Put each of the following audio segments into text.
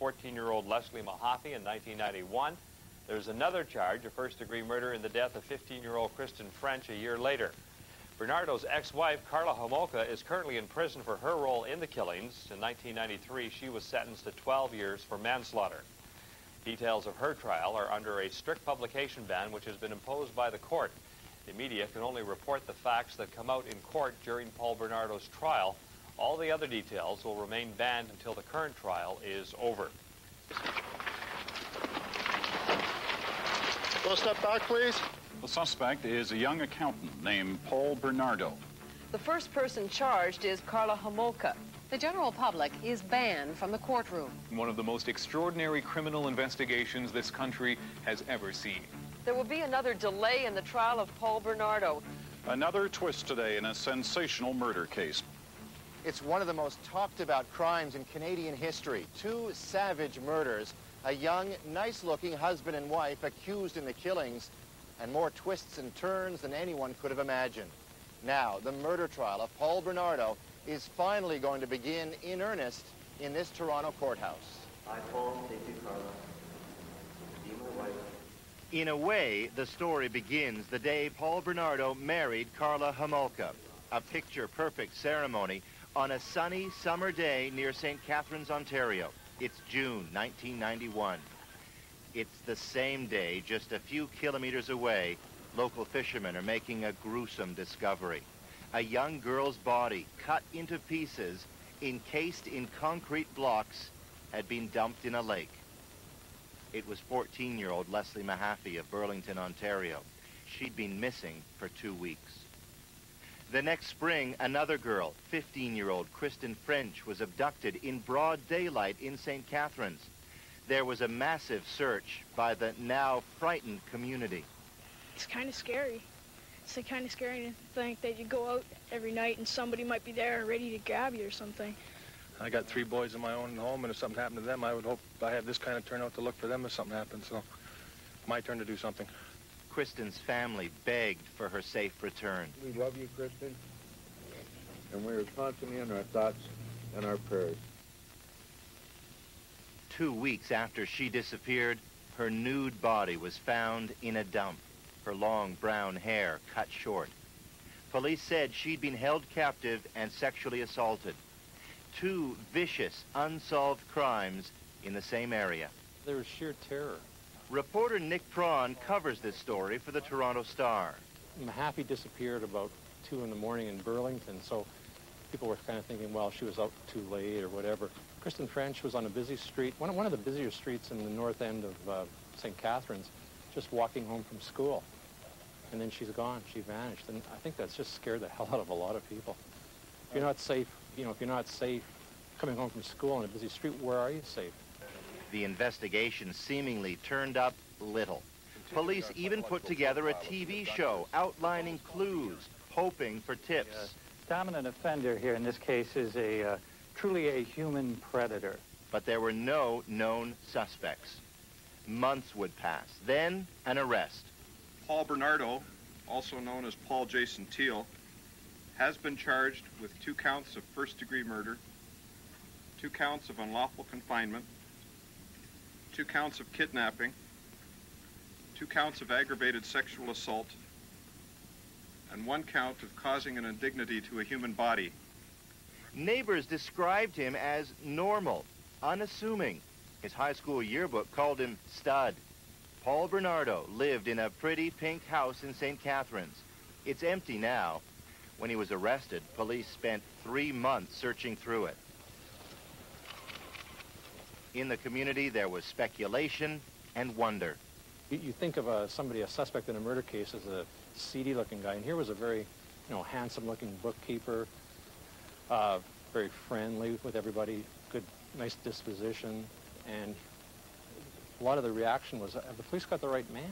14-year-old Leslie Mahaffy in 1991. There's another charge, a first-degree murder in the death of 15-year-old Kristen French a year later. Bernardo's ex-wife, Karla Homolka, is currently in prison for her role in the killings. In 1993, she was sentenced to 12 years for manslaughter. Details of her trial are under a strict publication ban which has been imposed by the court. The media can only report the facts that come out in court during Paul Bernardo's trial. All the other details will remain banned until the current trial is over. Go step back, please. The suspect is a young accountant named Paul Bernardo. The first person charged is Karla Homolka. The general public is banned from the courtroom. One of the most extraordinary criminal investigations this country has ever seen. There will be another delay in the trial of Paul Bernardo. Another twist today in a sensational murder case. It's one of the most talked about crimes in Canadian history. Two savage murders, a young, nice-looking husband and wife accused in the killings, and more twists and turns than anyone could have imagined. Now, the murder trial of Paul Bernardo is finally going to begin in earnest in this Toronto courthouse. I, Paul, take you, Karla. Be my wife. In a way, the story begins the day Paul Bernardo married Karla Homolka, a picture-perfect ceremony on a sunny summer day near St. Catharines, Ontario. It's June 1991. It's the same day, just a few kilometers away, local fishermen are making a gruesome discovery a young girl's body cut into pieces, encased in concrete blocks, had been dumped in a lake. It was 14-year-old Leslie Mahaffy of Burlington, Ontario. She'd been missing for two weeks. The next spring, another girl, 15-year-old Kristen French, was abducted in broad daylight in St. Catharines. There was a massive search by the now frightened community. It's kind of scary it's kind of scary to think that you go out every night and somebody might be there and ready to grab you or something. I got three boys of my own home, and if something happened to them, I would hope I have this kind of turnout to look for them if something happens. So, my turn to do something. Kristen's family begged for her safe return. We love you, Kristen, and we are constantly in our thoughts and our prayers. Two weeks after she disappeared, her nude body was found in a dump her long brown hair cut short. Police said she'd been held captive and sexually assaulted. Two vicious, unsolved crimes in the same area. There was sheer terror. Reporter Nick Pron covers this story for the Toronto Star. Mahaffy disappeared about 2 in the morning in Burlington, so people were kind of thinking, well, she was out too late or whatever. Kristen French was on a busy street, one, one of the busier streets in the north end of uh, St. Catharines, just walking home from school and then she's gone. She vanished. And I think that's just scared the hell out of a lot of people. If you're not safe, you know, if you're not safe coming home from school on a busy street, where are you safe? The investigation seemingly turned up little. Police even put together a TV show outlining clues, hoping for tips. The dominant offender here in this case is a uh, truly a human predator. But there were no known suspects. Months would pass. Then an arrest. Paul Bernardo, also known as Paul Jason Teal, has been charged with two counts of first-degree murder, two counts of unlawful confinement, two counts of kidnapping, two counts of aggravated sexual assault, and one count of causing an indignity to a human body. Neighbors described him as normal, unassuming. His high school yearbook called him stud. Paul Bernardo lived in a pretty pink house in St. Catharines. It's empty now. When he was arrested, police spent three months searching through it. In the community, there was speculation and wonder. You, think of a, somebody, a suspect in a murder case, as a seedy-looking guy, and here was a very, you know, handsome-looking bookkeeper, uh, very friendly with everybody, good, nice disposition, and a lot of the reaction was, the police got the right man.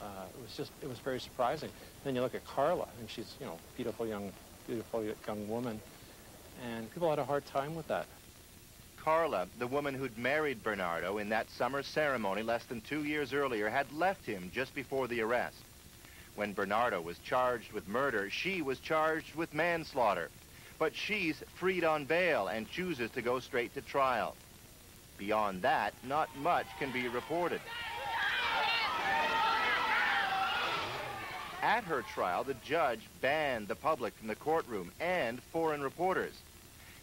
Uh, it was just, it was very surprising. Then you look at Karla, and she's, you know, beautiful young, beautiful young woman, and people had a hard time with that. Karla, the woman who'd married Bernardo in that summer ceremony less than two years earlier, had left him just before the arrest. When Bernardo was charged with murder, she was charged with manslaughter. But she's freed on bail and chooses to go straight to trial. Beyond that, not much can be reported. At her trial, the judge banned the public from the courtroom and foreign reporters.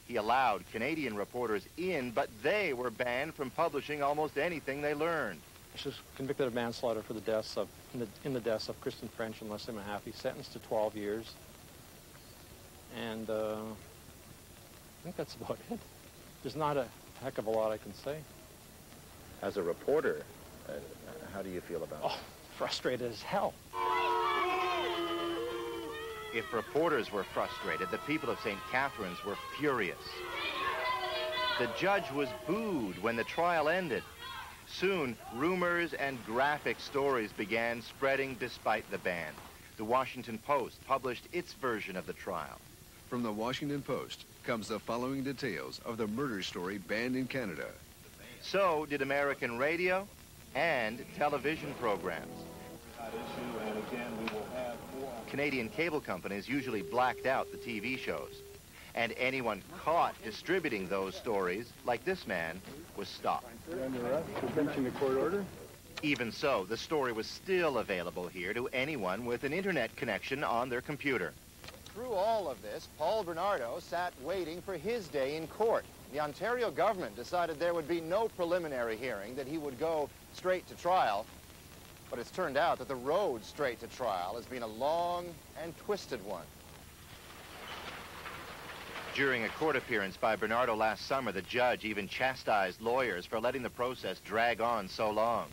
He allowed Canadian reporters in, but they were banned from publishing almost anything they learned. She was convicted of manslaughter for the deaths of in the, in the deaths of Kristen French and Leslie Mahaffy, sentenced to 12 years. And uh, I think that's about it. There's not a heck of a lot I can say. As a reporter, uh, how do you feel about oh, frustrated as hell. If reporters were frustrated, the people of St. Catharines were furious. The judge was booed when the trial ended. Soon, rumors and graphic stories began spreading despite the ban. The Washington Post published its version of the trial. From the Washington Post comes the following details of the murder story banned in Canada. So did American radio and television programs. Canadian cable companies usually blacked out the TV shows. And anyone caught distributing those stories, like this man, was stopped. Suspension to court order? Even so, the story was still available here to anyone with an internet connection on their computer. Through all of this, Paul Bernardo sat waiting for his day in court. The Ontario government decided there would be no preliminary hearing, that he would go straight to trial. But it's turned out that the road straight to trial has been a long and twisted one. During a court appearance by Bernardo last summer, the judge even chastised lawyers for letting the process drag on so long.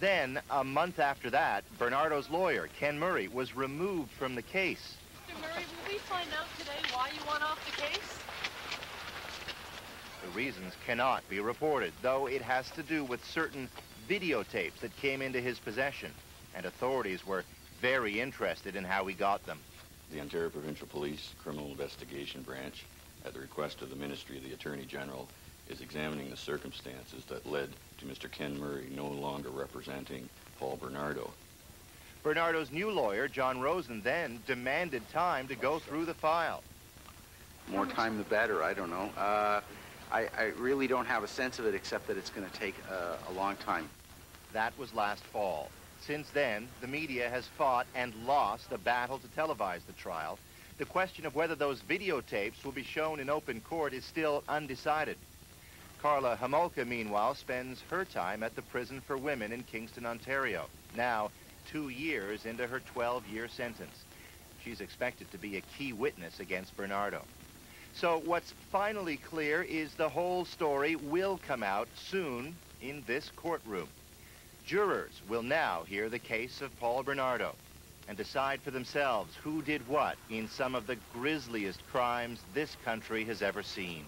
Then, a month after that, Bernardo's lawyer, Ken Murray, was removed from the case. Mr. Murray, will we find out today why you want off the case? The reasons cannot be reported, though it has to do with certain videotapes that came into his possession, and authorities were very interested in how he got them. The Ontario Provincial Police Criminal Investigation Branch, at the request of the Ministry of the Attorney General, is examining the circumstances that led to Mr. Ken Murray no longer representing Paul Bernardo. Bernardo's new lawyer, John Rosen, then demanded time to go through the file. More time the better, I don't know. Uh, I, I, really don't have a sense of it except that it's going to take uh, a long time. That was last fall. Since then, the media has fought and lost a battle to televise the trial. The question of whether those videotapes will be shown in open court is still undecided. Karla Homolka, meanwhile, spends her time at the prison for women in Kingston, Ontario, now two years into her 12-year sentence. She's expected to be a key witness against Bernardo. So what's finally clear is the whole story will come out soon in this courtroom. Jurors will now hear the case of Paul Bernardo and decide for themselves who did what in some of the grisliest crimes this country has ever seen.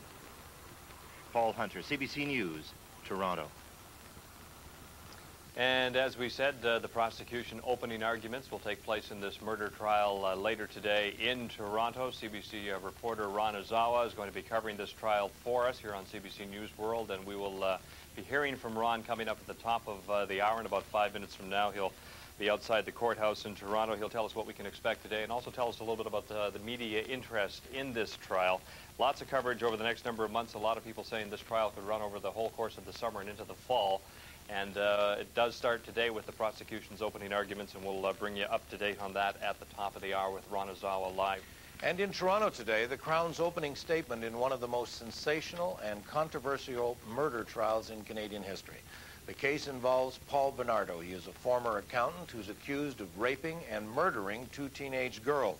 Paul Hunter, CBC News, Toronto. And as we said, uh, the prosecution opening arguments will take place in this murder trial uh, later today in Toronto. CBC uh, reporter Ron Ozawa is going to be covering this trial for us here on CBC News World, and we will uh, be hearing from Ron coming up at the top of uh, the hour in about five minutes from now. He'll be outside the courthouse in Toronto. He'll tell us what we can expect today and also tell us a little bit about the, the media interest in this trial. Lots of coverage over the next number of months. A lot of people saying this trial could run over the whole course of the summer and into the fall. And uh, it does start today with the prosecution's opening arguments, and we'll uh, bring you up to date on that at the top of the hour with Ron Ozawa live. And in Toronto today, the Crown's opening statement in one of the most sensational and controversial murder trials in Canadian history. The case involves Paul Bernardo. He is a former accountant who's accused of raping and murdering two teenage girls.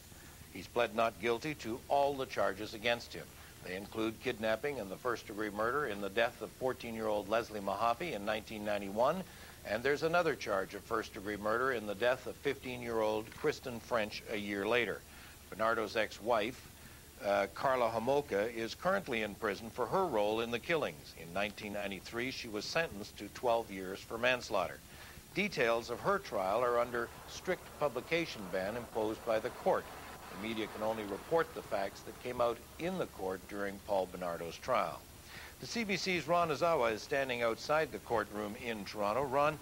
He's pled not guilty to all the charges against him. They include kidnapping and the first-degree murder in the death of 14-year-old Leslie Mahaffy in 1991, and there's another charge of first-degree murder in the death of 15-year-old Kristen French a year later. Bernardo's ex-wife, uh, Karla Homolka, is currently in prison for her role in the killings. In 1993, she was sentenced to 12 years for manslaughter. Details of her trial are under strict publication ban imposed by the court. The media can only report the facts that came out in the court during Paul Bernardo's trial. The CBC's Ron Ozawa is standing outside the courtroom in Toronto. Ron,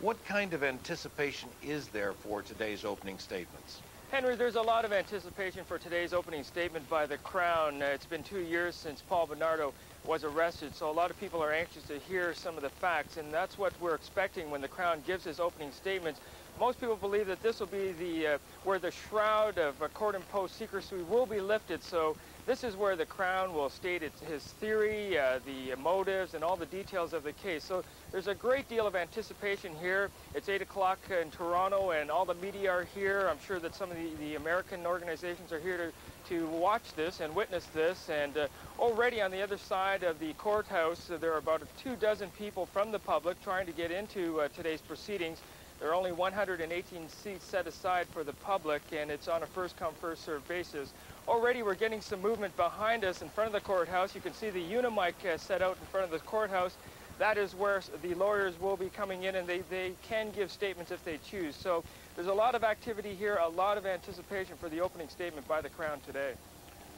what kind of anticipation is there for today's opening statements? Henry, there's a lot of anticipation for today's opening statement by the Crown. Uh, it's been two years since Paul Bernardo was arrested. So a lot of people are anxious to hear some of the facts, and that's what we're expecting when the Crown gives his opening statements. Most people believe that this will be the uh, where the shroud of uh, court-imposed secrecy will be lifted. So this is where the Crown will state its, his theory, uh, the motives, and all the details of the case. So there's a great deal of anticipation here. It's 8 o'clock in Toronto, and all the media are here. I'm sure that some of the, the American organizations are here to, to watch this and witness this. And uh, already on the other side of the courthouse, uh, there are about two dozen people from the public trying to get into uh, today's proceedings. There are only 118 seats set aside for the public, and it's on a first-come, first-served basis. Already we're getting some movement behind us in front of the courthouse. You can see the Unimic uh, set out in front of the courthouse. That is where the lawyers will be coming in, and they, they can give statements if they choose. So there's a lot of activity here, a lot of anticipation for the opening statement by the Crown today.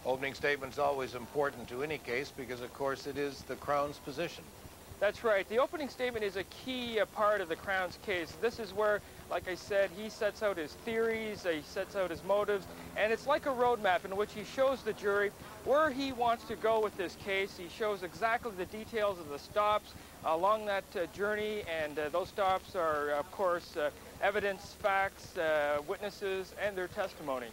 Opening statement's always important to any case because, of course, it is the Crown's position. That's right. The opening statement is a key uh, part of the Crown's case. This is where, like I said, he sets out his theories, he sets out his motives, and it's like a roadmap in which he shows the jury where he wants to go with this case. He shows exactly the details of the stops along that uh, journey, and uh, those stops are, of course, uh, evidence, facts, uh, witnesses, and their testimony.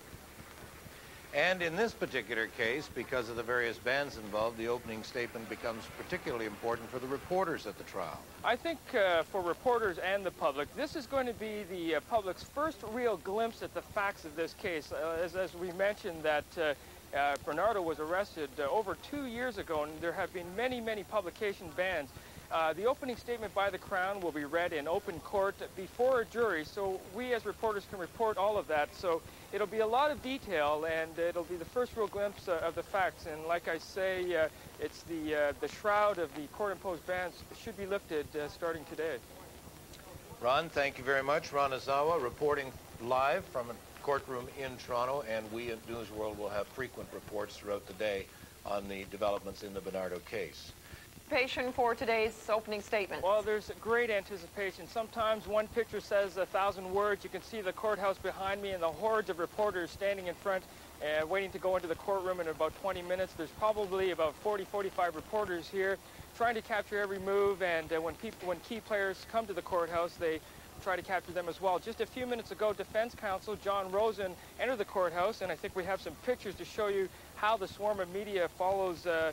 And in this particular case, because of the various bands involved, the opening statement becomes particularly important for the reporters at the trial. I think uh, for reporters and the public, this is going to be the uh, public's first real glimpse at the facts of this case. Uh, as, as, we mentioned that uh, uh, Bernardo was arrested uh, over two years ago, and there have been many, many publication bans. Uh, the opening statement by the Crown will be read in open court before a jury, so we as reporters can report all of that. So it'll be a lot of detail, and it'll be the first real glimpse uh, of the facts. And like I say, uh, it's the uh, the shroud of the court-imposed bans should be lifted uh, starting today. Ron, thank you very much. Ron Ozawa reporting live from a courtroom in Toronto, and we at News World will have frequent reports throughout the day on the developments in the Bernardo case anticipation for today's opening statement? Well, there's great anticipation. Sometimes one picture says a thousand words. You can see the courthouse behind me and the hordes of reporters standing in front uh, waiting to go into the courtroom in about 20 minutes. There's probably about 40, 45 reporters here trying to capture every move, and uh, when, people, when key players come to the courthouse, they try to capture them as well. Just a few minutes ago, defense counsel John Rosen entered the courthouse, and I think we have some pictures to show you how the swarm of media follows uh,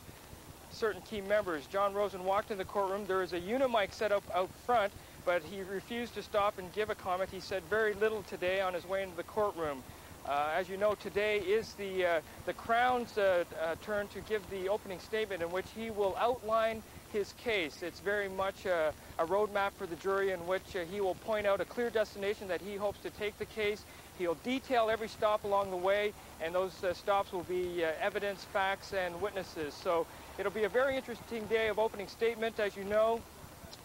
certain key members. John Rosen walked in the courtroom. There is a unimic set up out front, but he refused to stop and give a comment. He said very little today on his way into the courtroom. Uh, as you know, today is the, uh, the Crown's uh, uh turn to give the opening statement in which he will outline his case. It's very much a, a roadmap for the jury in which uh, he will point out a clear destination that he hopes to take the case. He'll detail every stop along the way, and those uh, stops will be evidence, facts, and witnesses. So It'll be a very interesting day of opening statement. As you know,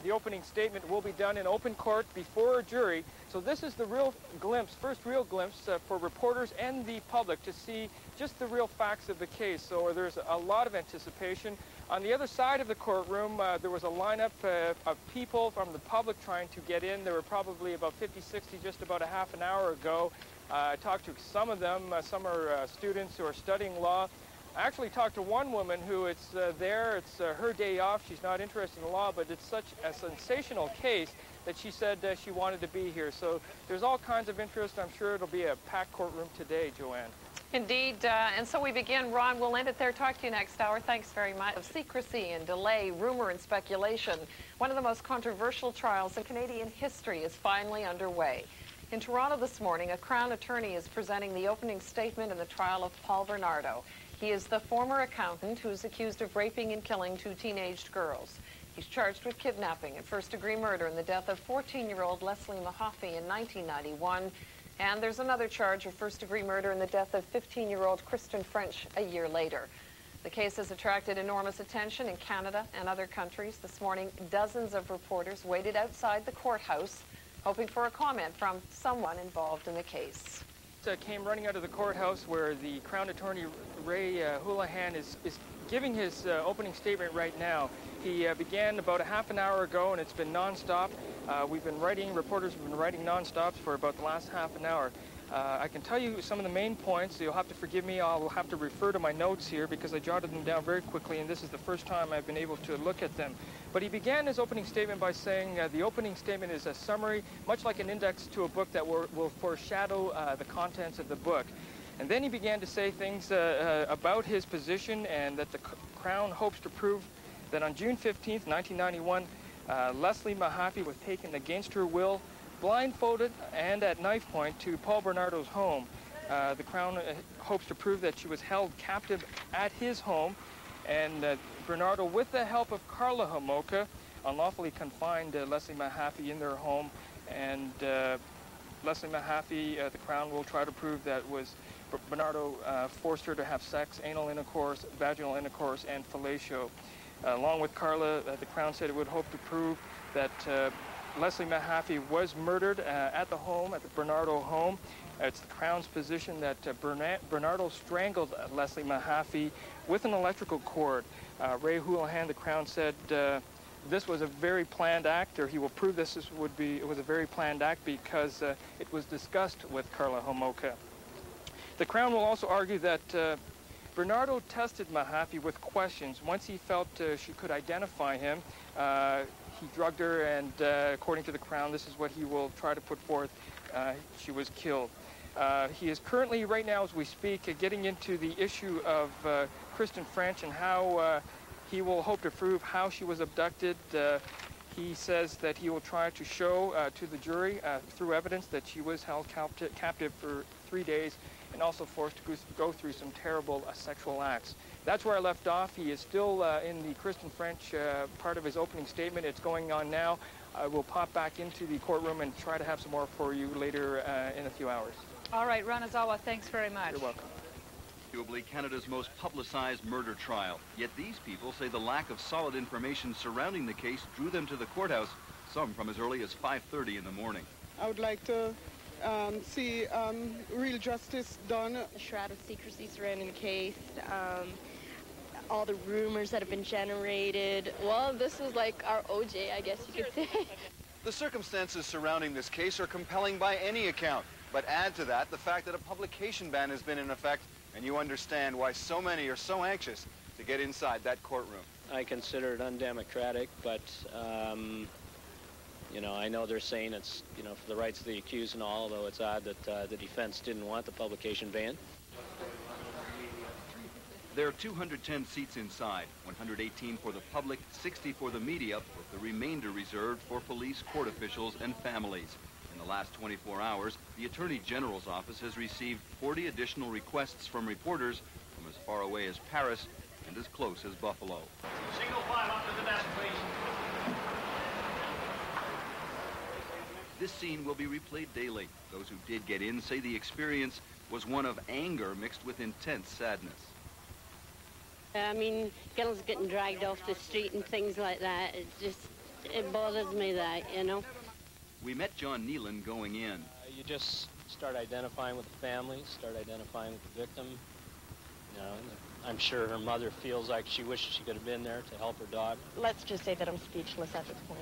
the opening statement will be done in open court before a jury. So this is the real glimpse, first real glimpse uh, for reporters and the public to see just the real facts of the case. So there's a lot of anticipation. On the other side of the courtroom, uh, there was a lineup uh, of people from the public trying to get in. There were probably about 50, 60 just about a half an hour ago. Uh, I talked to some of them. Uh, some are uh, students who are studying law. I actually talked to one woman who it's uh, there, it's uh, her day off, she's not interested in the law, but it's such a sensational case that she said uh, she wanted to be here. So there's all kinds of interest. I'm sure it'll be a packed courtroom today, Joanne. Indeed, uh, and so we begin. Ron, we'll end it there. Talk to you next hour. Thanks very much. Of secrecy and delay, rumor and speculation, one of the most controversial trials in Canadian history is finally underway. In Toronto this morning, a Crown attorney is presenting the opening statement in the trial of Paul Bernardo. He is the former accountant who is accused of raping and killing two teenaged girls. He's charged with kidnapping and first-degree murder in the death of 14-year-old Leslie Mahaffy in 1991. And there's another charge of first-degree murder in the death of 15-year-old Kristen French a year later. The case has attracted enormous attention in Canada and other countries. This morning, dozens of reporters waited outside the courthouse, hoping for a comment from someone involved in the case uh, came running out of the courthouse where the Crown Attorney Ray uh, Houlahan is, is giving his uh, opening statement right now. He uh, began about a half an hour ago and it's been nonstop. Uh, we've been writing, reporters have been writing nonstop for about the last half an hour. Uh, I can tell you some of the main points. You'll have to forgive me. I'll have to refer to my notes here because I jotted them down very quickly, and this is the first time I've been able to look at them. But he began his opening statement by saying uh, the opening statement is a summary, much like an index to a book that will, will foreshadow uh, the contents of the book. And then he began to say things uh, uh, about his position and that the Crown hopes to prove that on June 15th, 1991, uh, Leslie Mahaffy was taken against her will blindfolded and at knife point to Paul Bernardo's home. Uh, the Crown uh, hopes to prove that she was held captive at his home, and uh, Bernardo, with the help of Karla Homolka, unlawfully confined uh, Leslie Mahaffy in their home, and uh, Leslie Mahaffy, uh, the Crown will try to prove that was Bernardo forced her to have sex, anal intercourse, vaginal intercourse, and fellatio. along with Karla, the Crown said it would hope to prove that Leslie Mahaffy was murdered uh, at the home, at the Bernardo home. It's the Crown's position that uh, Bernardo strangled uh, Leslie Mahaffy with an electrical cord. Uh, Ray Houlahan, the Crown said uh, this was a very planned act, or he will prove this would be it was a very planned act because uh, it was discussed with Karla Homolka. The Crown will also argue that Bernardo tested Mahaffy with questions. Once he felt she could identify him, he drugged her, and uh, according to the Crown, this is what he will try to put forth. Uh, she was killed. Uh, he is currently, right now as we speak, uh, getting into the issue of uh, Kristen French and how he will hope to prove how she was abducted. he says that he will try to show to the jury through evidence that she was held captive for three days and also forced to go through some terrible sexual acts. That's where I left off. He is still uh, in the Kristen French uh, part of his opening statement. It's going on now. I will pop back into the courtroom and try to have some more for you later uh, in a few hours. All right, Ron Ozawa, thanks very much. You're welcome. Arguably Canada's most publicized murder trial. Yet these people say the lack of solid information surrounding the case drew them to the courthouse, some from as early as 5.30 in the morning. I would like to um, see um, real justice done. A shroud of secrecy surrounding the case. Um, all the rumors that have been generated. Well, this was like our OJ, I guess you could say. The circumstances surrounding this case are compelling by any account. But add to that the fact that a publication ban has been in effect, and you understand why so many are so anxious to get inside that courtroom. I consider it undemocratic, but, um, you know, I know they're saying it's, you know, for the rights of the accused and all, although it's odd that uh, the defense didn't want the publication ban. There are 210 seats inside, 118 for the public, 60 for the media, with the remainder reserved for police, court officials, and families. In the last 24 hours, the Attorney General's office has received 40 additional requests from reporters from as far away as Paris and as close as Buffalo. Single file up to the desk, please. This scene will be replayed daily. Those who did get in say the experience was one of anger mixed with intense sadness. I mean, girls getting dragged off the street and things like that. It just, it bothers me that, you know. We met John Nealon going in. Uh, you just start identifying with the family, start identifying with the victim. You know, I'm sure her mother feels like she wishes she could have been there to help her daughter. Let's just say that I'm speechless at this point.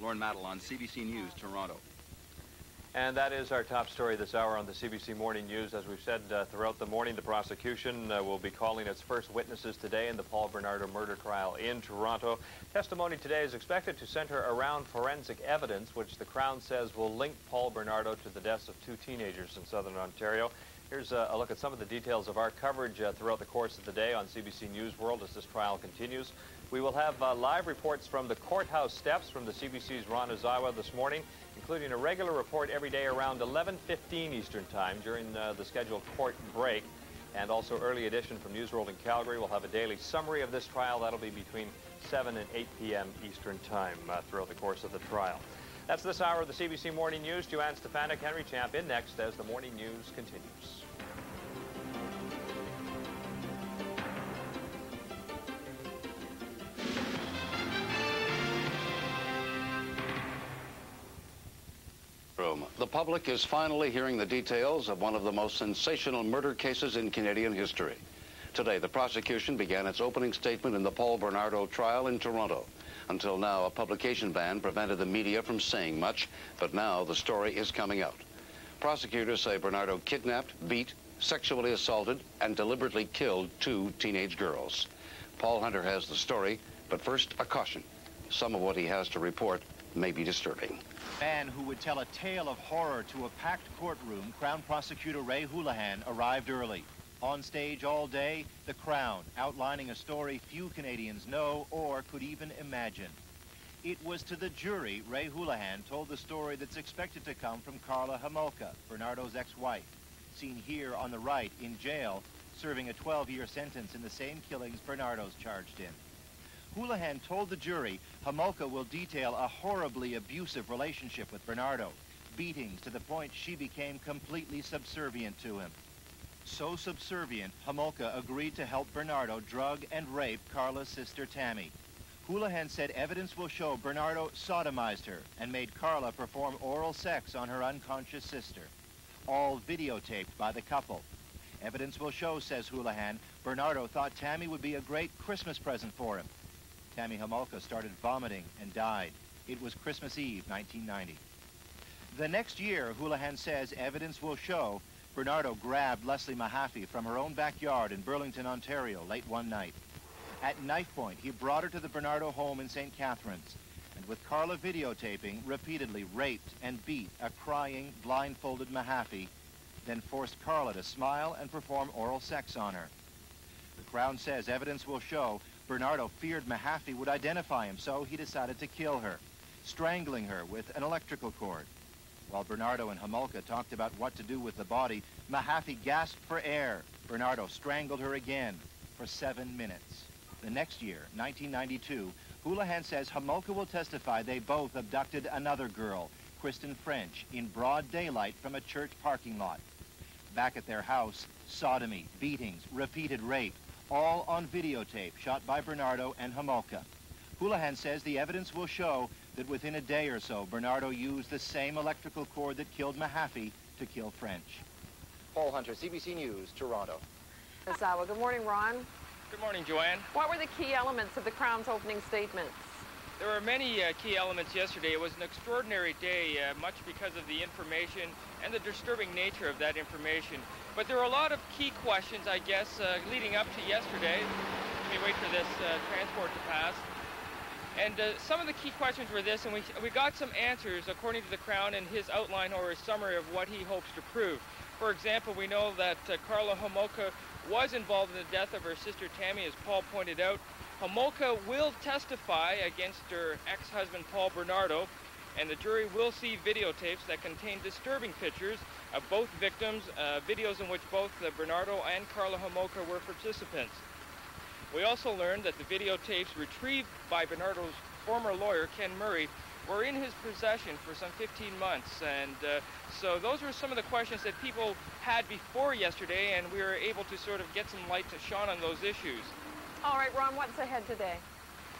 Lauren Madelon, CBC News, Toronto. And that is our top story this hour on the CBC Morning News. As we've said uh, throughout the morning, the prosecution uh, will be calling its first witnesses today in the Paul Bernardo murder trial in Toronto. Testimony today is expected to center around forensic evidence, which the Crown says will link Paul Bernardo to the deaths of two teenagers in southern Ontario. Here's a, a look at some of the details of our coverage uh, throughout the course of the day on CBC News World as this trial continues. We will have uh, live reports from the courthouse steps from the CBC's Ron Ozawa this morning including a regular report every day around 11.15 Eastern Time during uh, the scheduled court break. And also early edition from News World in Calgary. We'll have a daily summary of this trial. That'll be between 7 and 8 p.m. Eastern Time uh, throughout the course of the trial. That's this hour of the CBC Morning News. Joanne Stefanik, Henry Champ in next as the morning news continues. Public is finally hearing the details of one of the most sensational murder cases in Canadian history. Today, the prosecution began its opening statement in the Paul Bernardo trial in Toronto. Until now, a publication ban prevented the media from saying much, but now the story is coming out. Prosecutors say Bernardo kidnapped, beat, sexually assaulted, and deliberately killed two teenage girls. Paul Hunter has the story, but first, a caution. Some of what he has to report may be disturbing. Man who would tell a tale of horror to a packed courtroom, Crown Prosecutor Ray Houlahan arrived early. On stage all day, The Crown, outlining a story few Canadians know or could even imagine. It was to the jury Ray Houlahan told the story that's expected to come from Karla Homolka, Bernardo's ex-wife, seen here on the right in jail, serving a 12-year sentence in the same killings Bernardo's charged in. Houlahan told the jury Homolka will detail a horribly abusive relationship with Bernardo, beatings to the point she became completely subservient to him. So subservient, Homolka agreed to help Bernardo drug and rape Karla's sister Tammy. Houlahan said evidence will show Bernardo sodomized her and made Karla perform oral sex on her unconscious sister. All videotaped by the couple. Evidence will show, says Houlahan, Bernardo thought Tammy would be a great Christmas present for him. Tammy Homolka started vomiting and died. It was Christmas Eve, 1990. The next year, Houlahan says evidence will show Bernardo grabbed Leslie Mahaffy from her own backyard in Burlington, Ontario, late one night. At knife point, he brought her to the Bernardo home in St. Catharines, and with Karla videotaping, repeatedly raped and beat a crying, blindfolded Mahaffy, then forced Karla to smile and perform oral sex on her. The Crown says evidence will show Bernardo feared Mahaffy would identify him, so he decided to kill her, strangling her with an electrical cord. While Bernardo and Homolka talked about what to do with the body, Mahaffy gasped for air. Bernardo strangled her again for seven minutes. The next year, 1992, Houlahan says Homolka will testify they both abducted another girl, Kristen French, in broad daylight from a church parking lot. Back at their house, sodomy, beatings, repeated rape, all on videotape shot by Bernardo and Homolka. Houlahan says the evidence will show that within a day or so, Bernardo used the same electrical cord that killed Mahaffy to kill French. Paul Hunter, CBC News, Toronto. Zawa. Good morning, Ron. Good morning, Joanne. What were the key elements of the Crown's opening statements? There were many uh, key elements yesterday. It was an extraordinary day, uh, much because of the information and the disturbing nature of that information. But there were a lot of key questions, I guess, uh, leading up to yesterday. Let me wait for this uh, transport to pass. And uh, some of the key questions were this, and we, we got some answers according to the Crown in his outline or his summary of what he hopes to prove. For example, we know that uh, Karla Homolka was involved in the death of her sister Tammy, as Paul pointed out. Homolka will testify against her ex-husband Paul Bernardo, and the jury will see videotapes that contain disturbing pictures of both victims, uh, videos in which both uh, Bernardo and Karla Homolka were participants. We also learned that the videotapes retrieved by Bernardo's former lawyer, Ken Murray, were in his possession for some 15 months. And uh, so those were some of the questions that people had before yesterday, and we were able to sort of get some light to shine on those issues. All right, Ron, what's ahead today?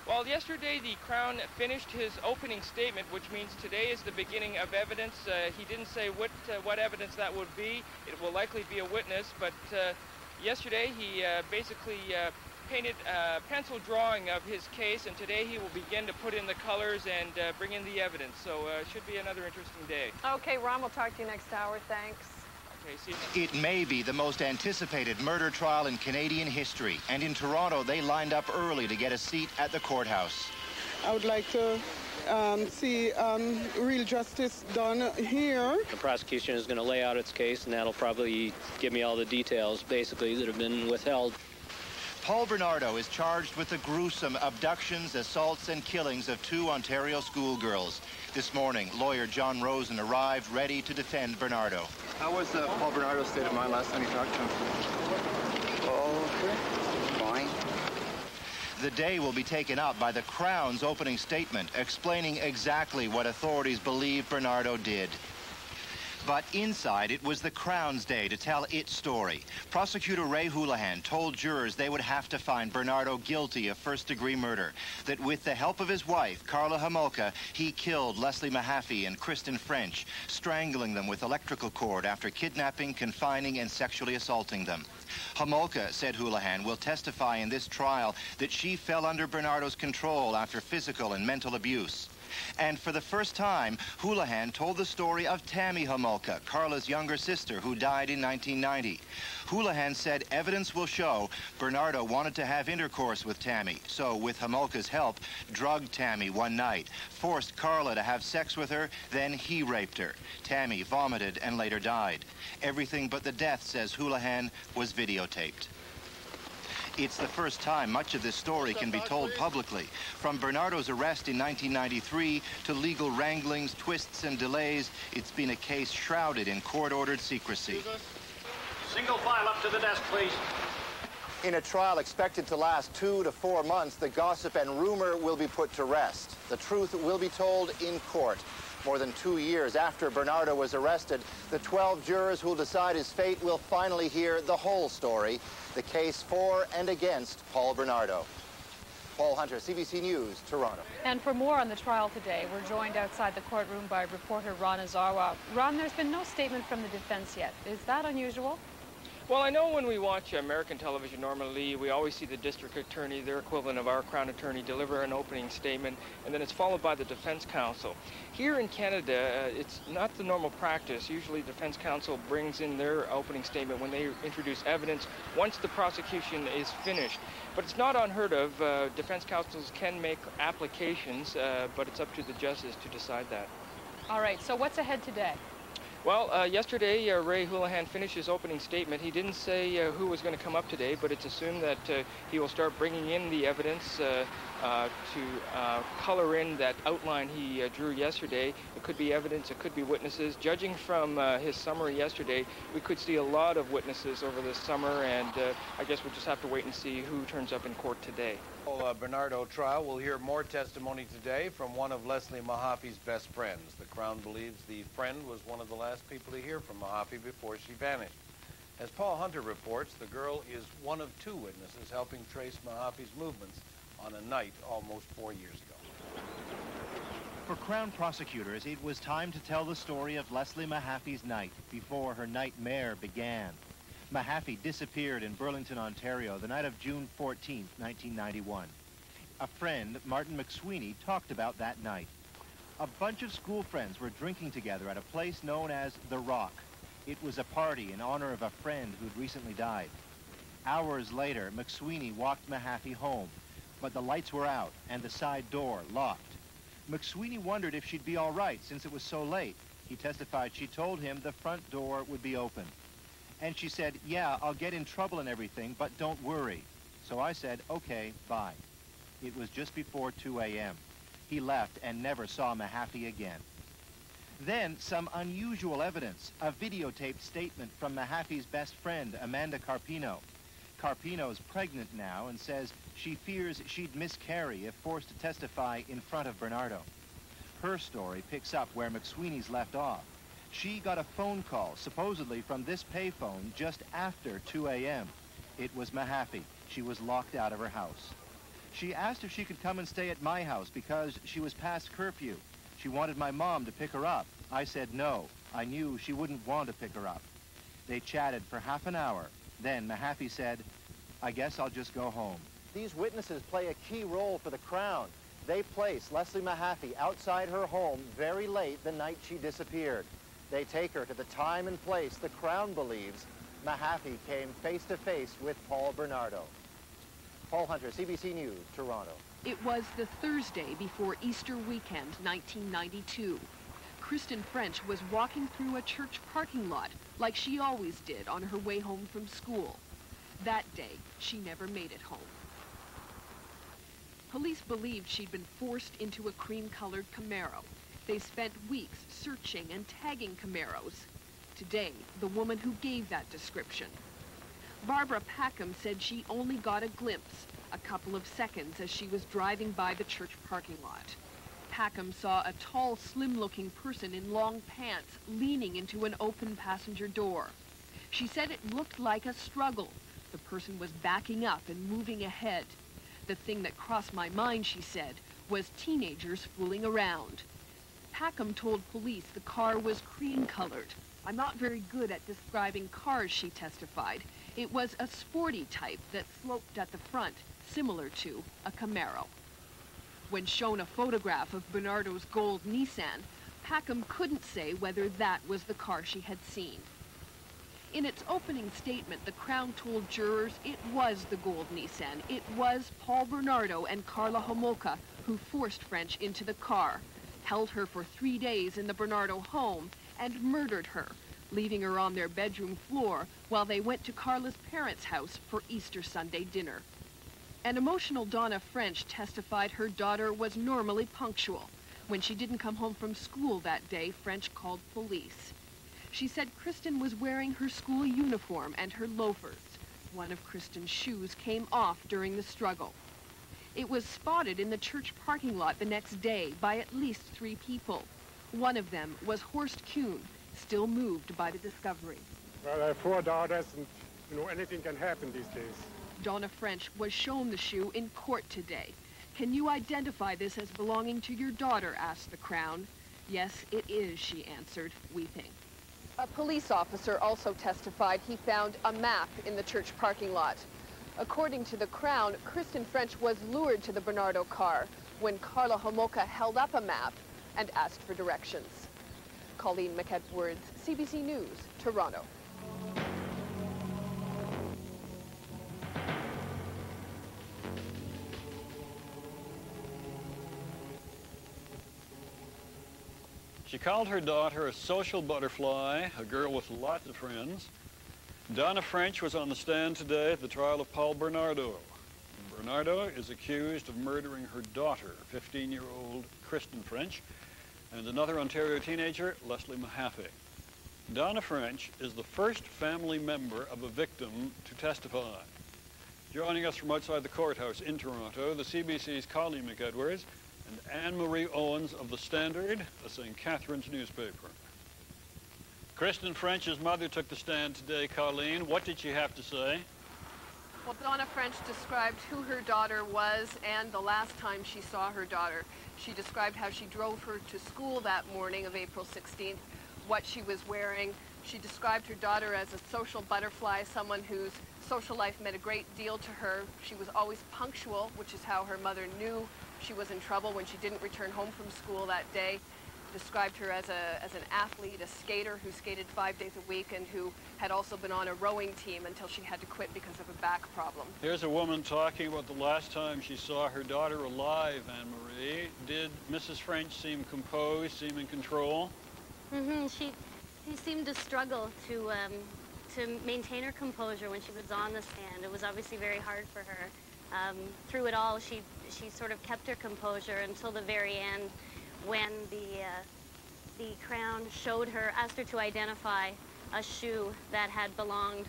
Well, yesterday the Crown finished his opening statement, which means today is the beginning of evidence. Uh, he didn't say what, uh, what evidence that would be. It will likely be a witness, but uh, yesterday he uh, basically uh, painted a pencil drawing of his case, and today he will begin to put in the colors and uh, bring in the evidence. So it should be another interesting day. Okay, Ron, we'll talk to you next hour. Thanks. Okay, it may be the most anticipated murder trial in Canadian history, and in Toronto, they lined up early to get a seat at the courthouse. I would like to um, see um, real justice done here. The prosecution is going to lay out its case, and that'll probably give me all the details, basically, that have been withheld. Paul Bernardo is charged with the gruesome abductions, assaults, and killings of two Ontario schoolgirls. This morning, lawyer John Rosen arrived ready to defend Bernardo. How was uh, Paul Bernardo's state of mind last time you talked to him? Oh, fine. The day will be taken up by the Crown's opening statement, explaining exactly what authorities believe Bernardo did. But inside, it was the Crown's day to tell its story. Prosecutor Ray Houlahan told jurors they would have to find Bernardo guilty of first-degree murder, that with the help of his wife, Karla Homolka, he killed Leslie Mahaffy and Kristen French, strangling them with electrical cord after kidnapping, confining, and sexually assaulting them. Homolka, said Houlahan, will testify in this trial that she fell under Bernardo's control after physical and mental abuse. And for the first time, Houlahan told the story of Tammy Homolka, Karla's younger sister, who died in 1990. Houlahan said evidence will show Bernardo wanted to have intercourse with Tammy, so with Homolka's help, drugged Tammy one night, forced Karla to have sex with her, then he raped her. Tammy vomited and later died. Everything but the death, says Houlahan, was videotaped. It's the first time much of this story can be told publicly. From Bernardo's arrest in 1993 to legal wranglings, twists, and delays, it's been a case shrouded in court-ordered secrecy. Single file up to the desk, please. In a trial expected to last two to four months, the gossip and rumor will be put to rest. The truth will be told in court. More than two years after Bernardo was arrested, the 12 jurors who'll decide his fate will finally hear the whole story, the case for and against Paul Bernardo. Paul Hunter, CBC News, Toronto. And for more on the trial today, we're joined outside the courtroom by reporter Ron Ozawa. Ron, there's been no statement from the defense yet. Is that unusual? Well, I know when we watch American television normally, we always see the district attorney, their equivalent of our crown attorney, deliver an opening statement, and then it's followed by the defense counsel. Here in Canada, uh, it's not the normal practice. Usually defense counsel brings in their opening statement when they introduce evidence once the prosecution is finished. But it's not unheard of. Uh, defense counsels can make applications, uh, but it's up to the judges to decide that. All right, so what's ahead today? Well, uh, yesterday, uh, Ray Houlahan finished his opening statement. He didn't say uh, who was going to come up today, but it's assumed that uh, he will start bringing in the evidence uh, uh, to color in that outline he drew yesterday. It could be evidence, it could be witnesses. Judging from his summary yesterday, we could see a lot of witnesses over this summer, and I guess we'll just have to wait and see who turns up in court today. Uh, Bernardo trial, we'll hear more testimony today from one of Leslie Mahaffy's best friends. The Crown believes the friend was one of the last people to hear from Mahaffy before she vanished. As Paul Hunter reports, the girl is one of two witnesses helping trace Mahaffy's movements on a night almost four years ago. For Crown prosecutors, it was time to tell the story of Leslie Mahaffy's night before her nightmare began. Mahaffy disappeared in Burlington, Ontario, the night of June 14, 1991. A friend, Martin McSweeney, talked about that night. A bunch of school friends were drinking together at a place known as The Rock. It was a party in honor of a friend who'd recently died. Hours later, McSweeney walked Mahaffy home, but the lights were out and the side door locked. McSweeney wondered if she'd be all right since it was so late. He testified she told him the front door would be open. And she said, yeah, I'll get in trouble and everything, but don't worry. So I said, okay, bye. It was just before 2 a.m. He left and never saw Mahaffy again. Then some unusual evidence, a videotaped statement from Mahaffy's best friend, Amanda Carpino. Carpino's pregnant now and says she fears she'd miscarry if forced to testify in front of Bernardo. Her story picks up where McSweeney's left off. She got a phone call, supposedly from this payphone, just after 2 a.m. It was Mahaffy. She was locked out of her house. She asked if she could come and stay at my house because she was past curfew. She wanted my mom to pick her up. I said no. I knew she wouldn't want to pick her up. They chatted for half an hour. Then Mahaffy said, I guess I'll just go home. These witnesses play a key role for the Crown. They placed Leslie Mahaffy outside her home very late the night she disappeared. They take her to the time and place the Crown believes Mahaffy came face to face with Paul Bernardo. Paul Hunter, CBC News, Toronto. It was the Thursday before Easter weekend, 1992. Kristen French was walking through a church parking lot like she always did on her way home from school. That day, she never made it home. Police believed she'd been forced into a cream-colored Camaro. They spent weeks searching and tagging Camaros. Today, the woman who gave that description. Barbara Packham said she only got a glimpse, a couple of seconds as she was driving by the church parking lot. Packham saw a tall, slim-looking person in long pants leaning into an open passenger door. She said it looked like a struggle. The person was backing up and moving ahead. The thing that crossed my mind, she said, was teenagers fooling around. Packham told police the car was cream-colored. I'm not very good at describing cars, she testified. It was a sporty type that sloped at the front, similar to a Camaro. When shown a photograph of Bernardo's gold Nissan, Packham couldn't say whether that was the car she had seen. In its opening statement, the Crown told jurors it was the gold Nissan. It was Paul Bernardo and Karla Homolka who forced French into the car, held her for three days in the Bernardo home, and murdered her, leaving her on their bedroom floor while they went to Karla's parents' house for Easter Sunday dinner. An emotional Donna French testified her daughter was normally punctual. When she didn't come home from school that day, French called police. She said Kristen was wearing her school uniform and her loafers. One of Kristen's shoes came off during the struggle. It was spotted in the church parking lot the next day by at least three people. One of them was Horst Kuhn, still moved by the discovery. Well, I have four daughters, and you know anything can happen these days. Donna French was shown the shoe in court today. Can you identify this as belonging to your daughter, asked the Crown. Yes, it is, she answered, weeping. A police officer also testified he found a map in the church parking lot. According to the Crown, Kristen French was lured to the Bernardo car when Karla Homolka held up a map and asked for directions. Colleen McEdwards, CBC News, Toronto. She called her daughter a social butterfly, a girl with lots of friends. Donna French was on the stand today at the trial of Paul Bernardo. Bernardo is accused of murdering her daughter, 15-year-old Kristen French, and another Ontario teenager, Leslie Mahaffy. Donna French is the first family member of a victim to testify. Joining us from outside the courthouse in Toronto, the CBC's Colleen McEdwards and Anne-Marie Owens of The Standard, a St. Catharines newspaper. Kristen French's mother took the stand today, Colleen. What did she have to say? Well, Donna French described who her daughter was and the last time she saw her daughter. She described how she drove her to school that morning of April 16th, what she was wearing. She described her daughter as a social butterfly, someone whose social life meant a great deal to her. She was always punctual, which is how her mother knew she was in trouble when she didn't return home from school that day. Described her as, a, as an athlete, a skater who skated five days a week and who had also been on a rowing team until she had to quit because of a back problem. Here's a woman talking about the last time she saw her daughter alive, Anne-Marie. Did Mrs. French seem composed, seem in control? Mm-hmm. She, she seemed to struggle to, um, to maintain her composure when she was on the stand. It was obviously very hard for her. Um, through it all, she, she sort of kept her composure until the very end when the, uh, the Crown showed her, asked her to identify a shoe that had belonged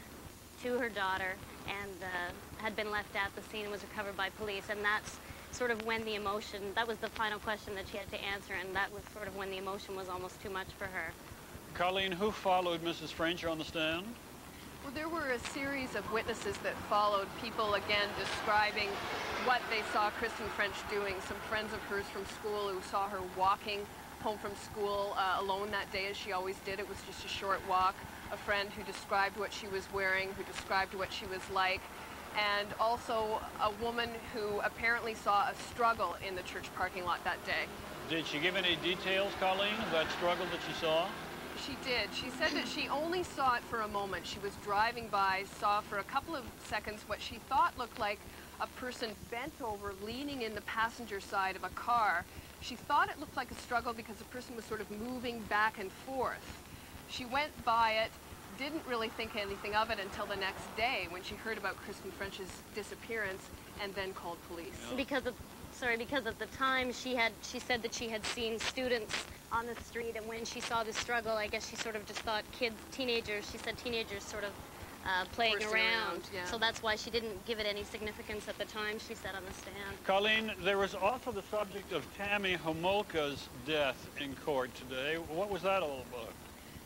to her daughter and uh, had been left at the scene and was recovered by police. And that's sort of when the emotion, that was the final question that she had to answer, and that was sort of when the emotion was almost too much for her. Colleen, who followed Mrs. French on the stand? Well, there were a series of witnesses that followed, people again describing what they saw Kristen French doing. Some friends of hers from school who saw her walking home from school uh, alone that day as she always did. It was just a short walk. A friend who described what she was wearing, who described what she was like. And also a woman who apparently saw a struggle in the church parking lot that day. Did she give any details, Colleen, of that struggle that she saw? She did. She said that she only saw it for a moment. She was driving by, saw for a couple of seconds what she thought looked like a person bent over, leaning in the passenger side of a car. She thought it looked like a struggle because the person was sort of moving back and forth. She went by it, didn't really think anything of it until the next day when she heard about Kristen French's disappearance and then called police. Because of, sorry, because at the time she had, she said that she had seen students on the street, and when she saw the struggle, I guess she sort of just thought kids, teenagers, she said teenagers sort of uh, playing Forcing around. around, yeah. So that's why she didn't give it any significance at the time, she said on the stand. Colleen, there was also the subject of Tammy Homolka's death in court today. What was that all about?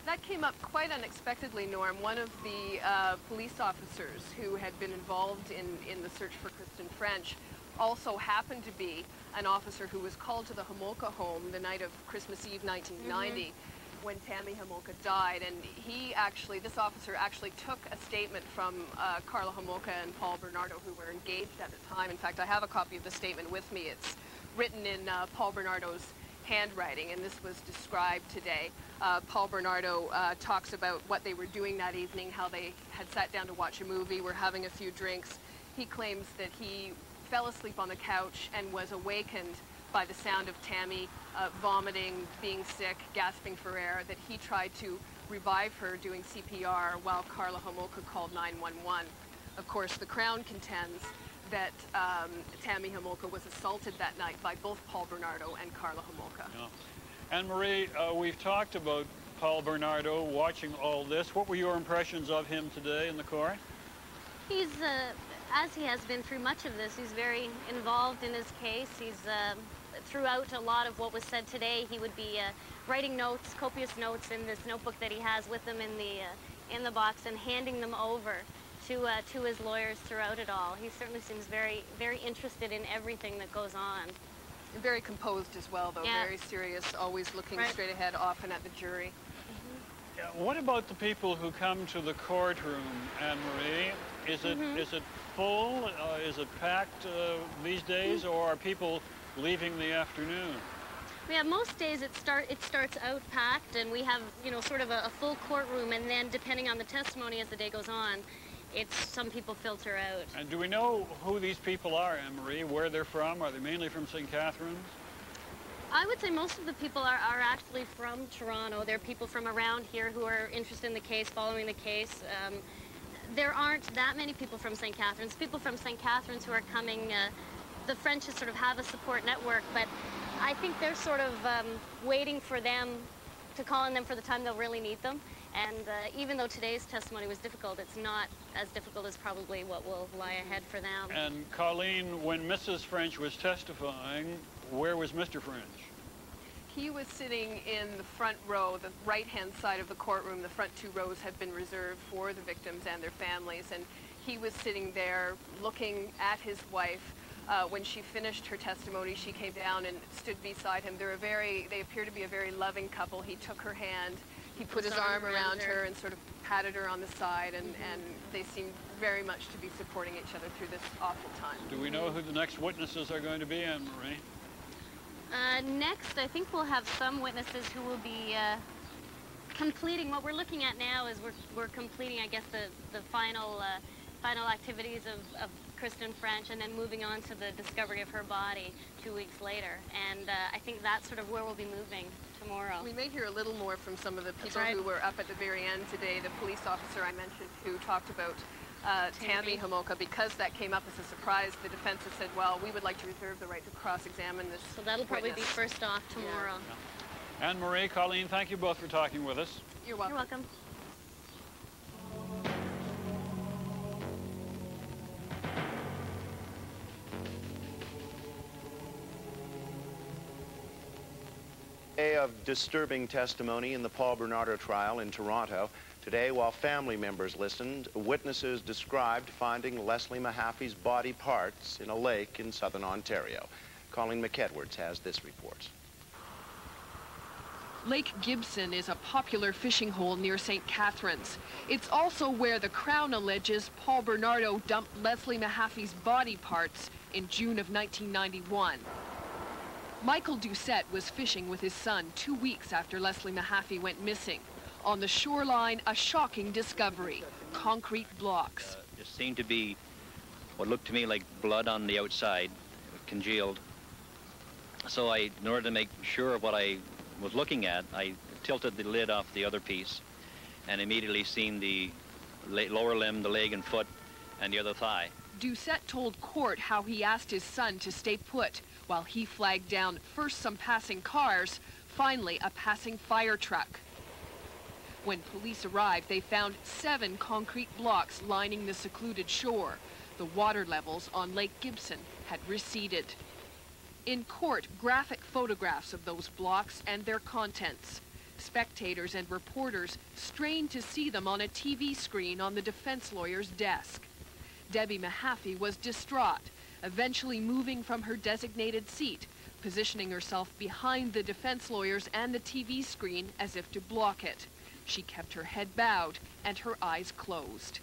That came up quite unexpectedly, Norm. One of the uh, police officers who had been involved in, in the search for Kristen French also happened to be an officer who was called to the Homolka home the night of Christmas Eve 1990 when Tammy Homolka died. And he actually, this officer actually took a statement from uh, Karla Homolka and Paul Bernardo, who were engaged at the time. In fact, I have a copy of the statement with me. It's written in uh, Paul Bernardo's handwriting, and this was described today. Uh, Paul Bernardo uh, talks about what they were doing that evening, how they had sat down to watch a movie, were having a few drinks. He claims that he fell asleep on the couch and was awakened by the sound of Tammy uh, vomiting, being sick, gasping for air, that he tried to revive her doing CPR while Karla Homolka called 911. Of course, the Crown contends that um, Tammy Homolka was assaulted that night by both Paul Bernardo and Karla Homolka. Yeah. Anne Marie, uh, we've talked about Paul Bernardo watching all this. What were your impressions of him today in the court? He's, uh, as he has been through much of this, he's very involved in his case. He's uh, throughout a lot of what was said today, he would be uh, writing notes, copious notes in this notebook that he has with him in the uh, in the box and handing them over to uh, to his lawyers throughout it all. He certainly seems very very interested in everything that goes on. Very composed as well, though. Yeah. Very serious, always looking Right. straight ahead, often at the jury. Yeah, What about the people who come to the courtroom, Anne Marie? Is it is Mhm. it full? Uh, is it packed uh, these days, or are people leaving the afternoon? Yeah, most days it start it starts out packed, and we have you know sort of a, a full courtroom, and then depending on the testimony as the day goes on, it's some people filter out. And do we know who these people are, Anne Marie? Where they're from? Are they mainly from St. Catharines? I would say most of the people are, are actually from Toronto. They're people from around here who are interested in the case, following the case. Um, there aren't that many people from St. Catharines. People from St. Catharines who are coming, uh, the Frenches sort of have a support network, but I think they're sort of um, waiting for them to call on them for the time they'll really need them. And uh, even though today's testimony was difficult, it's not as difficult as probably what will lie ahead for them. And Colleen, when Mrs. French was testifying, where was Mr. French? He was sitting in the front row, the right-hand side of the courtroom. The front two rows had been reserved for the victims and their families, and he was sitting there looking at his wife. Uh, when she finished her testimony, she came down and stood beside him. They're a very, they appear to be a very loving couple. He took her hand, he put his arm around her and sort of patted her on the side, and, and they seemed very much to be supporting each other through this awful time. Do we know who the next witnesses are going to be, Anne Marie? Uh, next, I think we'll have some witnesses who will be uh, completing. What we're looking at now is we're, we're completing, I guess, the, the final uh, final activities of, of Kristen French and then moving on to the discovery of her body two weeks later. And uh, I think that's sort of where we'll be moving tomorrow. We may hear a little more from some of the people right. who were up at the very end today. The police officer I mentioned who talked about uh, Tammy Tammy. Homolka. Because that came up as a surprise, the defense has said, well, we would like to reserve the right to cross-examine this So that'll probably be first off tomorrow. Anne Marie, Colleen, thank you both for talking with us. You're welcome. You're welcome. day of disturbing testimony in the Paul Bernardo trial in Toronto. Today, while family members listened, witnesses described finding Leslie Mahaffy's body parts in a lake in southern Ontario. Colleen McEdwards has this report. Lake Gibson is a popular fishing hole near St. Catharines. It's also where the Crown alleges Paul Bernardo dumped Leslie Mahaffy's body parts in June of 1991. Michael Doucette was fishing with his son two weeks after Leslie Mahaffy went missing. On the shoreline, a shocking discovery, concrete blocks. Uh, there seemed to be what looked to me like blood on the outside, congealed. So I, in order to make sure of what I was looking at, I tilted the lid off the other piece and immediately seen the la- lower limb, the leg and foot, and the other thigh. Doucette told court how he asked his son to stay put while he flagged down first some passing cars, finally a passing fire truck. When police arrived, they found seven concrete blocks lining the secluded shore. The water levels on Lake Gibson had receded. In court, graphic photographs of those blocks and their contents. Spectators and reporters strained to see them on a TV screen on the defense lawyer's desk. Debbie Mahaffy was distraught, eventually moving from her designated seat, positioning herself behind the defense lawyers and the TV screen as if to block it. She kept her head bowed and her eyes closed.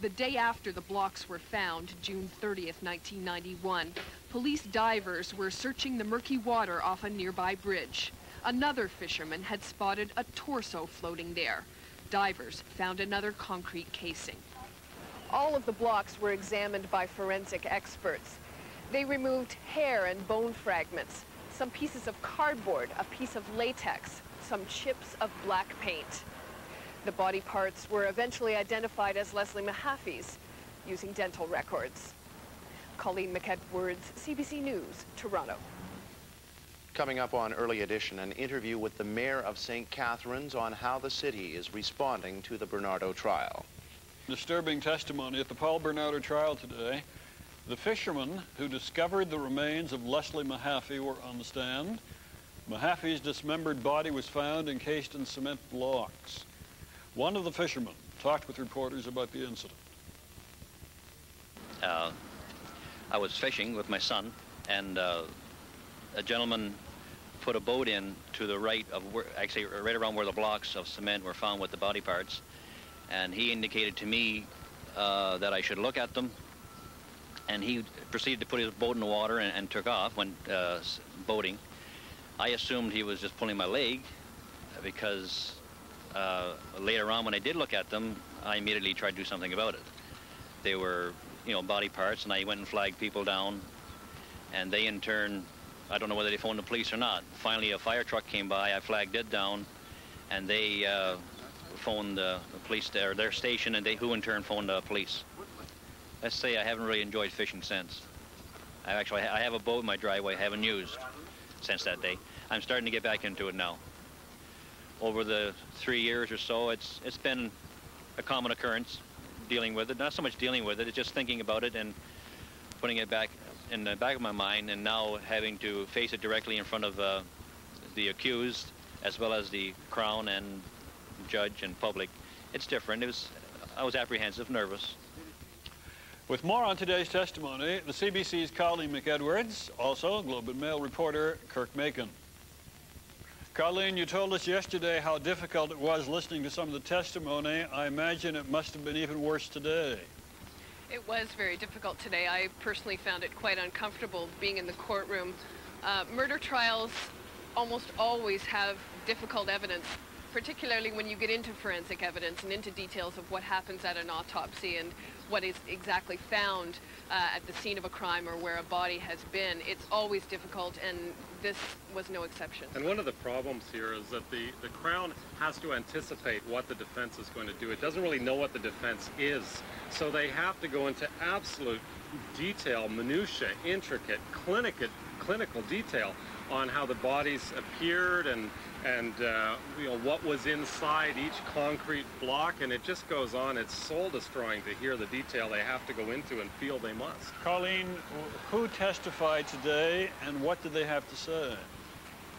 The day after the blocks were found, June 30th, 1991, police divers were searching the murky water off a nearby bridge. Another fisherman had spotted a torso floating there. Divers found another concrete casing. All of the blocks were examined by forensic experts. They removed hair and bone fragments, some pieces of cardboard, a piece of latex, some chips of black paint. The body parts were eventually identified as Leslie Mahaffy's using dental records. Colleen McEdwards, CBC News, Toronto. Coming up on Early Edition, an interview with the mayor of St. Catharines on how the city is responding to the Bernardo trial. Disturbing testimony at the Paul Bernardo trial today. The fishermen who discovered the remains of Leslie Mahaffy were on the stand. Mahaffy's dismembered body was found encased in cement blocks. One of the fishermen talked with reporters about the incident. Uh, I was fishing with my son, and uh, a gentleman put a boat in to the right of where, actually right around where the blocks of cement were found with the body parts, and he indicated to me uh, that I should look at them, and he proceeded to put his boat in the water and, and took off, went uh, boating. I assumed he was just pulling my leg because uh, later on when I did look at them, I immediately tried to do something about it. They were, you know, body parts, and I went and flagged people down, and they in turn, I don't know whether they phoned the police or not. Finally, a fire truck came by, I flagged it down, and they uh, phoned the, the police there, their station, and they, who in turn phoned the police. Let's say I haven't really enjoyed fishing since. I actually, I have a boat in my driveway I haven't used since that day. I'm starting to get back into it now over the three years or so, it's it's been a common occurrence dealing with it. Not so much dealing with it, it's just thinking about it and putting it back in the back of my mind and now having to face it directly in front of uh, the accused as well as the Crown and judge and public. It's different. It was, I was apprehensive, nervous. With more on today's testimony, the CBC's Colleen McEdwards, also Globe and Mail reporter Kirk Makin. Colleen, you told us yesterday how difficult it was listening to some of the testimony. I imagine it must have been even worse today. It was very difficult today. I personally found it quite uncomfortable being in the courtroom. Uh, murder trials almost always have difficult evidence, particularly when you get into forensic evidence and into details of what happens at an autopsy and what is exactly found uh, at the scene of a crime or where a body has been. It's always difficult, and this was no exception. And one of the problems here is that the, the Crown has to anticipate what the defense is going to do. It doesn't really know what the defense is. So they have to go into absolute detail, minutia, intricate, clinical, clinical detail on how the bodies appeared and and uh, you know what was inside each concrete block and it just goes on. It's soul destroying to hear the detail they have to go into and feel they must. Colleen who testified today and what did they have to say?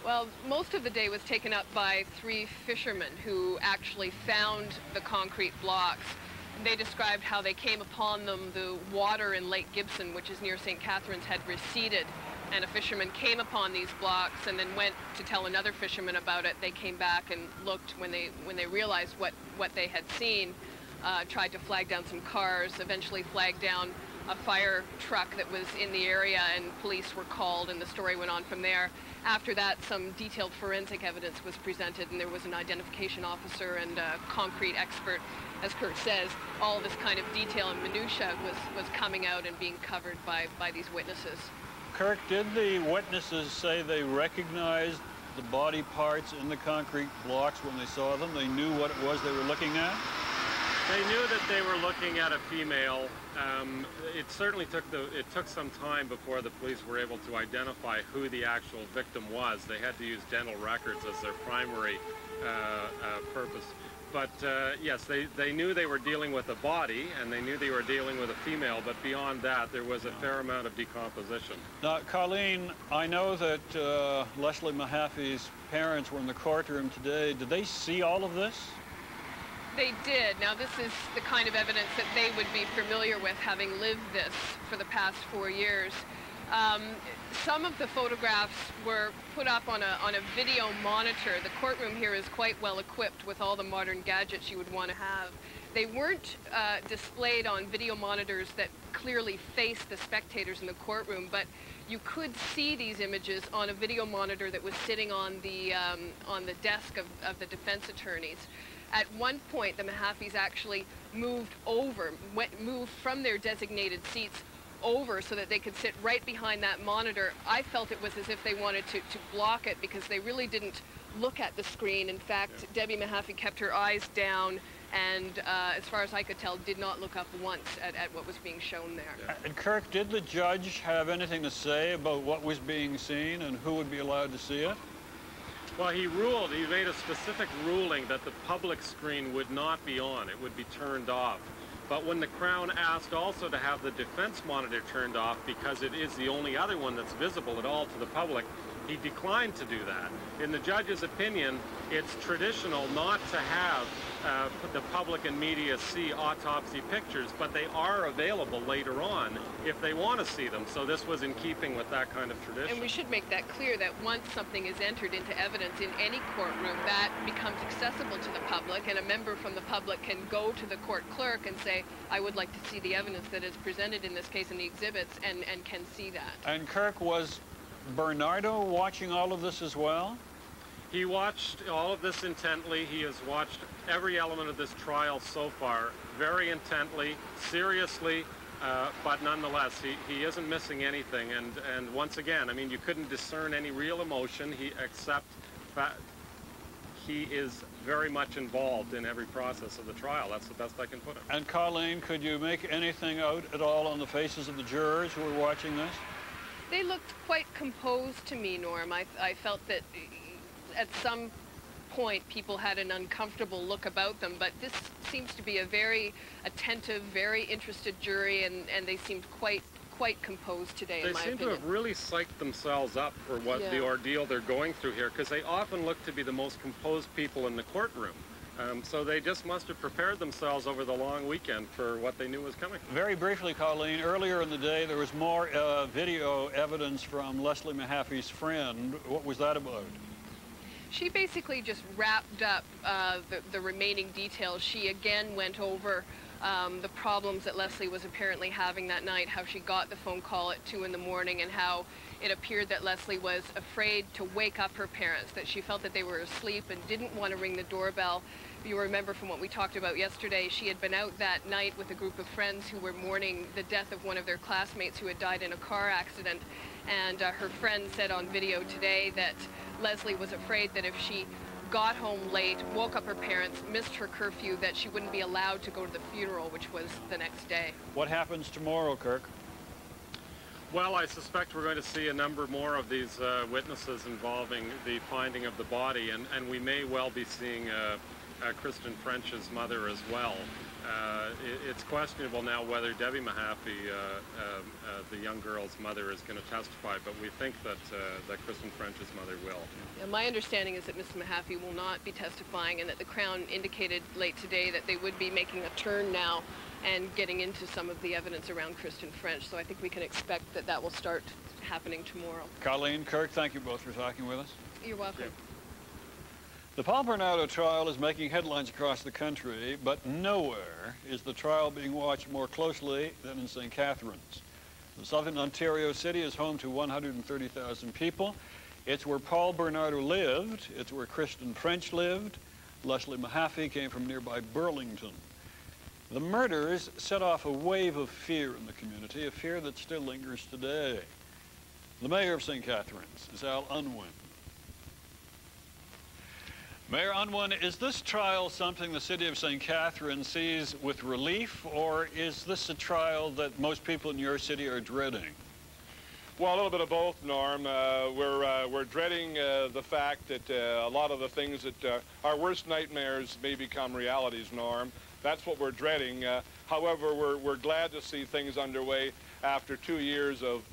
Well most of the day was taken up by three fishermen who actually found the concrete blocks. And they described how they came upon them the water in lake gibson which is near st catharines had receded and a fisherman came upon these blocks and then went to tell another fisherman about it. They came back and looked when they when they realized what what they had seen. Uh, tried to flag down some cars. Eventually, flagged down a fire truck that was in the area, and police were called, and the story went on from there. After that, some detailed forensic evidence was presented, and there was an identification officer and a concrete expert. As Kirk says, all this kind of detail and minutia was, was coming out and being covered by, by these witnesses. Kirk, did the witnesses say they recognized the body parts in the concrete blocks when they saw them? They knew what it was they were looking at? They knew that they were looking at a female. Um, it certainly took the it took some time before the police were able to identify who the actual victim was. They had to use dental records as their primary uh, uh, purpose but uh, yes, they, they knew they were dealing with a body and they knew they were dealing with a female, but beyond that, there was a fair amount of decomposition. Now, Colleen, I know that uh, Leslie Mahaffy's parents were in the courtroom today. Did they see all of this? They did. Now, this is the kind of evidence that they would be familiar with, having lived this for the past four years. Um, some of the photographs were put up on a, on a video monitor. The courtroom here is quite well equipped with all the modern gadgets you would want to have. They weren't uh, displayed on video monitors that clearly face the spectators in the courtroom, but you could see these images on a video monitor that was sitting on the, um, on the desk of, of the defense attorneys. At one point, the Mahaffys actually moved over, went, moved from their designated seats over so that they could sit right behind that monitor. I felt it was as if they wanted to, to block it because they really didn't look at the screen. In fact, yeah. Debbie Mahaffy kept her eyes down and uh, as far as I could tell, did not look up once at, at what was being shown there. Yeah. And Kirk, did the judge have anything to say about what was being seen and who would be allowed to see it? Well, he ruled, he made a specific ruling that the public screen would not be on. It would be turned off. But when the Crown asked also to have the defense monitor turned off because it is the only other one that's visible at all to the public, he declined to do that. In the judge's opinion, it's traditional not to have uh, the public and media see autopsy pictures, but they are available later on if they want to see them. So this was in keeping with that kind of tradition. And we should make that clear that once something is entered into evidence in any courtroom, that becomes accessible to the public, and a member from the public can go to the court clerk and say, I would like to see the evidence that is presented in this case in the exhibits, and, and can see that. And Kirk was Bernardo watching all of this as well? He watched all of this intently. He has watched every element of this trial so far very intently, seriously, uh, but nonetheless, he, he isn't missing anything. And, and once again, I mean, you couldn't discern any real emotion he, except that he is very much involved in every process of the trial. That's the best I can put it. And Colleen, could you make anything out at all on the faces of the jurors who were watching this? They looked quite composed to me, Norm. I, I felt that eh, at some point people had an uncomfortable look about them, but this seems to be a very attentive, very interested jury, and, and they seemed quite quite composed today, they in my seem opinion. to have really psyched themselves up for what yeah. the ordeal they're going through here, because they often look to be the most composed people in the courtroom. Um, so they just must have prepared themselves over the long weekend for what they knew was coming. Very briefly, Colleen, earlier in the day there was more uh, video evidence from Leslie Mahaffy's friend. What was that about? She basically just wrapped up uh, the, the, remaining details. She again went over um, the problems that Leslie was apparently having that night, how she got the phone call at 2 in the morning, and how it appeared that Leslie was afraid to wake up her parents, that she felt that they were asleep and didn't want to ring the doorbell you remember from what we talked about yesterday, she had been out that night with a group of friends who were mourning the death of one of their classmates who had died in a car accident. And uh, her friend said on video today that Leslie was afraid that if she got home late, woke up her parents, missed her curfew, that she wouldn't be allowed to go to the funeral, which was the next day. What happens tomorrow, Kirk? Well, I suspect we're going to see a number more of these uh, witnesses involving the finding of the body, and, and we may well be seeing uh, uh, Kristen French's mother as well. Uh, it, it's questionable now whether Debbie Mahaffy, uh, um, uh, the young girl's mother, is going to testify, but we think that, uh, that Kristen French's mother will. Yeah, my understanding is that Mrs. Mahaffy will not be testifying and that the Crown indicated late today that they would be making a turn now and getting into some of the evidence around Kristen French. So I think we can expect that that will start happening tomorrow. Colleen, Kirk, thank you both for talking with us. You're welcome. The Paul Bernardo trial is making headlines across the country, but nowhere is the trial being watched more closely than in St. Catharines. The southern Ontario city is home to 130,000 people. It's where Paul Bernardo lived. It's where Kristen French lived. Leslie Mahaffy came from nearby Burlington. The murders set off a wave of fear in the community, a fear that still lingers today. The mayor of St. Catharines is Al Unwin. Mayor Unwin, is this trial something the city of St. Catharines sees with relief, or is this a trial that most people in your city are dreading? Well, a little bit of both, Norm. Uh, we're, uh, we're dreading uh, the fact that uh, a lot of the things that uh, our worst nightmares may become realities, Norm. That's what we're dreading. Uh, however, we're, we're glad to see things underway after two years of,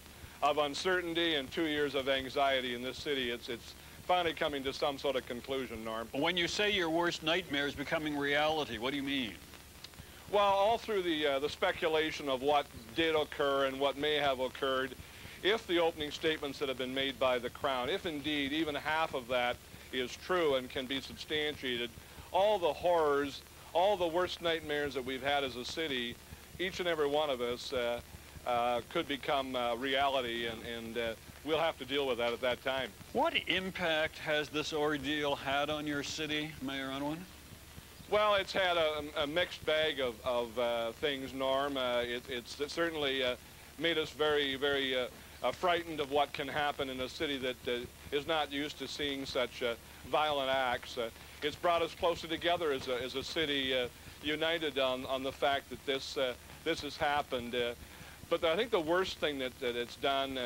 of uncertainty and two years of anxiety in this city. It's, it's, finally coming to some sort of conclusion, Norm. When you say your worst nightmare is becoming reality, what do you mean? Well, all through the, uh, the speculation of what did occur and what may have occurred, if the opening statements that have been made by the Crown, if indeed even half of that is true and can be substantiated, all the horrors, all the worst nightmares that we've had as a city, each and every one of us uh, uh, could become uh, reality, and, and uh, we'll have to deal with that at that time. What impact has this ordeal had on your city, Mayor Unwin? Well, it's had a, a mixed bag of, of uh, things, Norm. Uh, it, it's certainly uh, made us very, very uh, uh, frightened of what can happen in a city that uh, is not used to seeing such violent acts. it's brought us closer together as a, as a city, united on, on the fact that this, this has happened. but I think the worst thing that, that it's done,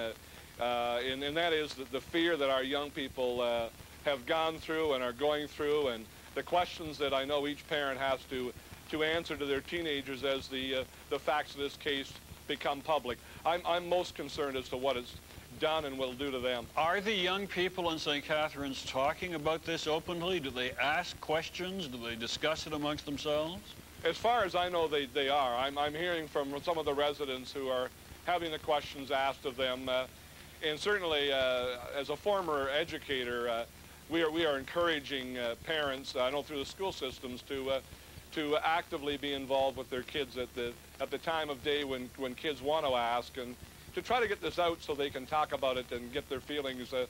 Uh, and, and, that is the, the, fear that our young people uh, have gone through and are going through, and the questions that I know each parent has to to answer to their teenagers as the uh, the facts of this case become public. I'm, I'm most concerned as to what it's done and will do to them. Are the young people in St. Catharines talking about this openly? Do they ask questions? Do they discuss it amongst themselves? As far as I know, they, they are. I'm, I'm hearing from some of the residents who are having the questions asked of them. Uh, And certainly, uh, as a former educator, uh, we are we are encouraging uh, parents, I know through the school systems, to uh, to actively be involved with their kids at the at the time of day when when kids want to ask, and to try to get this out so they can talk about it and get their feelings uh,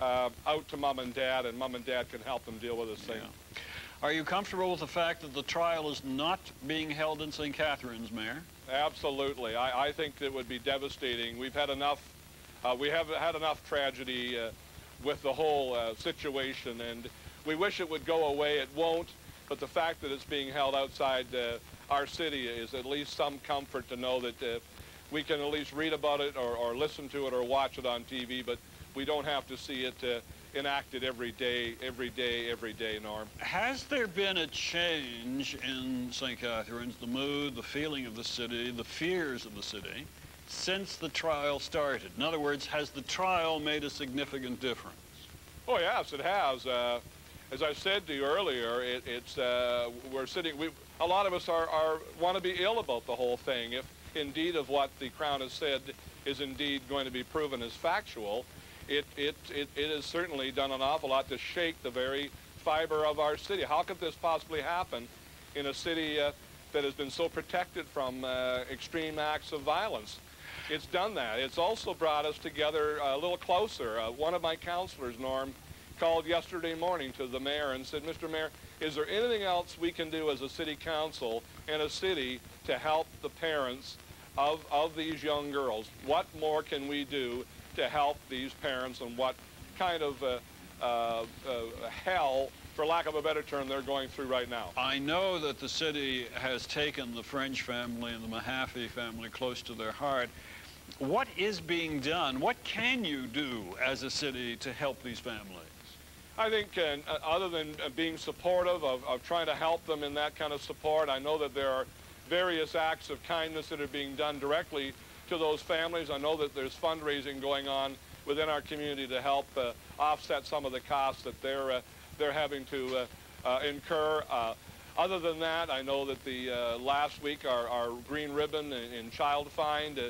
uh out to mom and dad, and mom and dad can help them deal with this thing. Yeah. Are you comfortable with the fact that the trial is not being held in St. Catharines, Mayor? Absolutely. I, I think it would be devastating. We've had enough. Uh, we have had enough tragedy uh, with the whole uh, situation. And we wish it would go away. It won't. But the fact that it's being held outside uh, our city is at least some comfort to know that uh, we can at least read about it or, or, listen to it or watch it on TV, but we don't have to see it uh, enacted every day, every day, every day, Norm. Has there been a change in St. Catharines, the mood, the feeling of the city, the fears of the city? Since the trial started? In other words, has the trial made a significant difference? Oh, yes, it has. Uh, as I said to you earlier, it, it's uh, we're sitting. We, a lot of us are, are want to be ill about the whole thing. If indeed of what the Crown has said is indeed going to be proven as factual, it, it, it, it has certainly done an awful lot to shake the very fiber of our city. How could this possibly happen in a city uh, that has been so protected from uh, extreme acts of violence? It's done that. It's also brought us together a little closer. Uh, one of my counselors, Norm, called yesterday morning to the mayor and said, Mr. Mayor, is there anything else we can do as a city council and a city to help the parents of, of these young girls? What more can we do to help these parents and what kind of uh, uh, uh hell for lack of a better term, they're going through right now. I know that the city has taken the French family and the Mahaffy family close to their heart. What is being done? What can you do as a city to help these families? I think uh, other than uh, being supportive of, of trying to help them in that kind of support, I know that there are various acts of kindness that are being done directly to those families. I know that there's fundraising going on within our community to help uh, offset some of the costs that they're, uh, they're having to uh, uh, incur. other than that, I know that the last week our, our green ribbon in, in Child Find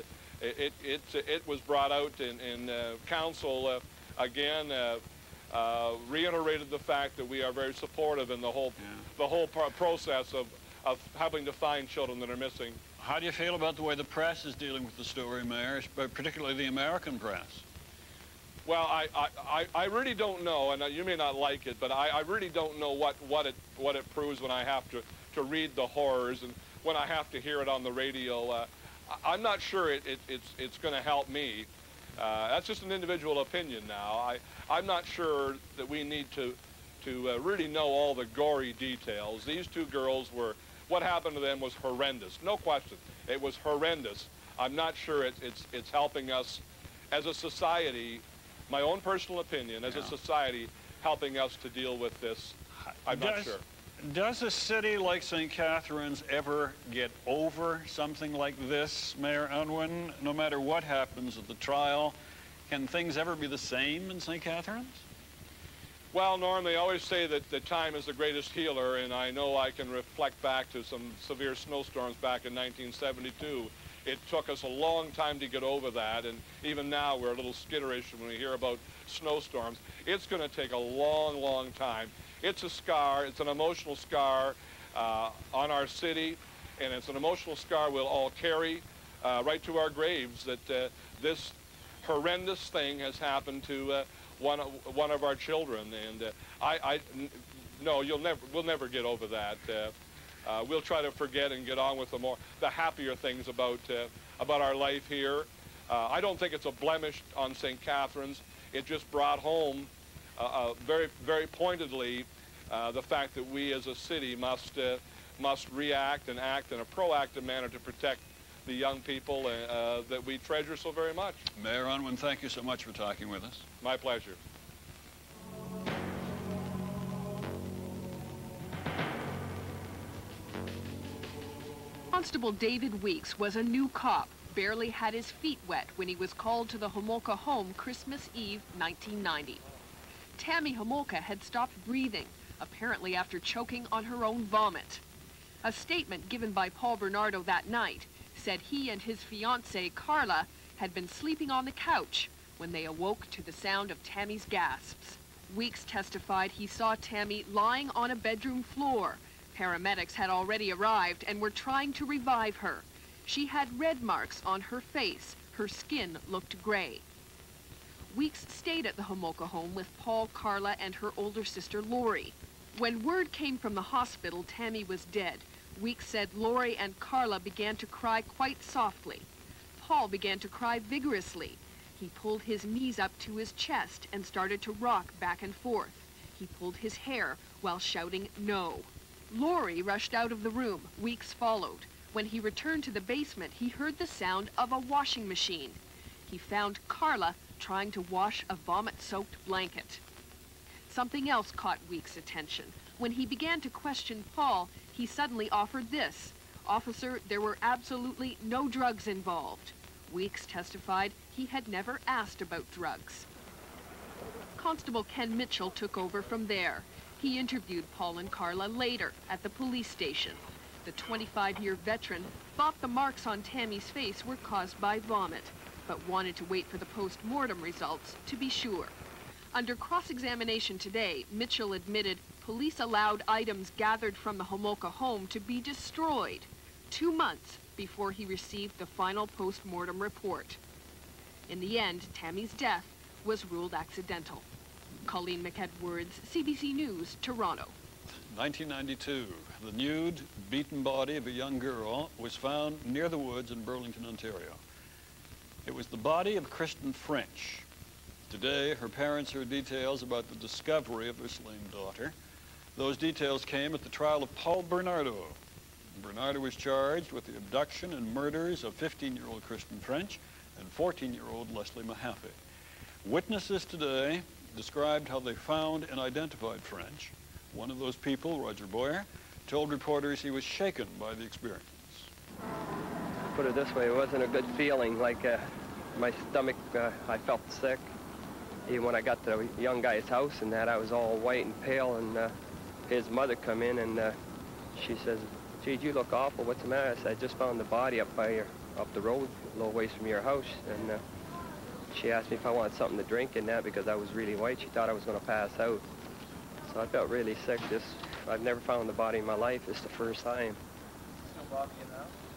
it, it, it was brought out in, in uh, council uh, again, uh, uh, reiterated the fact that we are very supportive in the whole, yeah. the whole process of, of having to find children that are missing. How do you feel about the way the press is dealing with the story, Mayor, particularly the American press? Well, I, I, I really don't know, and you may not like it, but I, I really don't know what, what, it, what it proves when I have to, to read the horrors and when I have to hear it on the radio. I'm not sure it, it, it's, it's going to help me. Uh, that's just an individual opinion now. I, I'm not sure that we need to, to uh, really know all the gory details. These two girls were, what happened to them was horrendous. No question. It was horrendous. I'm not sure it, it's, it's helping us as a society, my own personal opinion, as yeah. a society, helping us to deal with this. I'm Does, not sure. Does a city like St. Catharines ever get over something like this, Mayor Unwin? No matter what happens at the trial, can things ever be the same in St. Catharines? Well, Norm, they always say that the time is the greatest healer, and I know I can reflect back to some severe snowstorms back in 1972. It took us a long time to get over that, and even now we're a little skitterish when we hear about snowstorms. It's going to take a long, long time. It's a scar. It's an emotional scar. Uh, on our city, and it's an emotional scar we'll all carry uh, right to our graves that uh, this horrendous thing has happened to uh, one, one of our children. And uh, I, no, you'll never, we'll never get over that. Uh, we'll try to forget and get on with the more, the happier things about, uh, about our life here. Uh, I don't think it's a blemish on St. Catharines. It just brought home very, very pointedly uh, the fact that we as a city must, uh, must react and act in a proactive manner to protect the young people uh, uh, that we treasure so very much. Mayor Unwin, thank you so much for talking with us. My pleasure. Constable David Weeks was a new cop, barely had his feet wet when he was called to the Homolka home Christmas Eve 1990. Tammy Homolka had stopped breathing, apparently after choking on her own vomit. A statement given by Paul Bernardo that night said he and his fiancée, Karla, had been sleeping on the couch when they awoke to the sound of Tammy's gasps. Weeks testified he saw Tammy lying on a bedroom floor. Paramedics had already arrived and were trying to revive her. She had red marks on her face. Her skin looked gray. Weeks stayed at the Homolka home with Paul, Karla, and her older sister, Lori. When word came from the hospital Tammy was dead, Weeks said Lori and Karla began to cry quite softly. Paul began to cry vigorously. He pulled his knees up to his chest and started to rock back and forth. He pulled his hair while shouting no. Lori rushed out of the room. Weeks followed. When he returned to the basement, he heard the sound of a washing machine. He found Karla trying to wash a vomit-soaked blanket. Something else caught Weeks' attention. When he began to question Paul, he suddenly offered this. Officer, there were absolutely no drugs involved. Weeks testified he had never asked about drugs. Constable Ken Mitchell took over from there. He interviewed Paul and Karla later at the police station. The 25-year veteran thought the marks on Tammy's face were caused by vomit, but wanted to wait for the post-mortem results to be sure. Under cross-examination today, Mitchell admitted police allowed items gathered from the Homolka home to be destroyed two months before he received the final post-mortem report. In the end, Tammy's death was ruled accidental. Colleen McEdwards, CBC News, Toronto. 1992, the nude, beaten body of a young girl was found near the woods in Burlington, Ontario. It was the body of Kristen French. Today, her parents heard details about the discovery of their slain daughter. Those details came at the trial of Paul Bernardo. Bernardo was charged with the abduction and murders of 15-year-old Kristen French and 14-year-old Leslie Mahaffy. Witnesses today described how they found and identified French. One of those people, Roger Boyer, told reporters he was shaken by the experience. Put it this way, it wasn't a good feeling. Like uh, my stomach, uh, I felt sick. Even when I got to the young guy's house and that, I was all white and pale. And uh, his mother come in and uh, she says, "Gee, you look awful. What's the matter?" I said, "I just found the body up by your, up the road, a little ways from your house." And uh, she asked me if I wanted something to drink and that because I was really white. She thought I was going to pass out. So I felt really sick. Just, I've never found the body in my life. It's the first time.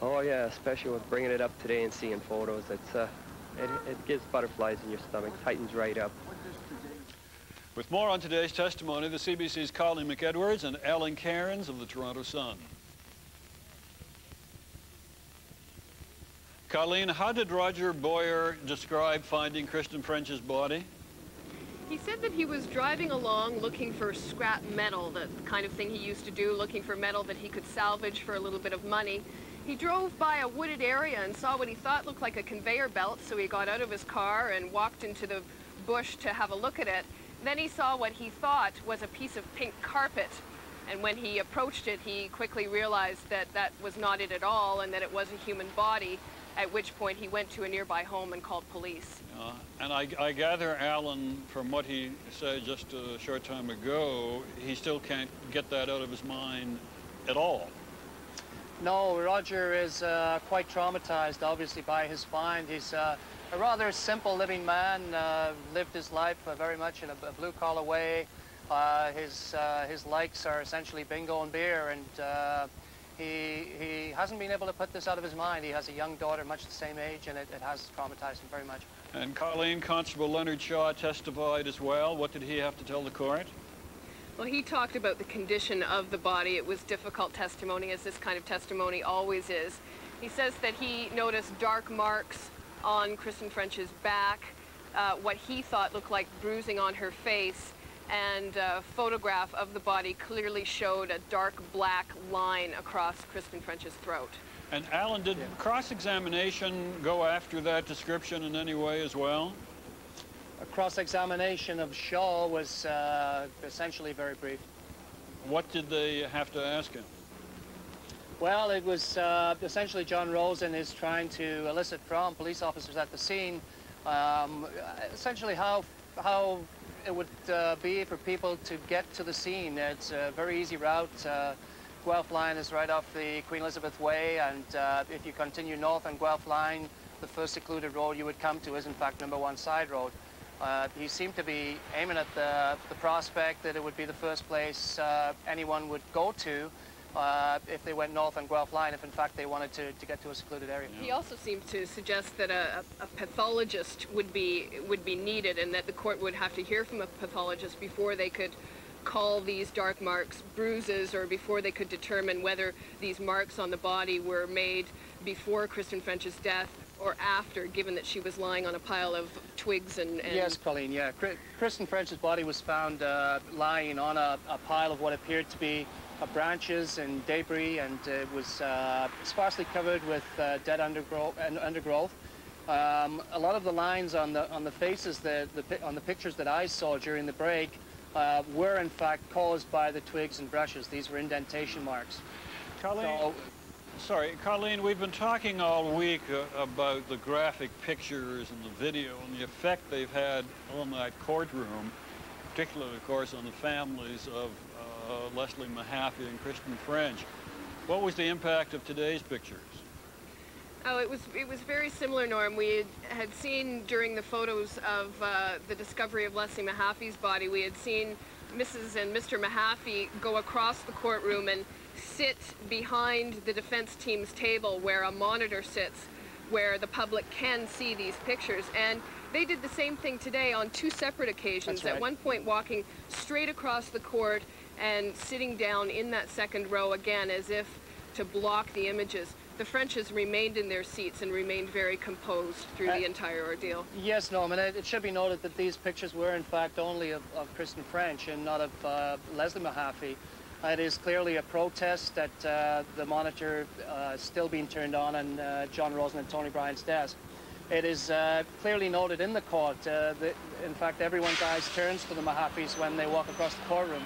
Oh yeah, especially with bringing it up today and seeing photos. It's, uh, it, it gives butterflies in your stomach, tightens right up. With more on today's testimony, the CBC's Colleen McEdwards and Alan Cairns of the Toronto Sun. Colleen, how did Roger Boyer describe finding Kristen French's body? He said that he was driving along looking for scrap metal, the kind of thing he used to do, looking for metal that he could salvage for a little bit of money. He drove by a wooded area and saw what he thought looked like a conveyor belt, so he got out of his car and walked into the bush to have a look at it. Then he saw what he thought was a piece of pink carpet. And when he approached it, he quickly realized that that was not it at all and that it was a human body at which point he went to a nearby home and called police. Uh, and I, I, gather, Alan, from what he said just a short time ago, he still can't get that out of his mind at all. No, Roger is uh, quite traumatized, obviously, by his find. He's uh, a rather simple living man, uh, lived his life uh, very much in a, blue-collar way, Uh, his, uh, his likes are essentially bingo and beer, and he, he hasn't been able to put this out of his mind. He has a young daughter much the same age, and it, it has traumatized him very much. And Colleen, Constable Leonard Shaw testified as well. What did he have to tell the court? Well, he talked about the condition of the body. It was difficult testimony, as this kind of testimony always is. He says that he noticed dark marks on Kristen French's back, uh, what he thought looked like bruising on her face, and a photograph of the body clearly showed a dark black line across Kristen French's throat. And Alan, did cross-examination go after that description in any way as well? A cross-examination of Shaw was uh, essentially very brief. What did they have to ask him? Well, it was uh, essentially John Rosen is trying to elicit from police officers at the scene um, essentially how how it would uh, be for people to get to the scene. It's a very easy route. Uh, Guelph Line is right off the Queen Elizabeth Way, and uh, if you continue north on Guelph Line, the first secluded road you would come to is in fact number one side road. Uh, he seemed to be aiming at the, the prospect that it would be the first place uh, anyone would go to uh, if they went north on Guelph Line, if in fact they wanted to, to get to a secluded area. He also seemed to suggest that a, a, pathologist would be would be needed, and that the court would have to hear from a pathologist before they could call these dark marks bruises, or before they could determine whether these marks on the body were made before Kristen French's death or after, given that she was lying on a pile of twigs and... and yes, Colleen, yeah. Kristen French's body was found uh, lying on a, a pile of what appeared to be branches and debris, and it was uh, sparsely covered with uh, dead undergrowth. undergrowth. Um, a lot of the lines on the on the faces that the on the pictures that I saw during the break uh, were in fact caused by the twigs and brushes. These were indentation marks. Colleen, so, sorry, Colleen, we've been talking all week uh, about the graphic pictures and the video and the effect they've had on that courtroom, particularly, of course, on the families of uh, Leslie Mahaffy and Kristen French. What was the impact of today's pictures? Oh, it was it was very similar, Norm. We had, seen during the photos of uh, the discovery of Leslie Mahaffy's body, we had seen Mrs. and Mr. Mahaffy go across the courtroom and sit behind the defense team's table where a monitor sits, where the public can see these pictures. And they did the same thing today on two separate occasions. Right. At one point, walking straight across the court and sitting down in that second row again as if to block the images. The Frenches remained in their seats and remained very composed through uh, the entire ordeal. Yes, Norman. It, it, should be noted that these pictures were, in fact, only of, of Kristen French and not of uh, Leslie Mahaffy. It is clearly a protest that uh, the monitor uh, still being turned on on uh, John Rosen and Tony Bryant's desk. It is uh, clearly noted in the court uh, that, in fact, everyone's eyes turns to the Mahaffys when they walk across the courtroom.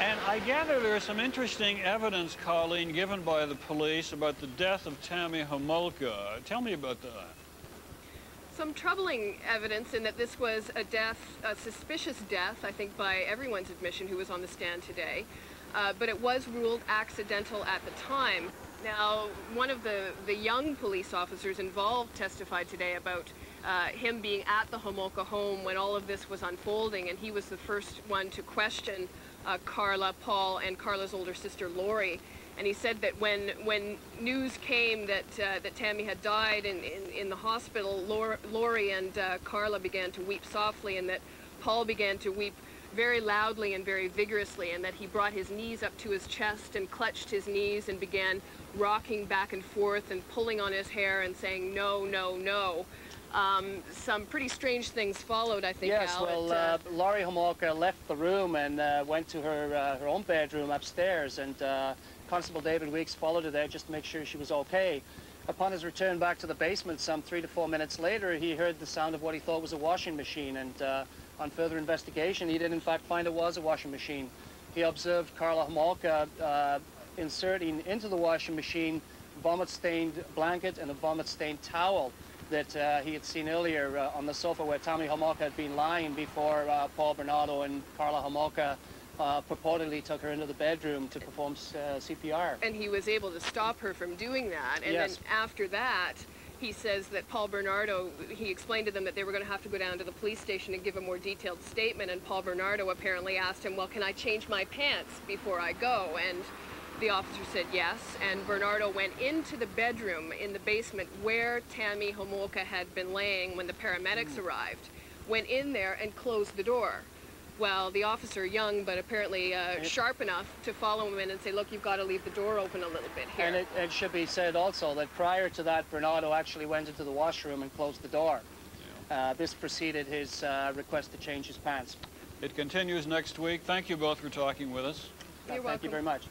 And I gather there is some interesting evidence, Colleen, given by the police about the death of Tammy Homolka. Tell me about that. Some troubling evidence in that this was a death, a suspicious death, I think by everyone's admission who was on the stand today. Uh, but it was ruled accidental at the time. Now, one of the, the young police officers involved testified today about uh, him being at the Homolka home when all of this was unfolding, and he was the first one to question uh, Karla, Paul, and Karla's older sister, Lori. And he said that when, when news came that, uh, that Tammy had died in, in, in the hospital, Lori and uh, Karla began to weep softly, and that Paul began to weep very loudly and very vigorously, and that he brought his knees up to his chest and clutched his knees and began rocking back and forth and pulling on his hair and saying, no, no, no. Um, some pretty strange things followed, I think, Yes, Al, well, uh, uh, Lori Homolka left the room and uh, went to her, uh, her own bedroom upstairs, and uh, Constable David Weeks followed her there just to make sure she was okay. Upon his return back to the basement some three to four minutes later, he heard the sound of what he thought was a washing machine, and uh, on further investigation, he did in fact find it was a washing machine. He observed Karla Homolka inserting into the washing machine vomit-stained blanket and a vomit-stained towel that uh, he had seen earlier uh, on the sofa where Tammy Homolka had been lying before uh, Paul Bernardo and Karla Homolka uh, purportedly took her into the bedroom to perform uh, CPR. And he was able to stop her from doing that. And yes. then after that, he says that Paul Bernardo, he explained to them that they were going to have to go down to the police station and give a more detailed statement, and Paul Bernardo apparently asked him, well, can I change my pants before I go? And the officer said yes, and Bernardo went into the bedroom in the basement where Tammy Homolka had been laying when the paramedics Mm. arrived, went in there and closed the door. Well, the officer, young but apparently uh, sharp enough to follow him in and say, look, you've got to leave the door open a little bit here. And it, it should be said also that prior to that, Bernardo actually went into the washroom and closed the door. Uh, this preceded his uh, request to change his pants. It continues next week. Thank you both for talking with us. Uh, Thank you very much.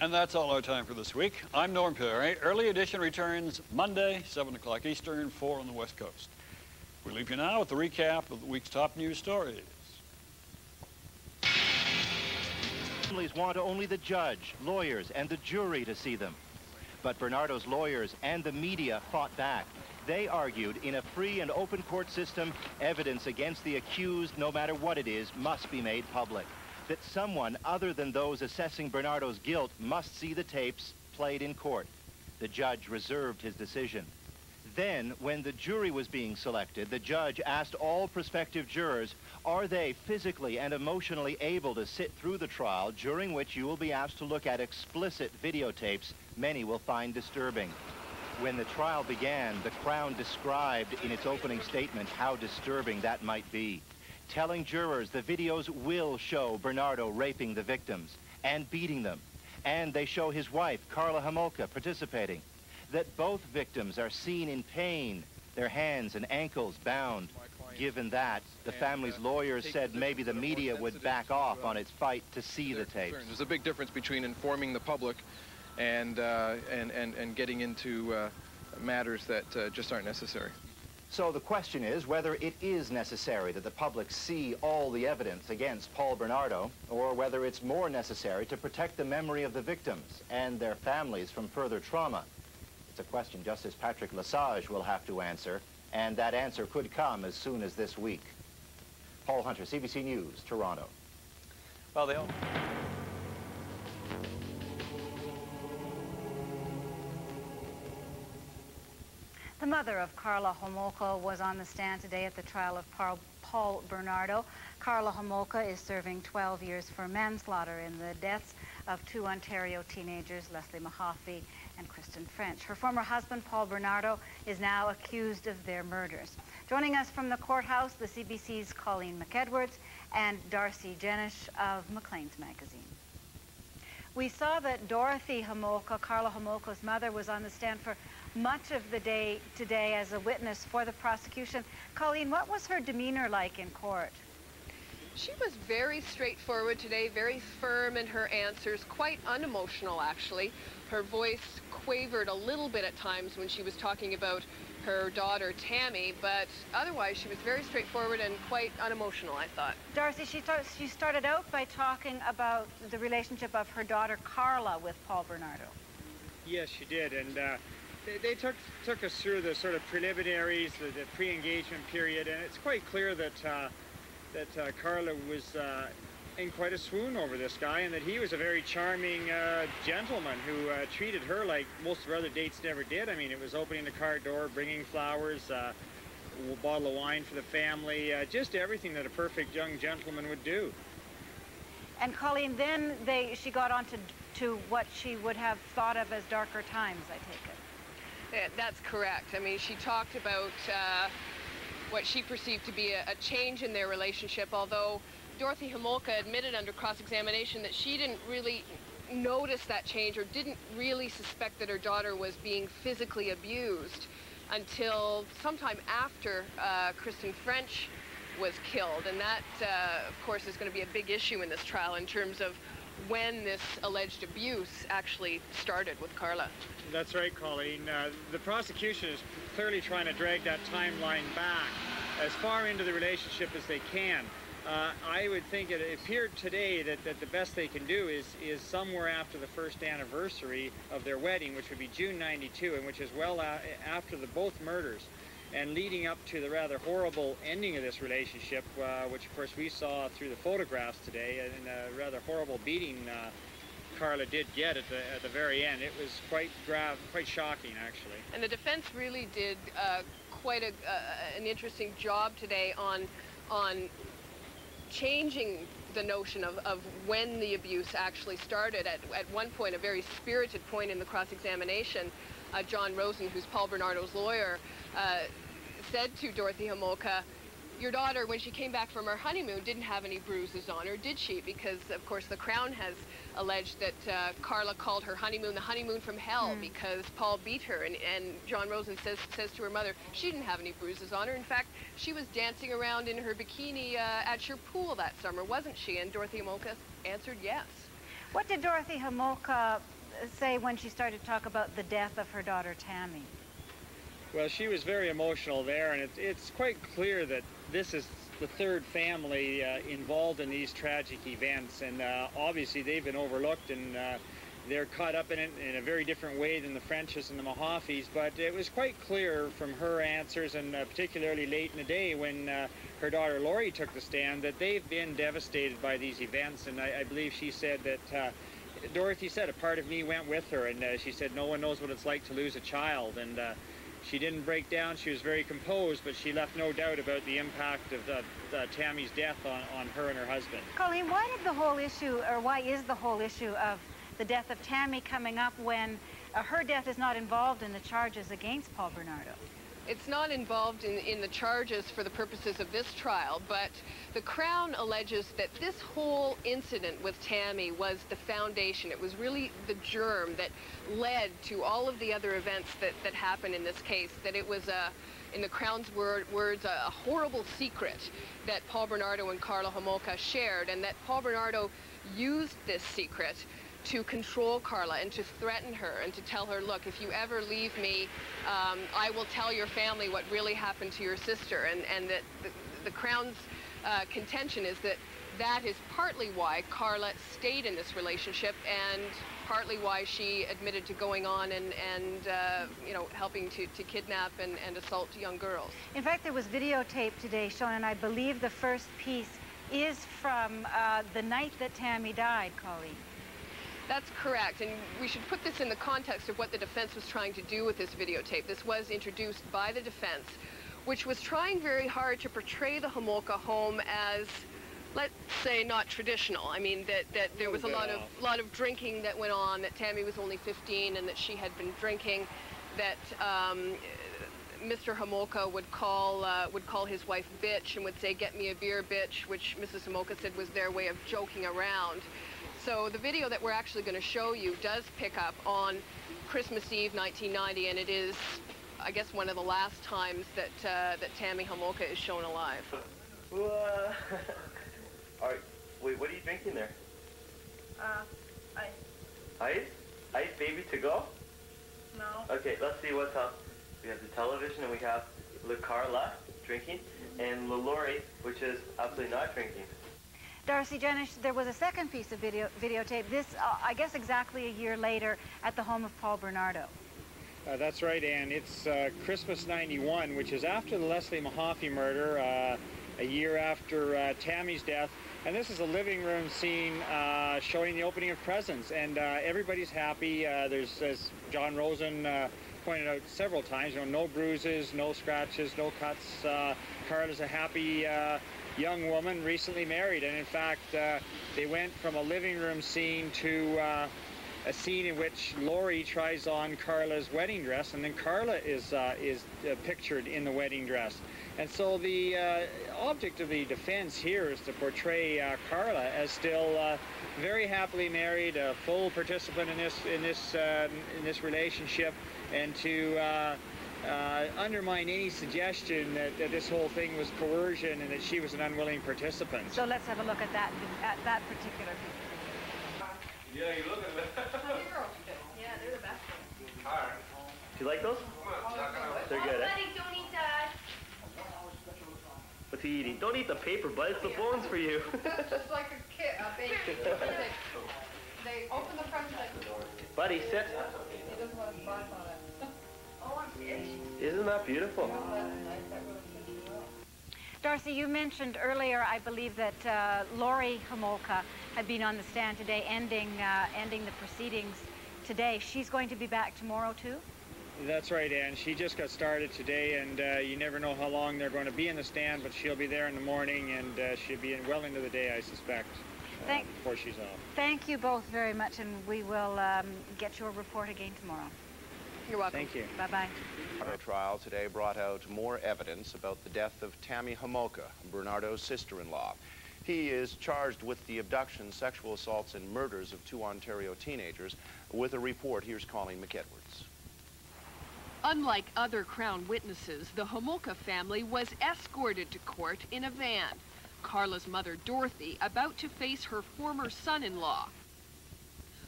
And that's all our time for this week. I'm Norm Perry. Early edition returns Monday, 7 o'clock Eastern, 4 on the West Coast. We leave you now with the recap of the week's top news stories. Families want only the judge, lawyers, and the jury to see them. But Bernardo's lawyers and the media fought back. They argued in a free and open court system, evidence against the accused, no matter what it is, must be made public. That someone other than those assessing Bernardo's guilt must see the tapes played in court. The judge reserved his decision. Then, when the jury was being selected, the judge asked all prospective jurors, are they physically and emotionally able to sit through the trial during which you will be asked to look at explicit videotapes many will find disturbing? When the trial began, the Crown described in its opening statement how disturbing that might be, telling jurors the videos will show Bernardo raping the victims and beating them, and they show his wife, Karla Homolka, participating that both victims are seen in pain, their hands and ankles bound. Given that, the family's lawyers said maybe the media would back off on its fight to see the tapes. There's a big difference between informing the public and, uh, and, and, and getting into uh, matters that uh, just aren't necessary. So the question is whether it is necessary that the public see all the evidence against Paul Bernardo, or whether it's more necessary to protect the memory of the victims and their families from further trauma. It's a question Justice Patrick Lesage will have to answer, and that answer could come as soon as this week. Paul Hunter, CBC News, Toronto. Well, they all... The mother of Karla Homolka was on the stand today at the trial of Paul, Bernardo. Karla Homolka is serving 12 years for manslaughter in the deaths of two Ontario teenagers, Leslie Mahaffy and Kristen French. Her former husband, Paul Bernardo, is now accused of their murders. Joining us from the courthouse, the CBC's Colleen McEdwards and Darcy Jenish of Maclean's Magazine. We saw that Dorothy Homolka, Karla Homolka's mother, was on the stand for much of the day today as a witness for the prosecution. Colleen, what was her demeanor like in court? She was very straightforward today, very firm in her answers, quite unemotional actually. Her voice quavered a little bit at times when she was talking about her daughter Tammy, but otherwise she was very straightforward and quite unemotional, I thought. Darcy, she, start, she started out by talking about the relationship of her daughter Karla with Paul Bernardo. Yes, she did, and uh, they, they, took took us through the sort of preliminaries, the, the pre-engagement period, and it's quite clear that uh, that uh, Karla was uh, in quite a swoon over this guy, and that he was a very charming uh, gentleman who uh, treated her like most of her other dates never did. I mean, it was opening the car door, bringing flowers, uh, a bottle of wine for the family, uh, just everything that a perfect young gentleman would do. And Colleen, then they she got on to, to what she would have thought of as darker times, I take it. That's correct. I mean, she talked about uh, what she perceived to be a, a, change in their relationship, although Dorothy Homolka admitted under cross-examination that she didn't really notice that change or didn't really suspect that her daughter was being physically abused until sometime after uh, Kristen French was killed. And that, uh, of course, is going to be a big issue in this trial in terms of when this alleged abuse actually started with Karla. That's right, Colleen. Uh, the prosecution is clearly trying to drag that timeline back as far into the relationship as they can. Uh, I would think it appeared today that, that the best they can do is, is somewhere after the first anniversary of their wedding, which would be June 92, and which is well after the both murders. And leading up to the rather horrible ending of this relationship, uh, which of course we saw through the photographs today, and a rather horrible beating uh, Karla did get at the, at the very end. It was quite quite shocking actually. And the defense really did uh, quite a, an interesting job today on, on changing the notion of, of when the abuse actually started. At, at one point, a very spirited point in the cross-examination, uh, John Rosen, who's Paul Bernardo's lawyer, uh, said to Dorothy Homolka, your daughter, when she came back from her honeymoon, didn't have any bruises on her, did she? Because, of course, the Crown has alleged that uh, Karla called her honeymoon the honeymoon from hell mm. because Paul beat her. And, and John Rosen says, says to her mother, she didn't have any bruises on her. In fact, she was dancing around in her bikini uh, at your pool that summer, wasn't she? And Dorothy Homolka answered yes. What did Dorothy Homolka say when she started to talk about the death of her daughter, Tammy? Well, she was very emotional there, and it, it's quite clear that this is the third family uh, involved in these tragic events, and uh, obviously they've been overlooked and uh, they're caught up in it in a very different way than the Frenches and the Mahaffys. But it was quite clear from her answers, and uh, particularly late in the day when uh, her daughter Lori took the stand, that they've been devastated by these events. And I, I believe she said that. Uh, Dorothy said a part of me went with her, and she said no one knows what it's like to lose a child, and she didn't break down. She was very composed, but she left no doubt about the impact of the, the Tammy's death on, on her and her husband. Colleen, why did the whole issue, or why is the whole issue of the death of Tammy coming up when uh, her death is not involved in the charges against Paul Bernardo? It's not involved in, in the charges for the purposes of this trial, but the Crown alleges that this whole incident with Tammy was the foundation. It was really the germ that led to all of the other events that, that happened in this case, that it was a in the Crown's word, words, a, horrible secret that Paul Bernardo and Karla Homolka shared, and that Paul Bernardo used this secret to control Karla and to threaten her and to tell her, look, if you ever leave me, um, I will tell your family what really happened to your sister. And, and that the, the Crown's uh, contention is that that is partly why Karla stayed in this relationship and partly why she admitted to going on and, and uh, you know, helping to, to kidnap and, and assault young girls. In fact, there was videotape today showing, and I believe the first piece is from uh, the night that Tammy died, Colleen. That's correct, and we should put this in the context of what the defense was trying to do with this videotape. This was introduced by the defense, which was trying very hard to portray the Homolka home as, let's say, not traditional. I mean, that, that there was a lot of, lot of drinking that went on, that Tammy was only 15 and that she had been drinking, that um, Mr. Homolka would call uh, would call his wife bitch and would say, get me a beer, bitch, which Mrs. Homolka said was their way of joking around. So the video that we're actually going to show you does pick up on Christmas Eve 1990, and it is, I guess, one of the last times that uh, that Tammy Homolka is shown alive. Uh, all right, wait, what are you drinking there? Uh, ice. Ice? Ice baby to go? No. Okay, let's see what's up. We have the television and we have La Karla drinking and La Lori, which is absolutely not drinking. Darcy Jenish, there was a second piece of video videotape, this, uh, I guess exactly a year later, at the home of Paul Bernardo. Uh, that's right, Anne. It's uh, Christmas 91, which is after the Leslie Mahaffy murder, uh, a year after uh, Tammy's death. And this is a living room scene uh, showing the opening of presents. And everybody's happy. there's, as John Rosen pointed out several times, you know, no bruises, no scratches, no cuts. Karla's a happy young woman recently married. And in fact, uh, they went from a living room scene to uh, a scene in which Lori tries on Karla's wedding dress, and then Karla is, uh, is uh, pictured in the wedding dress. And so the uh, object of the defense here is to portray uh, Karla as still very happily married, a full participant in this, in this, in this relationship, and to uh, undermine any suggestion that, that, this whole thing was coercion and that she was an unwilling participant. So let's have a look at that at that particular piece Yeah, you look at that. yeah, they're the best All right. Do you like those? They're good, eh? Buddy, don't eat that. What's he eating? Don't eat the paper, bud. It's the bones for you. That's Just like a kid, a baby. they open the front like... Buddy, sit. Isn't that beautiful? Darcy, you mentioned earlier, I believe, that uh, Lori Homolka had been on the stand today, ending uh, ending the proceedings today. She's going to be back tomorrow too. That's right, Ann. She just got started today, and uh, you never know how long they're going to be in the stand, but she'll be there in the morning, and uh, she'll be in well into the day, I suspect, uh, Thank- before she's off. Thank you both very much, and we will um, get your report again tomorrow. You're welcome. Thank you. Bye-bye. The trial today brought out more evidence about the death of Tammy Homolka, Bernardo's sister-in-law. He is charged with the abduction, sexual assaults, and murders of two Ontario teenagers. With a report, here's Colleen McEdwards. Unlike other Crown witnesses, the Homolka family was escorted to court in a van. Karla's mother, Dorothy, about to face her former son-in-law.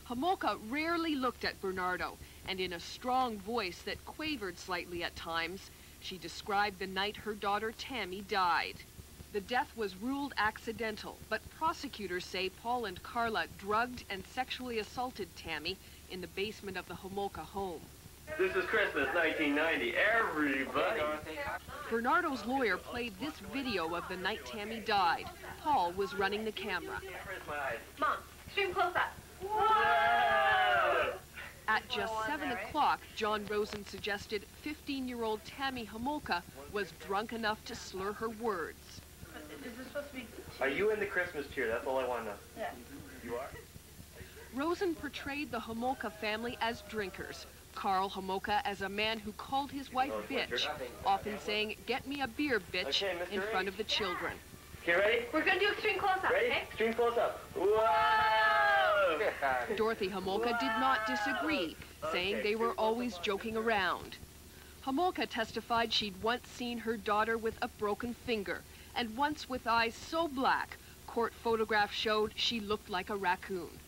Homolka rarely looked at Bernardo, and in a strong voice that quavered slightly at times, she described the night her daughter Tammy died. The death was ruled accidental, but prosecutors say Paul and Karla drugged and sexually assaulted Tammy in the basement of the Homolka home. This is Christmas 1990. Everybody. Bernardo's lawyer played this video of the night Tammy died. Paul was running the camera. Mom, stream close up. At just 7 o'clock, John Rosen suggested 15-year-old Tammy Homolka was drunk enough to slur her words. Is this supposed to be? Are you in the Christmas cheer? That's all I want to know. Yeah. You are? Rosen portrayed the Homolka family as drinkers. Carl Homolka as a man who called his wife Oh, it's my bitch, often saying, get me a beer, bitch, Okay, in front of the children. Okay, ready? We're gonna do extreme close up. Ready? Okay? Stream close up. Whoa! Dorothy Homolka did not disagree, saying they were always joking around. Homolka testified she'd once seen her daughter with a broken finger, and once with eyes so black, court photographs showed she looked like a raccoon.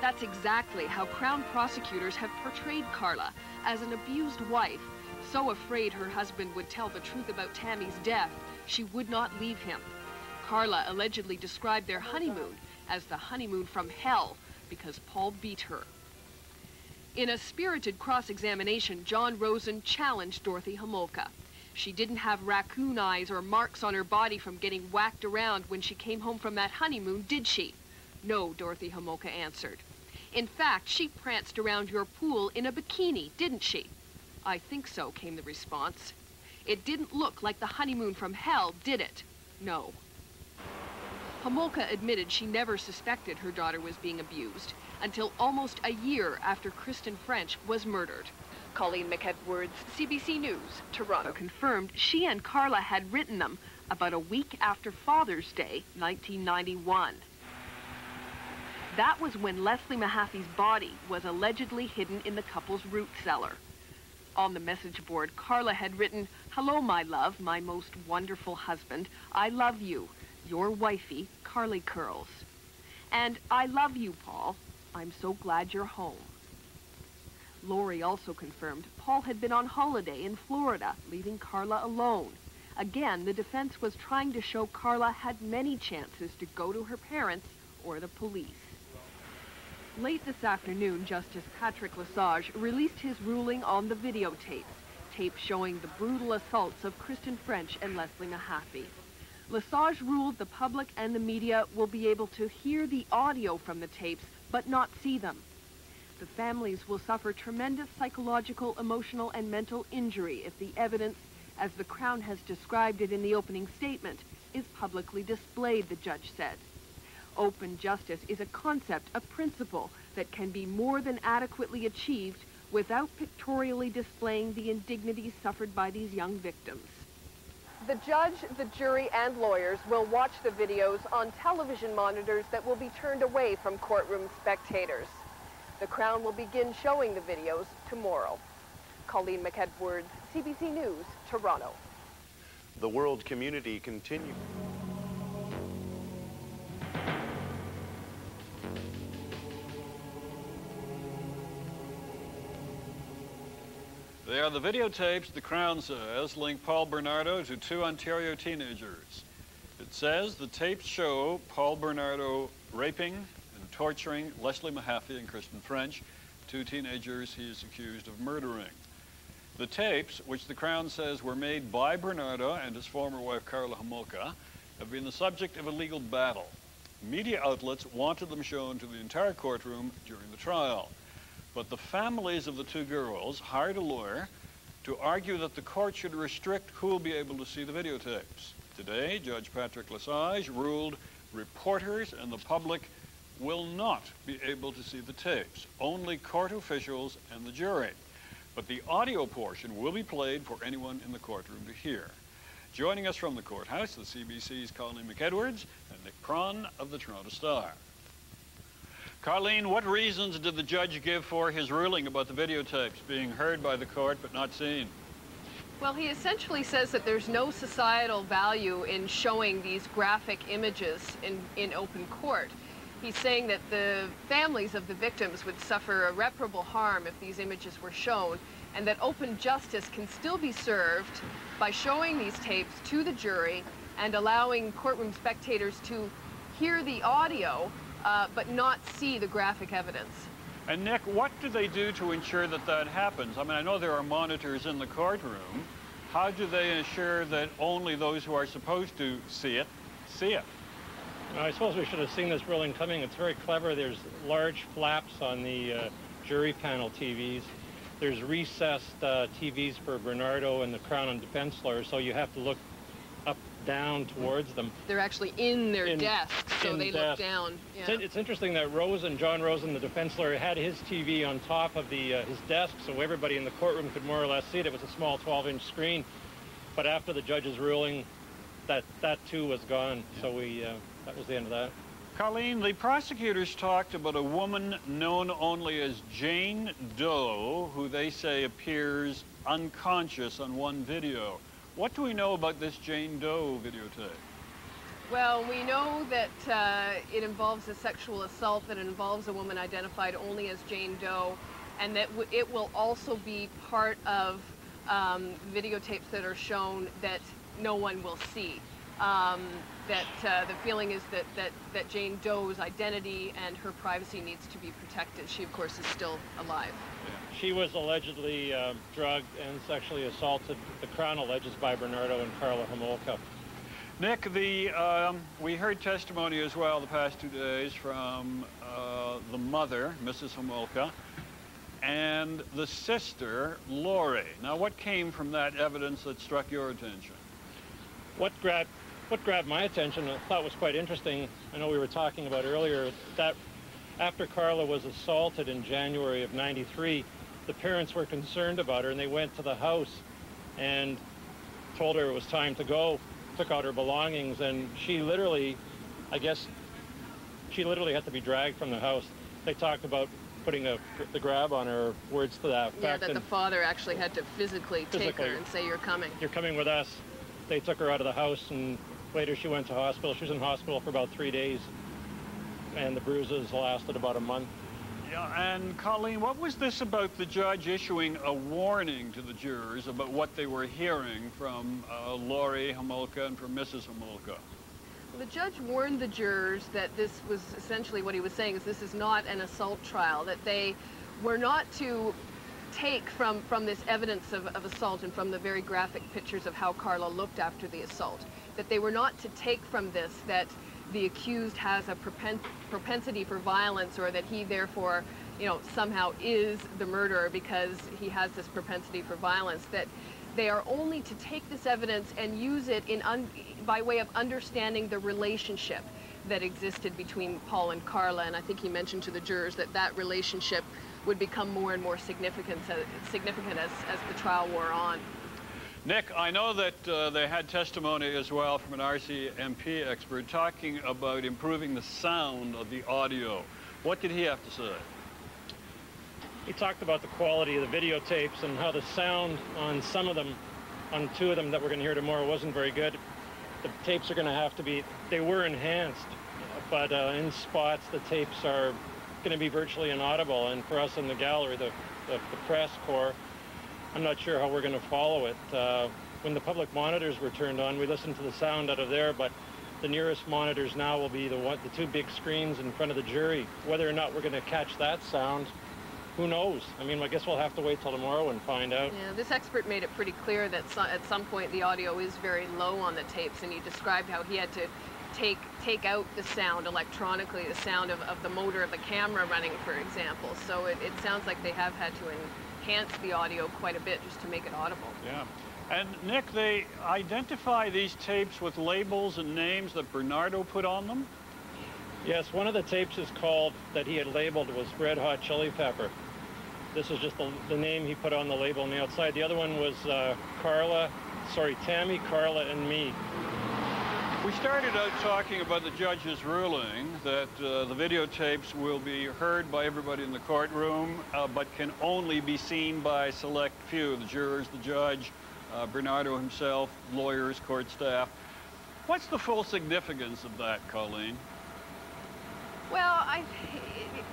That's exactly how Crown prosecutors have portrayed Karla as an abused wife, so afraid her husband would tell the truth about Tammy's death, she would not leave him. Karla allegedly described their honeymoon as the honeymoon from hell because Paul beat her. In a spirited cross-examination, John Rosen challenged Dorothy Homolka. She didn't have raccoon eyes or marks on her body from getting whacked around when she came home from that honeymoon, did she? No, Dorothy Homolka answered. In fact, she pranced around your pool in a bikini, didn't she? I think so, came the response. It didn't look like the honeymoon from hell, did it? No. Homolka admitted she never suspected her daughter was being abused until almost a year after Kristen French was murdered. Colleen McEdwards, CBC News, Toronto, confirmed she and Karla had written them about a week after Father's Day, 1991. That was when Leslie Mahaffy's body was allegedly hidden in the couple's root cellar. On the message board, Karla had written, Hello, my love, my most wonderful husband. I love you. Your wifey, Carly Curls. And I love you, Paul. I'm so glad you're home. Lori also confirmed Paul had been on holiday in Florida, leaving Karla alone. Again, the defense was trying to show Karla had many chances to go to her parents or the police. Late this afternoon, Justice Patrick Lesage released his ruling on the videotapes, tapes showing the brutal assaults of Kristen French and Leslie Mahaffy. Lesage ruled the public and the media will be able to hear the audio from the tapes, but not see them. The families will suffer tremendous psychological, emotional, and mental injury if the evidence, as the Crown has described it in the opening statement, is publicly displayed, the judge said. Open justice is a concept, a principle that can be more than adequately achieved without pictorially displaying the indignities suffered by these young victims. The judge, the jury, and lawyers will watch the videos on television monitors that will be turned away from courtroom spectators. The Crown will begin showing the videos tomorrow. Colleen McEdwards, CBC News, Toronto. The world community continues. They are the videotapes, the Crown says, link Paul Bernardo to two Ontario teenagers. It says the tapes show Paul Bernardo raping and torturing Leslie Mahaffy and Kristen French. two teenagers he is accused of murdering. The tapes, which the Crown says were made by Bernardo and his former wife Karla Homolka, have been the subject of a legal battle. Media outlets wanted them shown to the entire courtroom during the trial. But the families of the two girls hired a lawyer to argue that the court should restrict who will be able to see the videotapes. Today, Judge Patrick Lesage ruled reporters and the public will not be able to see the tapes, only court officials and the jury. But the audio portion will be played for anyone in the courtroom to hear. Joining us from the courthouse, the CBC's Colleen McEdwards and Nick Pron of the Toronto Star. Colleen, what reasons did the judge give for his ruling about the videotapes being heard by the court but not seen? Well, he essentially says that there's no societal value in showing these graphic images in, in open court. He's saying that the families of the victims would suffer irreparable harm if these images were shown, and that open justice can still be served by showing these tapes to the jury and allowing courtroom spectators to hear the audio, uh, but not see the graphic evidence. And Nick, what do they do to ensure that that happens? I mean, I know there are monitors in the courtroom. How do they ensure that only those who are supposed to see it, see it? I suppose we should have seen this ruling coming. It's very clever. There's large flaps on the uh, jury panel TVs. There's recessed uh, TVs for Bernardo and the Crown and defense lawyers, so you have to look up, down towards them. They're actually in their In- desks, so in they desks. look down. It's, Yeah. it's interesting that Rosen, John Rosen, the defense lawyer, had his TV on top of the uh, his desk, so everybody in the courtroom could more or less see it. It was a small 12-inch screen, but after the judge's ruling, that that too was gone. So we uh, that was the end of that. Colleen, the prosecutors talked about a woman known only as Jane Doe, who they say appears unconscious on one video. What do we know about this Jane Doe videotape? Well, we know that uh, it involves a sexual assault that involves a woman identified only as Jane Doe, and that it will also be part of um, videotapes that are shown that no one will see. Um, that uh, the feeling is that, that, that Jane Doe's identity and her privacy needs to be protected. She, of course, is still alive. She was allegedly uh, drugged and sexually assaulted. The Crown alleges by Bernardo and Karla Homolka. Nick, the um, we heard testimony as well the past two days from uh, the mother, Mrs. Homolka, and the sister, Lori. Now, what came from that evidence that struck your attention? What grabbed what grabbed my attention, I thought was quite interesting. I know we were talking about earlier that after Karla was assaulted in January of '93, the parents were concerned about her, and they went to the house and told her it was time to go. Took out her belongings, and she literally, I guess, she literally had to be dragged from the house. They talked about putting a, the grab on her, words to that Yeah, that the father actually had to physically, take her and say, you're coming. you're coming with us. They took her out of the house, and later she went to hospital. She was in hospital for about three days, and the bruises lasted about a month. Yeah, and Colleen, what was this about the judge issuing a warning to the jurors about what they were hearing from uh, Lori Homolka and from Mrs. Homolka? The judge warned the jurors that this was essentially what he was saying is this is not an assault trial, that they were not to take from, from this evidence of, of assault and from the very graphic pictures of how Karla looked after the assault, that they were not to take from this that the accused has a propen- propensity for violence or that he therefore, you know, somehow is the murderer because he has this propensity for violence, that they are only to take this evidence and use it in by way of understanding the relationship that existed between Paul and Karla. And I think he mentioned to the jurors that that relationship would become more and more significant, uh, significant as, as the trial wore on. Nick, I know that uh, they had testimony as well from an RCMP expert talking about improving the sound of the audio. What did he have to say? He talked about the quality of the videotapes and how the sound on some of them, on two of them that we're going to hear tomorrow, wasn't very good. The tapes are going to have to be, they were enhanced, but uh, in spots the tapes are going to be virtually inaudible. And for us in the gallery, the, the, the press corps, I'm not sure how we're going to follow it. Uh, when the public monitors were turned on, we listened to the sound out of there, but the nearest monitors now will be the one, the two big screens in front of the jury. Whether or not we're going to catch that sound, who knows? I mean, I guess we'll have to wait till tomorrow and find out. Yeah, this expert made it pretty clear that so, at some point the audio is very low on the tapes, and he described how he had to take take out the sound electronically, the sound of, of the motor of the camera running, for example. So it, it sounds like they have had to enhance the audio quite a bit just to make it audible. Yeah. And Nick, they identify these tapes with labels and names that Bernardo put on them? Yes, one of the tapes is called, that he had labeled was Red Hot Chili Pepper. This is just the, the name he put on the label on the outside. The other one was uh, Karla, sorry, Tammy, Karla, and me. We started out talking about the judge's ruling that uh, the videotapes will be heard by everybody in the courtroom, uh, but can only be seen by select few, the jurors, the judge, uh, Bernardo himself, lawyers, court staff. What's the full significance of that, Colleen? Well, I,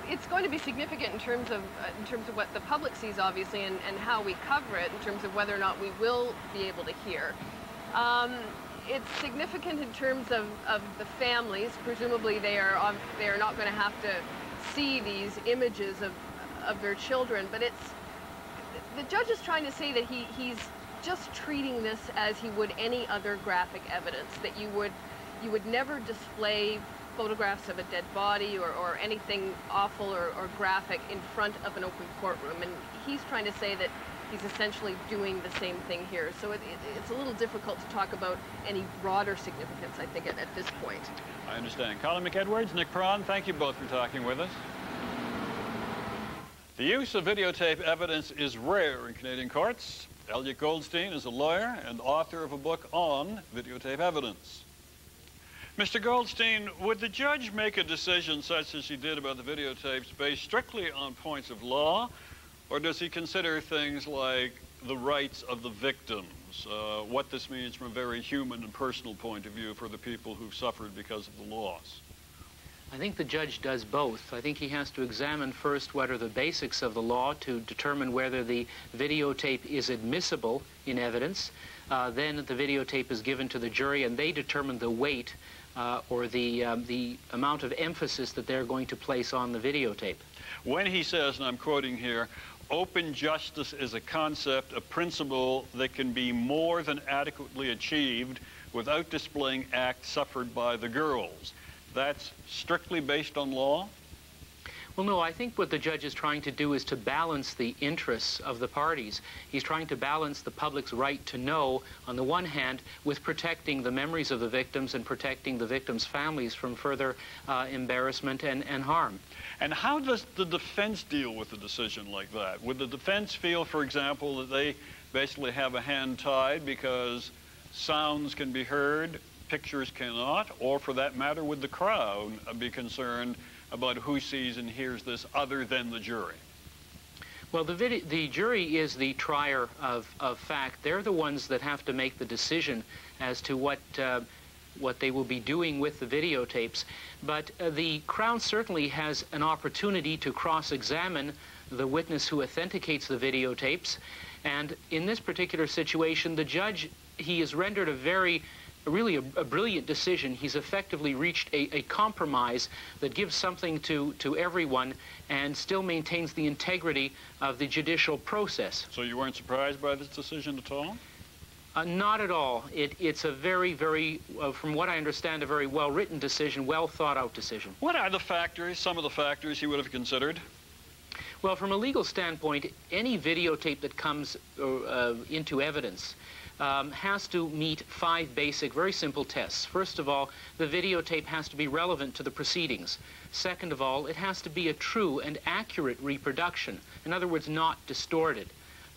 it's going to be significant in terms of uh, in terms of what the public sees, obviously, and, and how we cover it, in terms of whether or not we will be able to hear. Um, it's significant in terms of, of the families. Presumably, they are they are not going to have to see these images of of their children. But it's the judge is trying to say that he he's just treating this as he would any other graphic evidence. That you would you would never display photographs of a dead body or, or anything awful or, or graphic in front of an open courtroom. And he's trying to say that he's essentially doing the same thing here. So it, it, it's a little difficult to talk about any broader significance, I think, at, at this point. I understand. Colleen McEdwards, Nick Pron, thank you both for talking with us. The use of videotape evidence is rare in Canadian courts. Elliot Goldstein is a lawyer and author of a book on videotape evidence. Mr. Goldstein, would the judge make a decision such as he did about the videotapes based strictly on points of law, or does he consider things like the rights of the victims, uh, what this means from a very human and personal point of view for the people who've suffered because of the loss? I think the judge does both. I think he has to examine first what are the basics of the law to determine whether the videotape is admissible in evidence. Uh, then the videotape is given to the jury and they determine the weight uh, or the, um, the amount of emphasis that they're going to place on the videotape. When he says, and I'm quoting here, open justice is a concept, a principle that can be more than adequately achieved without displaying acts suffered by the girls. That's strictly based on law? Well, no, I think what the judge is trying to do is to balance the interests of the parties. He's trying to balance the public's right to know, on the one hand, with protecting the memories of the victims and protecting the victims' families from further uh, embarrassment and, and harm. And how does the defense deal with a decision like that? Would the defense feel, for example, that they basically have a hand tied because sounds can be heard, pictures cannot, or for that matter, would the crowd be concerned about who sees and hears this other than the jury? Well, the, the jury is the trier of, of fact. They're the ones that have to make the decision as to what, uh, what they will be doing with the videotapes. But uh, the Crown certainly has an opportunity to cross-examine the witness who authenticates the videotapes. And in this particular situation, the judge, he has rendered a very really a, a, brilliant decision. He's effectively reached a, a, compromise that gives something to, to everyone and still maintains the integrity of the judicial process. So you weren't surprised by this decision at all? Uh, not at all. It, it's a very, very, uh, from what I understand, a very well-written decision, well-thought-out decision. What are the factors, some of the factors you would have considered? Well, from a legal standpoint, any videotape that comes uh, into evidence um, has to meet five basic, very simple tests. First of all, the videotape has to be relevant to the proceedings. Second of all, it has to be a true and accurate reproduction. In other words, not distorted.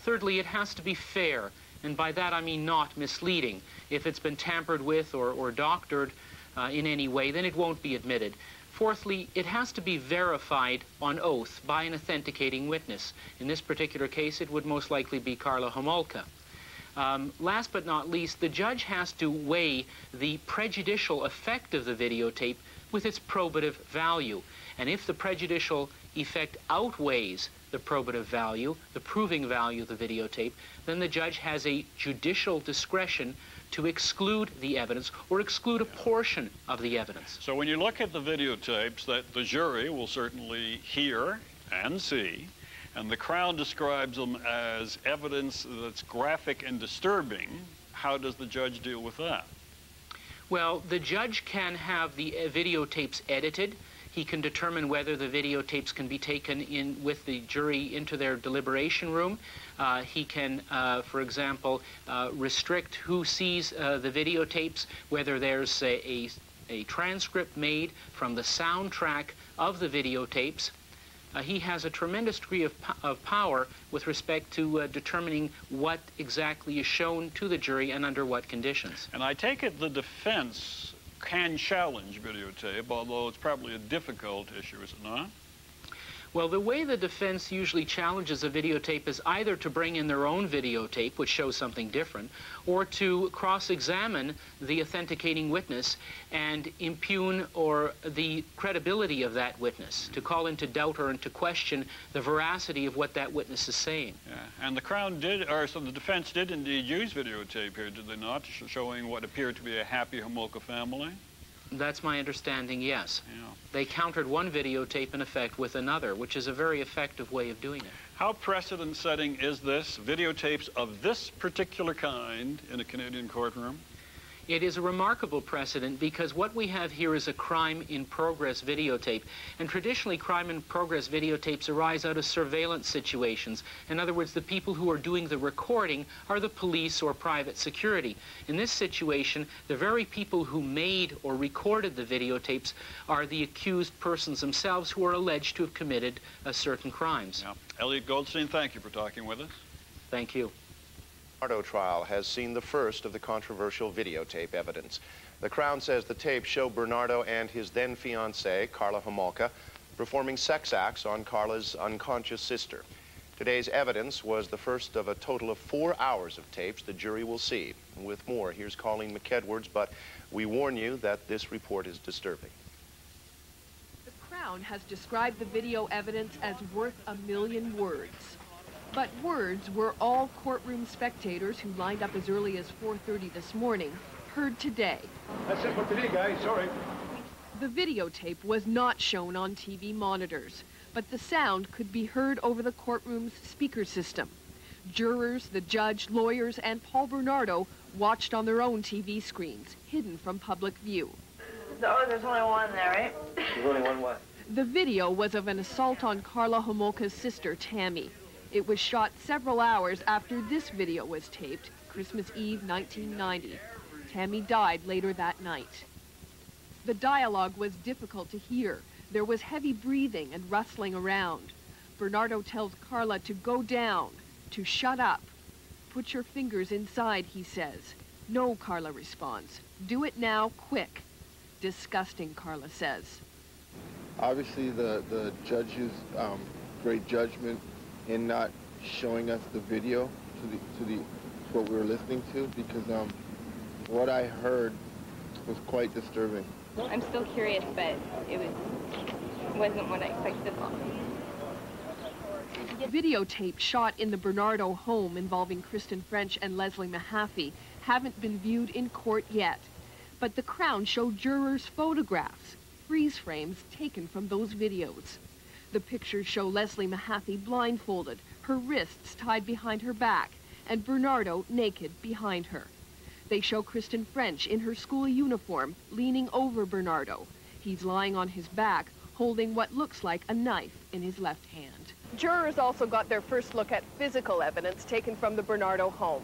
Thirdly, it has to be fair, and by that I mean not misleading. If it's been tampered with or, or doctored uh, in any way, then it won't be admitted. Fourthly, it has to be verified on oath by an authenticating witness. In this particular case, it would most likely be Karla Homolka. Um, last but not least, the judge has to weigh the prejudicial effect of the videotape with its probative value. And if the prejudicial effect outweighs the probative value, the proving value of the videotape, then the judge has a judicial discretion to exclude the evidence or exclude a portion of the evidence. So when you look at the videotapes that the jury will certainly hear and see, And the Crown describes them as evidence that's graphic and disturbing. How does the judge deal with that? Well, the judge can have the uh, videotapes edited. He can determine whether the videotapes can be taken in with the jury into their deliberation room. Uh, he can, uh, for example, uh, restrict who sees uh, the videotapes, whether there's a, a, a, transcript made from the soundtrack of the videotapes. Uh, he has a tremendous degree of, of power with respect to determining what exactly is shown to the jury and under what conditions. And I take it the defense can challenge videotape, although it's probably a difficult issue, is it not? Well, the way the defense usually challenges a videotape is either to bring in their own videotape, which shows something different, or to cross-examine the authenticating witness and impugn or the credibility of that witness, to call into doubt or into question the veracity of what that witness is saying. Yeah. And the Crown did, or so the defense did indeed use videotape here, did they not, showing what appeared to be a happy Homolka family? That's my understanding, yes. Yeah. They countered one videotape, in effect, with another, which is a very effective way of doing it. How precedent-setting is this, videotapes of this particular kind in a Canadian courtroom? It is a remarkable precedent because what we have here is a crime in progress videotape. And traditionally, crime in progress videotapes arise out of surveillance situations. In other words, the people who are doing the recording are the police or private security. In this situation, the very people who made or recorded the videotapes are the accused persons themselves who are alleged to have committed uh, certain crimes. Yeah. Elliot Goldstein, thank you for talking with us. Thank you. Bernardo trial has seen the first of the controversial videotape evidence. The Crown says the tapes show Bernardo and his then fiancée, Karla Homolka, performing sex acts on Karla's unconscious sister. Today's evidence was the first of a total of four hours of tapes the jury will see. With more, here's Colleen McEdwards, but we warn you that this report is disturbing. The Crown has described the video evidence as worth a million words. But words were all courtroom spectators who lined up as early as 4.30 this morning heard today. That's it for today, guys. Sorry. The videotape was not shown on TV monitors, but the sound could be heard over the courtroom's speaker system. Jurors, the judge, lawyers, and Paul Bernardo watched on their own TV screens, hidden from public view. Oh, there's only one there, right? There's only one what? The video was of an assault on Karla Homolka's sister, Tammy. It was shot several hours after this video was taped, Christmas Eve 1990. Tammy died later that night. The dialogue was difficult to hear. There was heavy breathing and rustling around. Bernardo tells Karla to go down, to shut up. Put your fingers inside, he says. No, Karla responds. Do it now, quick. Disgusting, Karla says. Obviously, the, the judge's um, great judgment in not showing us the video to the to the to what we were listening to because um, what I heard was quite disturbing. I'm still curious, but it was wasn't what I expected. Videotape shot in the Bernardo home involving Kristen French and Leslie Mahaffy haven't been viewed in court yet. But the Crown showed jurors photographs, freeze frames taken from those videos. The pictures show Leslie Mahaffy blindfolded, her wrists tied behind her back, and Bernardo naked behind her. They show Kristen French in her school uniform, leaning over Bernardo. He's lying on his back, holding what looks like a knife in his left hand. Jurors also got their first look at physical evidence taken from the Bernardo home.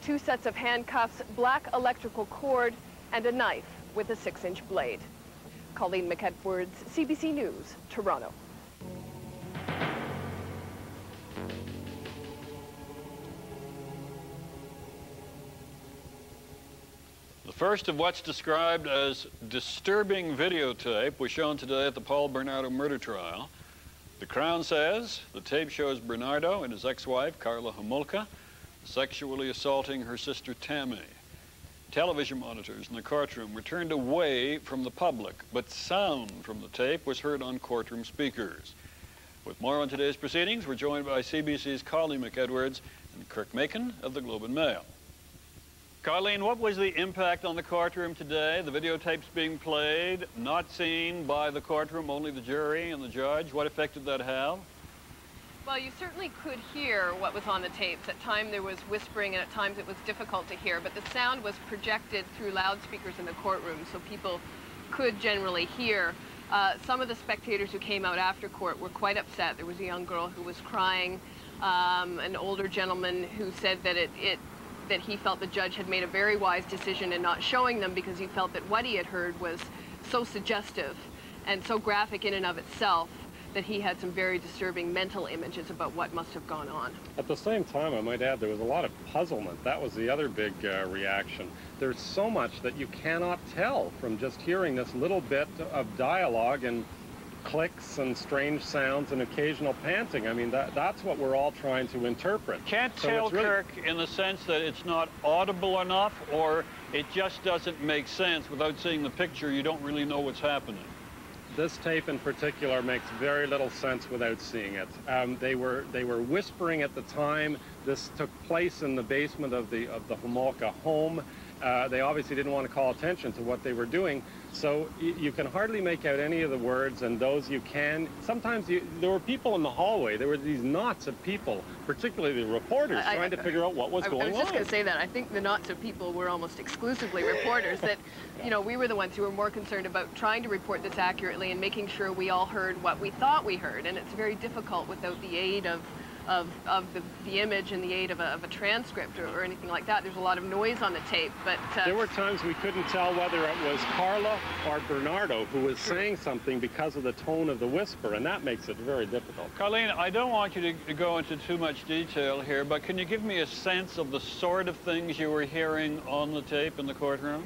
Two sets of handcuffs, black electrical cord, and a knife with a six-inch blade. Colleen McEdwards, CBC News, Toronto. The first of what's described as disturbing videotape was shown today at the Paul Bernardo murder trial. The Crown says the tape shows Bernardo and his ex-wife, Karla Homolka, sexually assaulting her sister Tammy. Television monitors in the courtroom were turned away from the public, but sound from the tape was heard on courtroom speakers. With more on today's proceedings, we're joined by CBC's Colleen McEdwards and Kirk Makin of the Globe and Mail. Colleen, what was the impact on the courtroom today? The videotapes being played, not seen by the courtroom, only the jury and the judge. What effect did that have? Well, you certainly could hear what was on the tapes. At times there was whispering and at times it was difficult to hear, but the sound was projected through loudspeakers in the courtroom, so people could generally hear. Uh, some of the spectators who came out after court were quite upset. There was a young girl who was crying, um, an older gentleman who said that it, it that he felt the judge had made a very wise decision in not showing them because he felt that what he had heard was so suggestive and so graphic in and of itself that he had some very disturbing mental images about what must have gone on. At the same time, I might add, there was a lot of puzzlement. That was the other big uh, reaction. There's so much that you cannot tell from just hearing this little bit of dialogue and clicks and strange sounds and occasional panting. I mean, that, that's what we're all trying to interpret. Can't So tell, really- Kirk, in the sense that it's not audible enough, or it just doesn't make sense. Without seeing the picture, you don't really know what's happening. This tape in particular makes very little sense without seeing it. Um, they were they were whispering at the time. This took place in the basement of the of the Homolka home. Uh, they obviously didn't want to call attention to what they were doing, so y- you can hardly make out any of the words, and those you can. Sometimes you, there were people in the hallway. There were these knots of people, particularly the reporters, I- I- trying to figure out what was I, going I was just going to say that. I think the knots of people were almost exclusively reporters. That, you know, we were the ones who were more concerned about trying to report this accurately and making sure we all heard what we thought we heard. And it's very difficult without the aid of, of, of the, the image and the aid of a, of a transcript or, or anything like that. There's a lot of noise on the tape, but uh, There were times we couldn't tell whether it was Karla or Bernardo who was saying something because of the tone of the whisper, and that makes it very difficult. Colleen, I don't want you to- to go into too much detail here, but can you give me a sense of the sort of things you were hearing on the tape in the courtroom?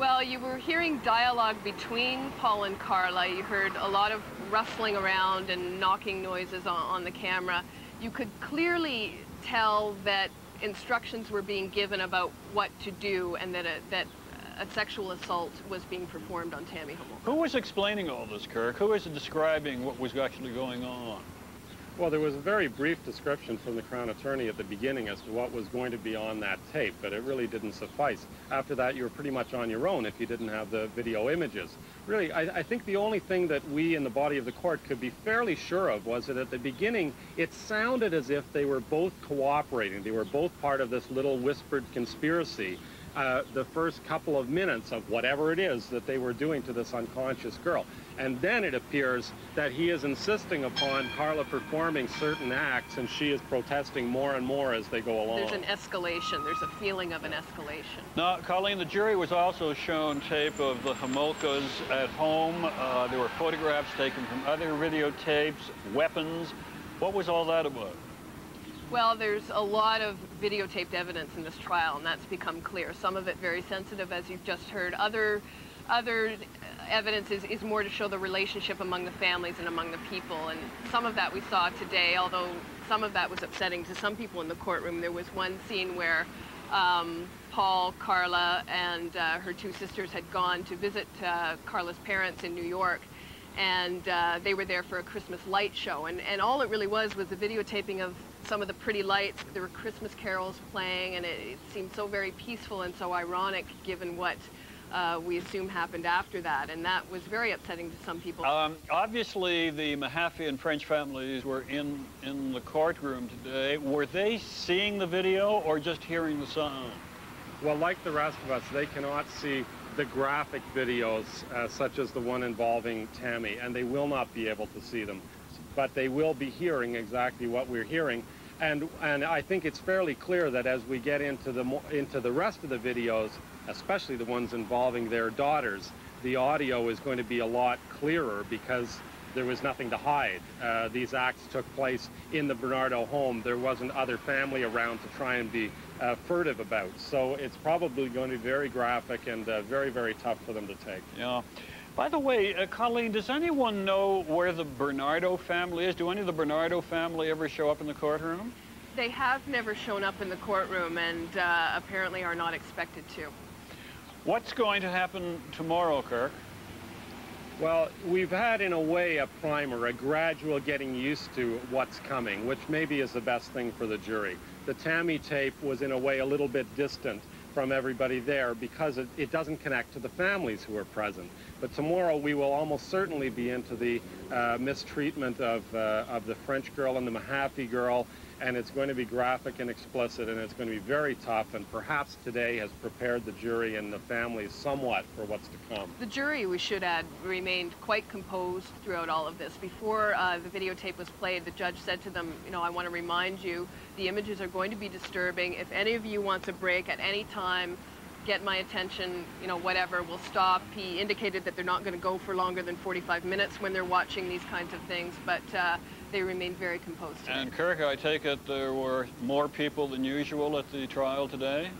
Well, you were hearing dialogue between Paul and Karla. You heard a lot of rustling around and knocking noises on, on the camera. You could clearly tell that instructions were being given about what to do and that a, that a sexual assault was being performed on Tammy Hummel. Who was explaining all this, Kirk? Who was describing what was actually going on? Well, there was a very brief description from the Crown Attorney at the beginning as to what was going to be on that tape, but it really didn't suffice. After that, you were pretty much on your own if you didn't have the video images. Really, I, I think the only thing that we in the body of the court could be fairly sure of was that at the beginning, it sounded as if they were both cooperating. They were both part of this little whispered conspiracy. Uh, the first couple of minutes of whatever it is that they were doing to this unconscious girl. And then it appears that he is insisting upon Karla performing certain acts, and she is protesting more and more as they go along. There's an escalation. There's a feeling of an escalation. Now, Colleen, the jury was also shown tape of the Homolkas at home. Uh, there were photographs taken from other videotapes, weapons. What was all that about? Well, there's a lot of videotaped evidence in this trial, and that's become clear. Some of it very sensitive, as you've just heard. Other, other evidence is, is more to show the relationship among the families and among the people. And some of that we saw today, although some of that was upsetting to some people in the courtroom. There was one scene where um, Paul, Karla, and uh, her two sisters had gone to visit uh, Karla's parents in New York and uh, they were there for a Christmas light show. And, and all it really was was a videotaping of some of the pretty lights. There were Christmas carols playing, and it, it seemed so very peaceful and so ironic given what uh, we assume happened after that. And that was very upsetting to some people. Um, obviously, the Mahaffy and French families were in, in the courtroom today. Were they seeing the video or just hearing the sound? Well, like the rest of us, they cannot see the graphic videos uh, such as the one involving Tammy, and they will not be able to see them. But they will be hearing exactly what we're hearing. And, and I think it's fairly clear that as we get into the, mo- into the rest of the videos, especially the ones involving their daughters, the audio is going to be a lot clearer because there was nothing to hide. Uh, these acts took place in the Bernardo home. There wasn't other family around to try and be uh, furtive about. So it's probably going to be very graphic and uh, very, very tough for them to take. Yeah. By the way, uh, Colleen, does anyone know where the Bernardo family is? Do any of the Bernardo family ever show up in the courtroom? They have never shown up in the courtroom and uh, apparently are not expected to. What's going to happen tomorrow, Kirk? Well, we've had, in a way, a primer, a gradual getting used to what's coming, which maybe is the best thing for the jury. The Tammy tape was, in a way, a little bit distant from everybody there because it, it doesn't connect to the families who are present. But tomorrow we will almost certainly be into the uh, mistreatment of, uh, of the French girl and the Mahaffy girl, and it's going to be graphic and explicit, and it's going to be very tough, and perhaps today has prepared the jury and the families somewhat for what's to come. The jury, we should add, remained quite composed throughout all of this. Before uh, the videotape was played, the judge said to them, you know, I want to remind you, the images are going to be disturbing. If any of you want to break at any time, get my attention, you know, whatever, we'll stop. He indicated that they're not going to go for longer than 45 minutes when they're watching these kinds of things, but uh, they remained very composed. And Kirk, I take it there were more people than usual at the trial today?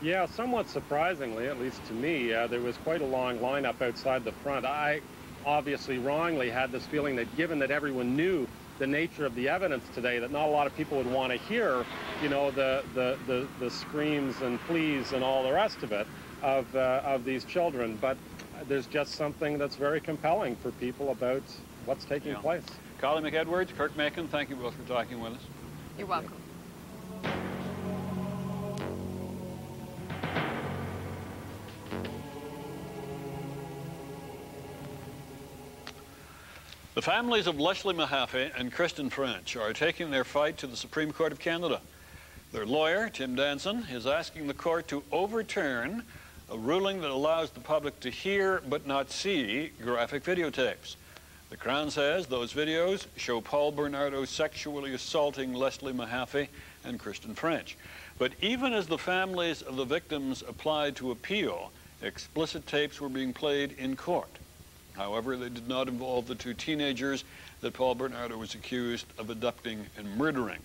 Yeah, somewhat surprisingly, at least to me, uh, there was quite a long lineup outside the front. I obviously wrongly had this feeling that given that everyone knew the nature of the evidence today that not a lot of people would want to hear, you know, the, the, the, the screams and pleas and all the rest of it of, uh, of these children. But there's just something that's very compelling for people about what's taking Yeah. place. Colleen McEdwards, Kirk Makin, thank you both for talking with us. You're welcome. Families of Leslie Mahaffy and Kristen French are taking their fight to the Supreme Court of Canada. Their lawyer, Tim Danson, is asking the court to overturn a ruling that allows the public to hear but not see graphic videotapes. The Crown says those videos show Paul Bernardo sexually assaulting Leslie Mahaffy and Kristen French. But even as the families of the victims applied to appeal, explicit tapes were being played in court. However, they did not involve the two teenagers that Paul Bernardo was accused of abducting and murdering.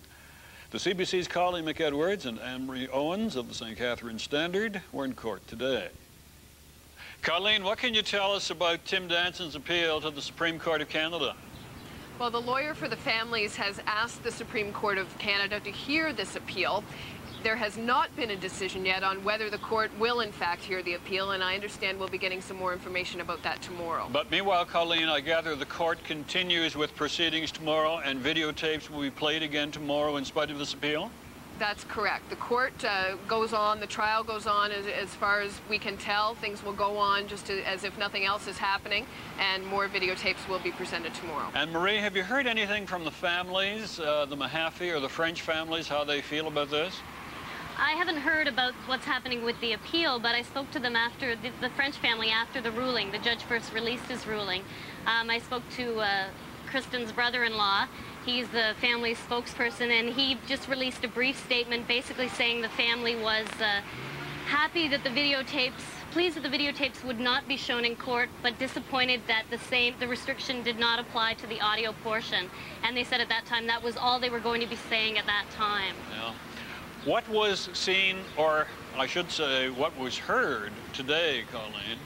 The CBC's Colleen McEdwards and Anne-Marie Owens of the St. Catharines Standard were in court today. Colleen, what can you tell us about Tim Danson's appeal to the Supreme Court of Canada? Well, the lawyer for the families has asked the Supreme Court of Canada to hear this appeal. There has not been a decision yet on whether the court will, in fact, hear the appeal, and I understand we'll be getting some more information about that tomorrow. But meanwhile, Colleen, I gather the court continues with proceedings tomorrow and videotapes will be played again tomorrow in spite of this appeal? That's correct. The court uh, goes on, the trial goes on as, as far as we can tell. Things will go on just to, as if nothing else is happening, and more videotapes will be presented tomorrow. Anne-Marie, have you heard anything from the families, uh, the Mahaffy or the French families, how they feel about this? I haven't heard about what's happening with the appeal, but I spoke to them after the, the French family after the ruling. The judge first released his ruling. Um, I spoke to uh, Kristen's brother-in-law. He's the family spokesperson, and he just released a brief statement basically saying the family was uh, happy that the videotapes, pleased that the videotapes would not be shown in court, but disappointed that the same, the restriction did not apply to the audio portion. And they said at that time that was all they were going to be saying at that time. Yeah. What was seen, or I should say, what was heard today, Colleen?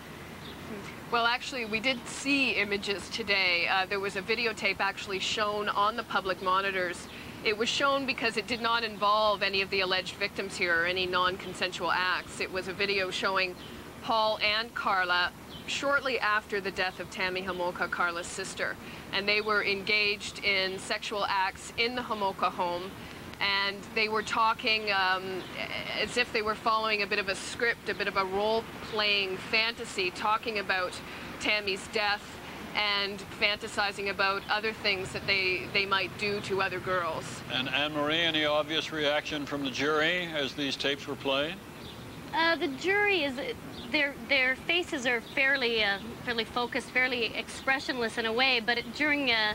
Well, actually, we did see images today. Uh, there was a videotape actually shown on the public monitors. It was shown because it did not involve any of the alleged victims here or any non-consensual acts. It was a video showing Paul and Karla shortly after the death of Tammy Homolka, Karla's sister. And they were engaged in sexual acts in the Homolka home and they were talking um, as if they were following a bit of a script, a bit of a role-playing fantasy, talking about Tammy's death and fantasizing about other things that they, they might do to other girls. And Anne-Marie, any obvious reaction from the jury as these tapes were played? Uh, the jury is their their faces are fairly uh, fairly focused, fairly expressionless in a way. But it, during uh,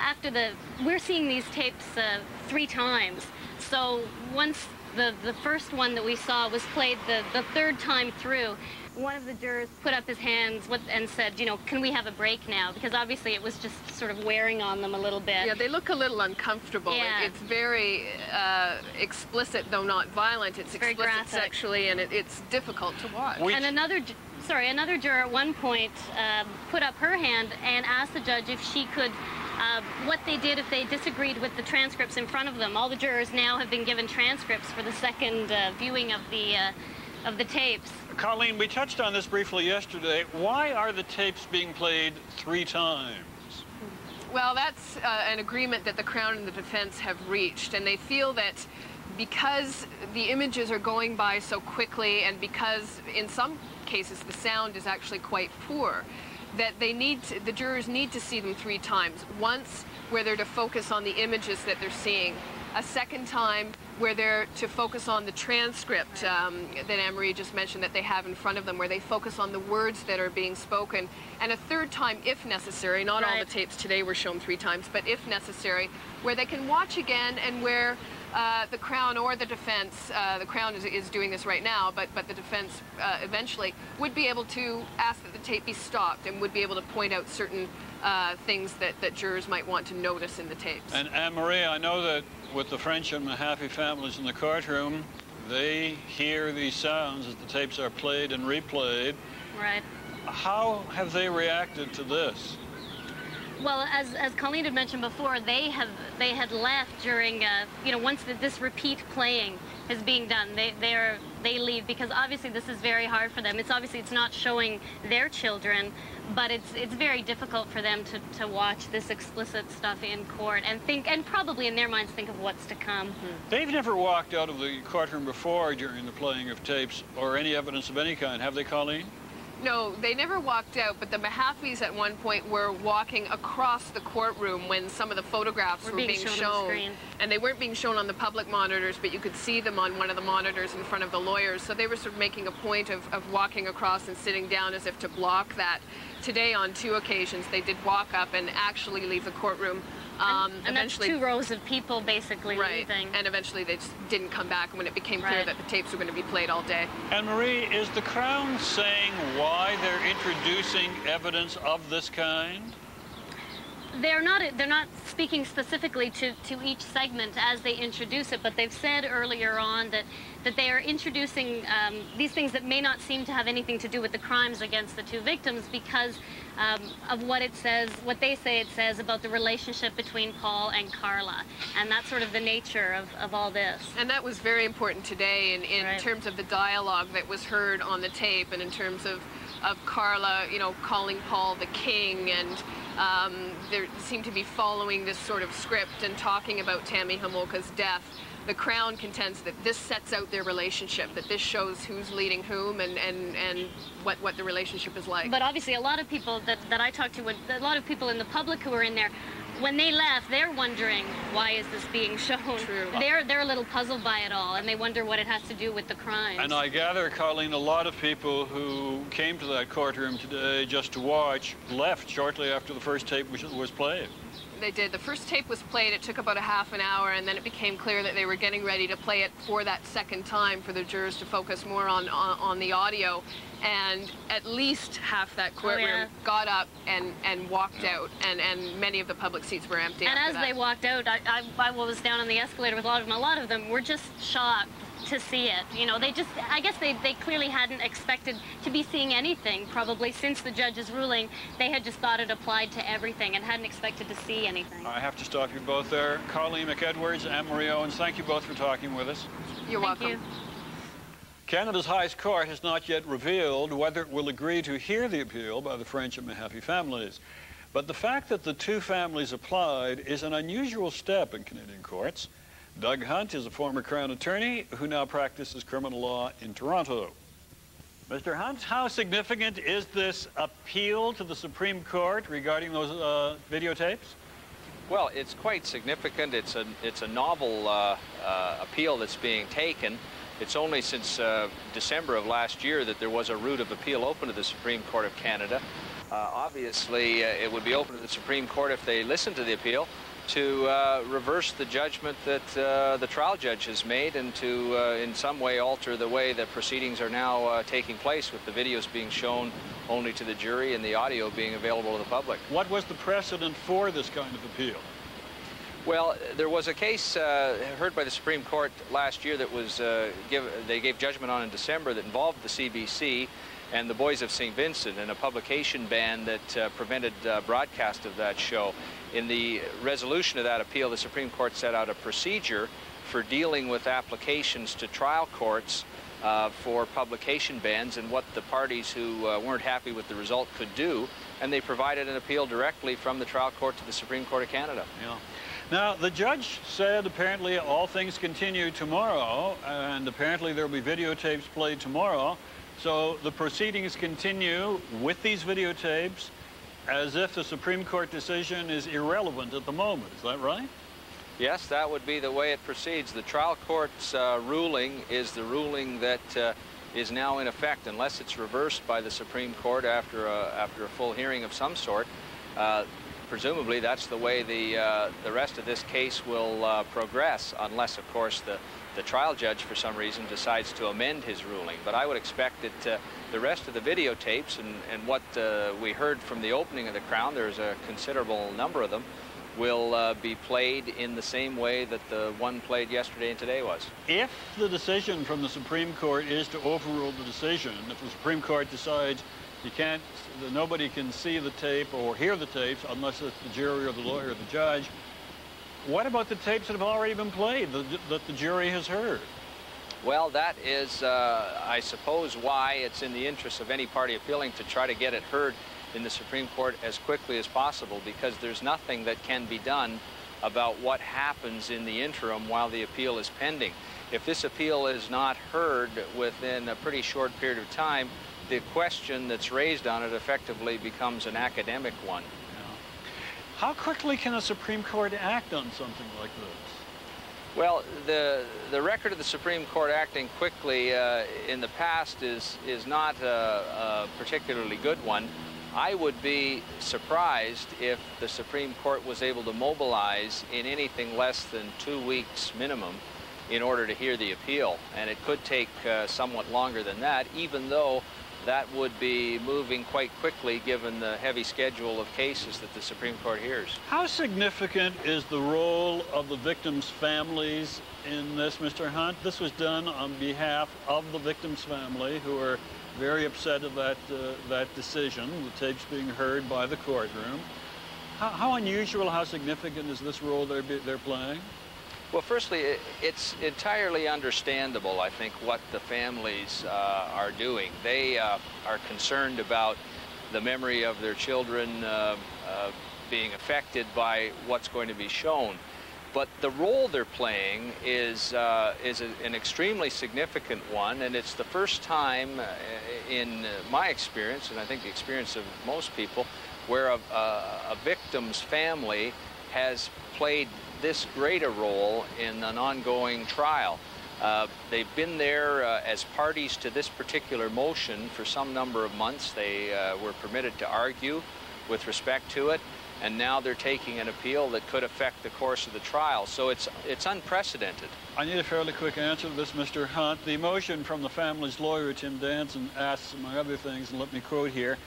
after the we're seeing these tapes uh, three times. So once the the first one that we saw was played the the third time through, one of the jurors put up his hands with, and said, you know, can we have a break now? Because obviously it was just sort of wearing on them a little bit. Yeah, they look a little uncomfortable. It- Yeah. it's very uh, explicit, though not violent. It's Very explicit graphic. sexually, and it, it's difficult to watch. And another, sorry, another juror at one point uh, put up her hand and asked the judge if she could, uh, what they did if they disagreed with the transcripts in front of them. All the jurors now have been given transcripts for the second uh, viewing of the uh, of the tapes. Colleen, we touched on this briefly yesterday. Why are the tapes being played three times? Well, that's uh, an agreement that the Crown and the defense have reached, and they feel that because the images are going by so quickly and because in some cases the sound is actually quite poor, that they need to, the jurors need to see them three times. Once where they're to focus on the images that they're seeing. A second time where they're to focus on the transcript um, that Anne-Marie just mentioned that they have in front of them, where they focus on the words that are being spoken. And a third time, if necessary, not all the tapes today were shown three times, but if necessary, where they can watch again and where uh, the Crown or the defense, uh, the Crown is, is, doing this right now, but, but the defense uh, eventually would be able to ask that the tape be stopped and would be able to point out certain uh, things that, that jurors might want to notice in the tapes. And Anne-Marie, I know that with the French and Mahaffy families in the courtroom, they hear these sounds as the tapes are played and replayed. Right. How have they reacted to this? Well, as, as Colleen had mentioned before, they have they had left during uh, you know once the, this repeat playing is being done, they they are they leave because obviously this is very hard for them. It's obviously it's not showing their children, but it's it's very difficult for them to, to watch this explicit stuff in court and think and probably in their minds think of what's to come. They've never walked out of the courtroom before during the playing of tapes or any evidence of any kind, have they, Colleen? No, they never walked out, but the Mahaffys at one point were walking across the courtroom when some of the photographs were, were being, being, shown. shown and they weren't being shown on the public monitors, but you could see them on one of the monitors in front of the lawyers. So they were sort of making a point of, of walking across and sitting down as if to block that. Today, on two occasions, they did walk up and actually leave the courtroom. Um, and, and eventually, that's two rows of people basically right. leaving. And eventually they just didn't come back when it became clear Right. that the tapes were going to be played all day. Anne-Marie, is the Crown saying why they're introducing evidence of this kind? They're not they're not speaking specifically to, to each segment as they introduce it, but they've said earlier on that that they are introducing um, these things that may not seem to have anything to do with the crimes against the two victims because um, of what it says, what they say it says about the relationship between Paul and Karla, and that's sort of the nature of, of all this. And that was very important today in, in terms of the dialogue that was heard on the tape and in terms of, of Karla, you know, calling Paul the king and um, they seem to be following this sort of script and talking about Tammy Homolka's death. The Crown contends that this sets out their relationship, that this shows who's leading whom and, and, and what, what the relationship is like. But obviously, a lot of people that, that I talked to, a lot of people in the public who were in there, when they left, they're wondering why is this being shown. True. They're they're a little puzzled by it all, and they wonder what it has to do with the crime. And I gather, Colleen, a lot of people who came to that courtroom today just to watch left shortly after the first tape was, was played. They did. The first tape was played. It took about a half an hour, and then it became clear that they were getting ready to play it for that second time for the jurors to focus more on on, on the audio. And at least half that oh, courtroom yeah. got up and, and walked out, and, and many of the public seats were empty. and as that. they walked out, I, I, I was down on the escalator with a lot of them. A lot of them were just shocked to see it. You know, they just, I guess they, they clearly hadn't expected to be seeing anything, probably, since the judge's ruling. They had just thought it applied to everything and hadn't expected to see anything. I have to stop you both there. Colleen McEdwards, Anne-Marie Owens, thank you both for talking with us. You're Thank welcome. you. Canada's highest court has not yet revealed whether it will agree to hear the appeal by the French and Mahaffy families. But the fact that the two families applied is an unusual step in Canadian courts. Doug Hunt is a former Crown attorney who now practices criminal law in Toronto. Mr. Hunt, how significant is this appeal to the Supreme Court regarding those uh, videotapes? Well, it's quite significant. It's a, it's a novel uh, uh, appeal that's being taken. It's only since uh, December of last year that there was a route of appeal open to the Supreme Court of Canada. Uh, obviously, uh, it would be open to the Supreme Court if they listened to the appeal to uh, reverse the judgment that uh, the trial judge has made and to, uh, in some way, alter the way that proceedings are now uh, taking place with the videos being shown only to the jury and the audio being available to the public. What was the precedent for this kind of appeal? Well, there was a case uh, heard by the Supreme Court last year that was uh, give, they gave judgment on in December that involved the CBC and the Boys of St. Vincent and a publication ban that uh, prevented uh, broadcast of that show. In the resolution of that appeal, the Supreme Court set out a procedure for dealing with applications to trial courts uh, for publication bans and what the parties who uh, weren't happy with the result could do, and they provided an appeal directly from the trial court to the Supreme Court of Canada. Yeah. Now, the judge said apparently all things continue tomorrow, and apparently there will be videotapes played tomorrow. So the proceedings continue with these videotapes as if the Supreme Court decision is irrelevant at the moment. Is that right? Yes, that would be the way it proceeds. The trial court's uh, ruling is the ruling that uh, is now in effect, unless it's reversed by the Supreme Court after a, after a full hearing of some sort. Uh, presumably, that's the way the uh, the rest of this case will uh, progress, unless, of course, the the trial judge, for some reason, decides to amend his ruling. But I would expect that uh, the rest of the videotapes and, and what uh, we heard from the opening of the Crown, there's a considerable number of them, will uh, be played in the same way that the one played yesterday and today was. If the decision from the Supreme Court is to overrule the decision, if the Supreme Court decides you can't, nobody can see the tape or hear the tapes unless it's the jury or the lawyer or the judge, what about the tapes that have already been played that, that the jury has heard? Well, that is, uh, I suppose, why it's in the interest of any party appealing to try to get it heard in the Supreme Court as quickly as possible because there's nothing that can be done about what happens in the interim while the appeal is pending. If this appeal is not heard within a pretty short period of time, the question that's raised on it effectively becomes an academic one. How quickly can a Supreme Court act on something like this? Well, the the record of the Supreme Court acting quickly uh, in the past is is not a, a, particularly good one. I would be surprised if the Supreme Court was able to mobilize in anything less than two weeks minimum in order to hear the appeal, and it could take uh, somewhat longer than that, even though that would be moving quite quickly given the heavy schedule of cases that the Supreme Court hears. How significant is the role of the victims' families in this, Mr. Hunt? This was done on behalf of the victim's family who are very upset at that, uh, that decision, the tapes being heard by the courtroom. How, how unusual, how significant is this role they're, they're playing? Well, firstly, it's entirely understandable, I think, what the families uh, are doing. They uh, are concerned about the memory of their children uh, uh, being affected by what's going to be shown. But the role they're playing is, uh, is a, an extremely significant one, and it's the first time uh, in my experience, and I think the experience of most people, where a, a, a victim's family has played this great a role in an ongoing trial. Uh, they've been there uh, as parties to this particular motion for some number of months. They uh, were permitted to argue with respect to it, and now they're taking an appeal that could affect the course of the trial. So it's, it's unprecedented. I need a fairly quick answer to this, Mr. Hunt. The motion from the family's lawyer, Tim Danson, asks, among other things, and let me quote here,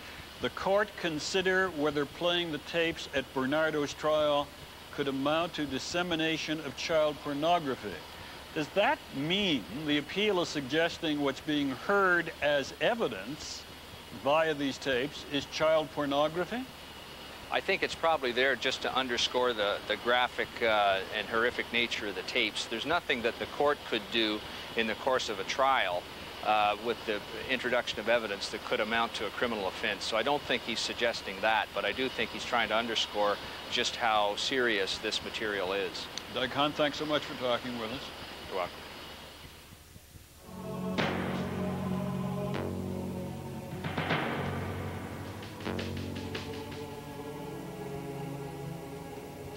the court consider whether playing the tapes at Bernardo's trial could amount to dissemination of child pornography. Does that mean the appeal is suggesting what's being heard as evidence via these tapes is child pornography? I think it's probably there just to underscore the, the graphic uh, and horrific nature of the tapes. There's nothing that the court could do in the course of a trial uh, with the introduction of evidence that could amount to a criminal offense. So I don't think he's suggesting that, but I do think he's trying to underscore just how serious this material is. Doug Hunt, thanks so much for talking with us. You're welcome.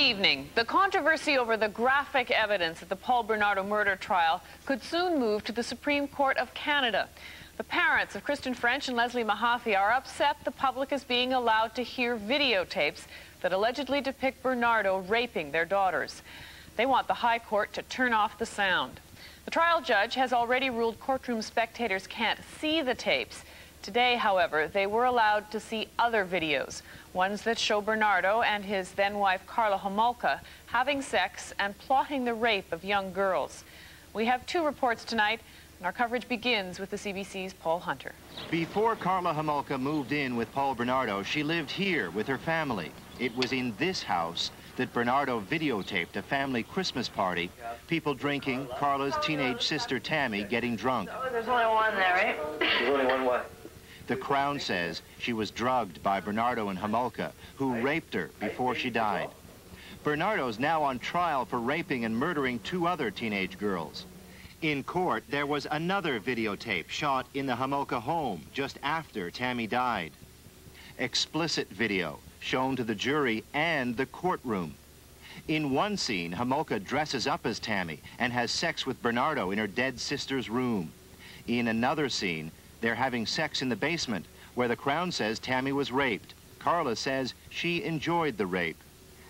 Evening. The controversy over the graphic evidence at the Paul Bernardo murder trial could soon move to the Supreme Court of Canada. The parents of Kristen French and Leslie Mahaffy are upset the public is being allowed to hear videotapes that allegedly depict Bernardo raping their daughters. They want the High Court to turn off the sound. The trial judge has already ruled courtroom spectators can't see the tapes. Today, however, they were allowed to see other videos ones that show Bernardo and his then-wife Karla Homolka having sex and plotting the rape of young girls. We have two reports tonight, and our coverage begins with the CBC's Paul Hunter. Before Karla Homolka moved in with Paul Bernardo, she lived here with her family. It was in this house that Bernardo videotaped a family Christmas party, people drinking, Karla's teenage sister Tammy getting drunk. Oh, there's only one there, right? There's only one what? The Crown says she was drugged by Bernardo and Homolka, who raped her before she died. Bernardo's now on trial for raping and murdering two other teenage girls. In court, there was another videotape shot in the Homolka home just after Tammy died. Explicit video shown to the jury and the courtroom. In one scene, Homolka dresses up as Tammy and has sex with Bernardo in her dead sister's room. In another scene, they're having sex in the basement, where the Crown says Tammy was raped. Karla says she enjoyed the rape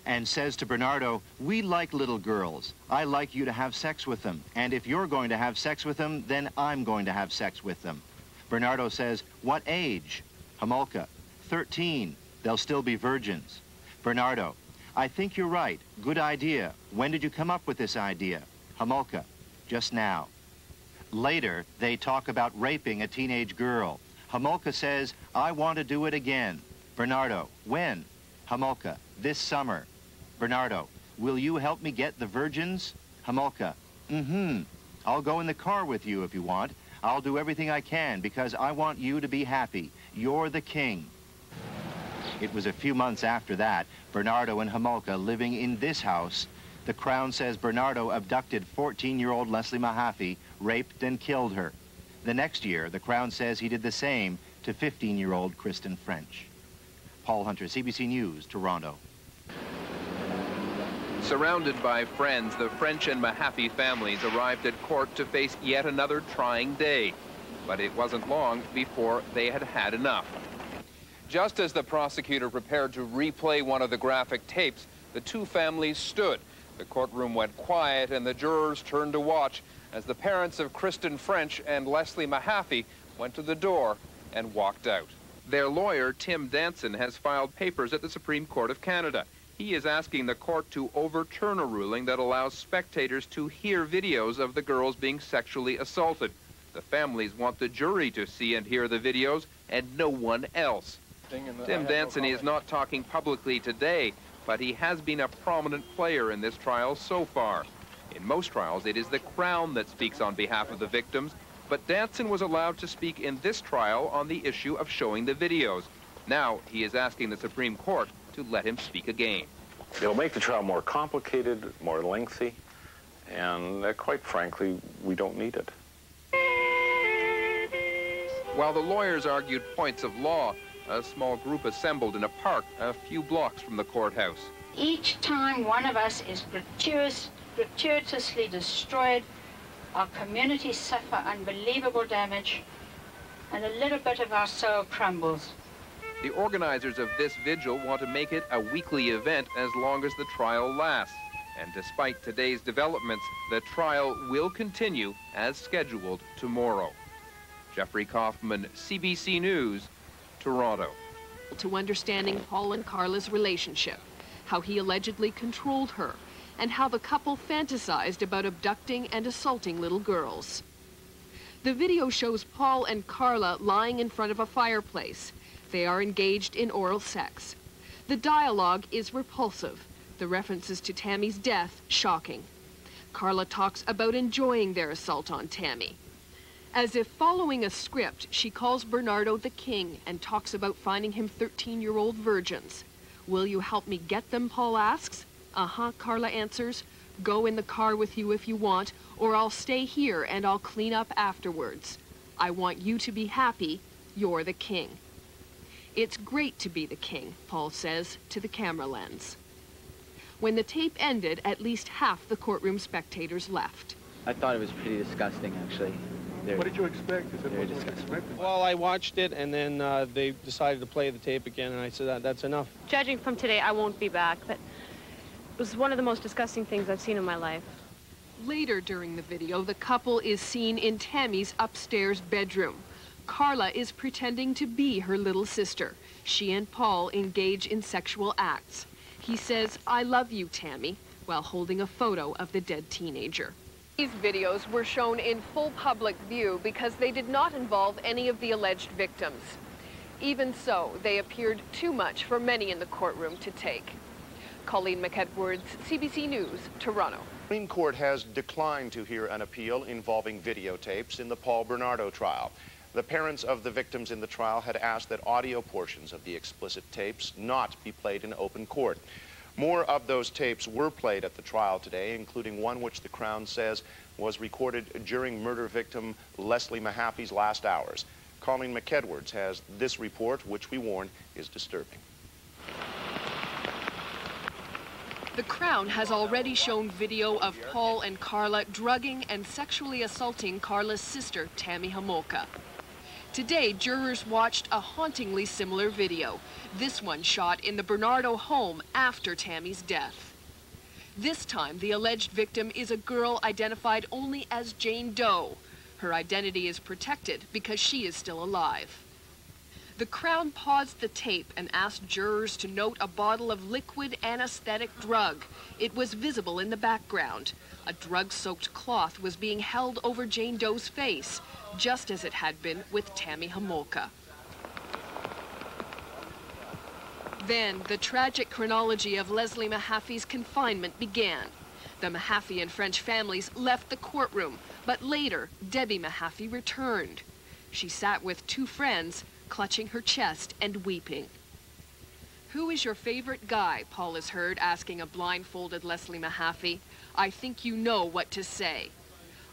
and says to Bernardo, we like little girls. I like you to have sex with them. And if you're going to have sex with them, then I'm going to have sex with them. Bernardo says, what age? Homolka, 13. They'll still be virgins. Bernardo, I think you're right. Good idea. When did you come up with this idea? Homolka, just now. Later, they talk about raping a teenage girl. Homolka says, I want to do it again. Bernardo, when? Homolka, this summer. Bernardo, will you help me get the virgins? Homolka, mm-hmm. I'll go in the car with you if you want. I'll do everything I can because I want you to be happy. You're the king. It was a few months after that, Bernardo and Homolka living in this house. The Crown says Bernardo abducted 14-year-old Leslie Mahaffy, raped and killed her. The next year, the Crown says he did the same to 15-year-old Kristen French. Paul Hunter, CBC News, Toronto. Surrounded by friends, the French and Mahaffy families arrived at court to face yet another trying day. But it wasn't long before they had had enough. Just as the prosecutor prepared to replay one of the graphic tapes, the two families stood. The courtroom went quiet and the jurors turned to watch as the parents of Kristen French and Leslie Mahaffy went to the door and walked out. Their lawyer, Tim Danson, has filed papers at the Supreme Court of Canada. He is asking the court to overturn a ruling that allows spectators to hear videos of the girls being sexually assaulted. The families want the jury to see and hear the videos and no one else. Tim Danson is not talking publicly today, but he has been a prominent player in this trial so far. In most trials, it is the Crown that speaks on behalf of the victims, but Danson was allowed to speak in this trial on the issue of showing the videos. Now, he is asking the Supreme Court to let him speak again. It'll make the trial more complicated, more lengthy, and uh, quite frankly, we don't need it. While the lawyers argued points of law, a small group assembled in a park a few blocks from the courthouse. Each time one of us is gratuitous, gratuitously destroyed, our communities suffer unbelievable damage, and a little bit of our soul crumbles. The organizers of this vigil want to make it a weekly event as long as the trial lasts. And despite today's developments, the trial will continue as scheduled tomorrow. Jeffrey Kaufman, CBC News, Toronto. To understanding Paul and Karla's relationship, how he allegedly controlled her, and how the couple fantasized about abducting and assaulting little girls. The video shows Paul and Karla lying in front of a fireplace. They are engaged in oral sex. The dialogue is repulsive. The references to Tammy's death, shocking. Karla talks about enjoying their assault on Tammy. As if following a script, she calls Bernardo the king and talks about finding him 13-year-old virgins. Will you help me get them, Paul asks. Uh-huh, Karla answers. Go in the car with you if you want, or I'll stay here and I'll clean up afterwards. I want you to be happy. You're the king. It's great to be the king, Paul says to the camera lens. When the tape ended, at least half the courtroom spectators left. I thought it was pretty disgusting, actually. They're What did you expect? Is it very what you disgusting. expected? Well, I watched it, and then uh, they decided to play the tape again, and I said, that, that's enough. Judging from today, I won't be back, but it was one of the most disgusting things I've seen in my life. Later during the video, the couple is seen in Tammy's upstairs bedroom. Karla is pretending to be her little sister. She and Paul engage in sexual acts. He says, I love you, Tammy, while holding a photo of the dead teenager. These videos were shown in full public view because they did not involve any of the alleged victims. Even so, they appeared too much for many in the courtroom to take. Colleen McEdwards, CBC News, Toronto. Supreme Court has declined to hear an appeal involving videotapes in the Paul Bernardo trial. The parents of the victims in the trial had asked that audio portions of the explicit tapes not be played in open court. More of those tapes were played at the trial today, including one which the Crown says was recorded during murder victim Leslie Mahaffy's last hours. Colleen McEdwards has this report, which we warn is disturbing. The Crown has already shown video of Paul and Karla drugging and sexually assaulting Karla's sister, Tammy Homolka. Today, jurors watched a hauntingly similar video, this one shot in the Bernardo home after Tammy's death. This time, the alleged victim is a girl identified only as Jane Doe. Her identity is protected because she is still alive. The Crown paused the tape and asked jurors to note a bottle of liquid anesthetic drug. It was visible in the background. A drug-soaked cloth was being held over Jane Doe's face, just as it had been with Tammy Homolka. Then, the tragic chronology of Leslie Mahaffy's confinement began. The Mahaffy and French families left the courtroom, but later, Debbie Mahaffy returned. She sat with two friends, clutching her chest and weeping. Who is your favorite guy? Paul is heard asking a blindfolded Leslie Mahaffy. I think you know what to say.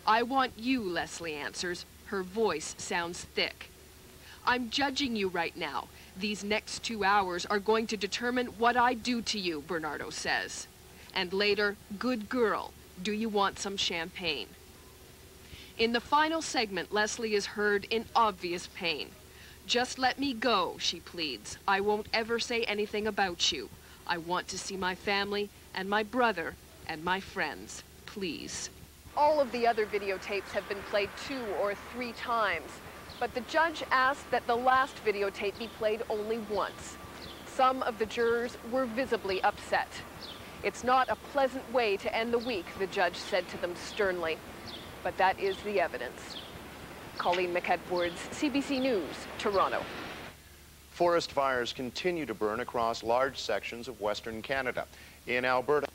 I want you, Leslie answers. Her voice sounds thick. I'm judging you right now. These next two hours are going to determine what I do to you, Bernardo says. And later, good girl, do you want some champagne? In the final segment, Leslie is heard in obvious pain. Just let me go, she pleads. I won't ever say anything about you. I want to see my family and my brother and my friends. Please. All of the other videotapes have been played two or three times, but the judge asked that the last videotape be played only once. Some of the jurors were visibly upset. It's not a pleasant way to end the week, the judge said to them sternly, but that is the evidence. Colleen McEdwards, CBC News, Toronto. Forest fires continue to burn across large sections of Western Canada. In Alberta,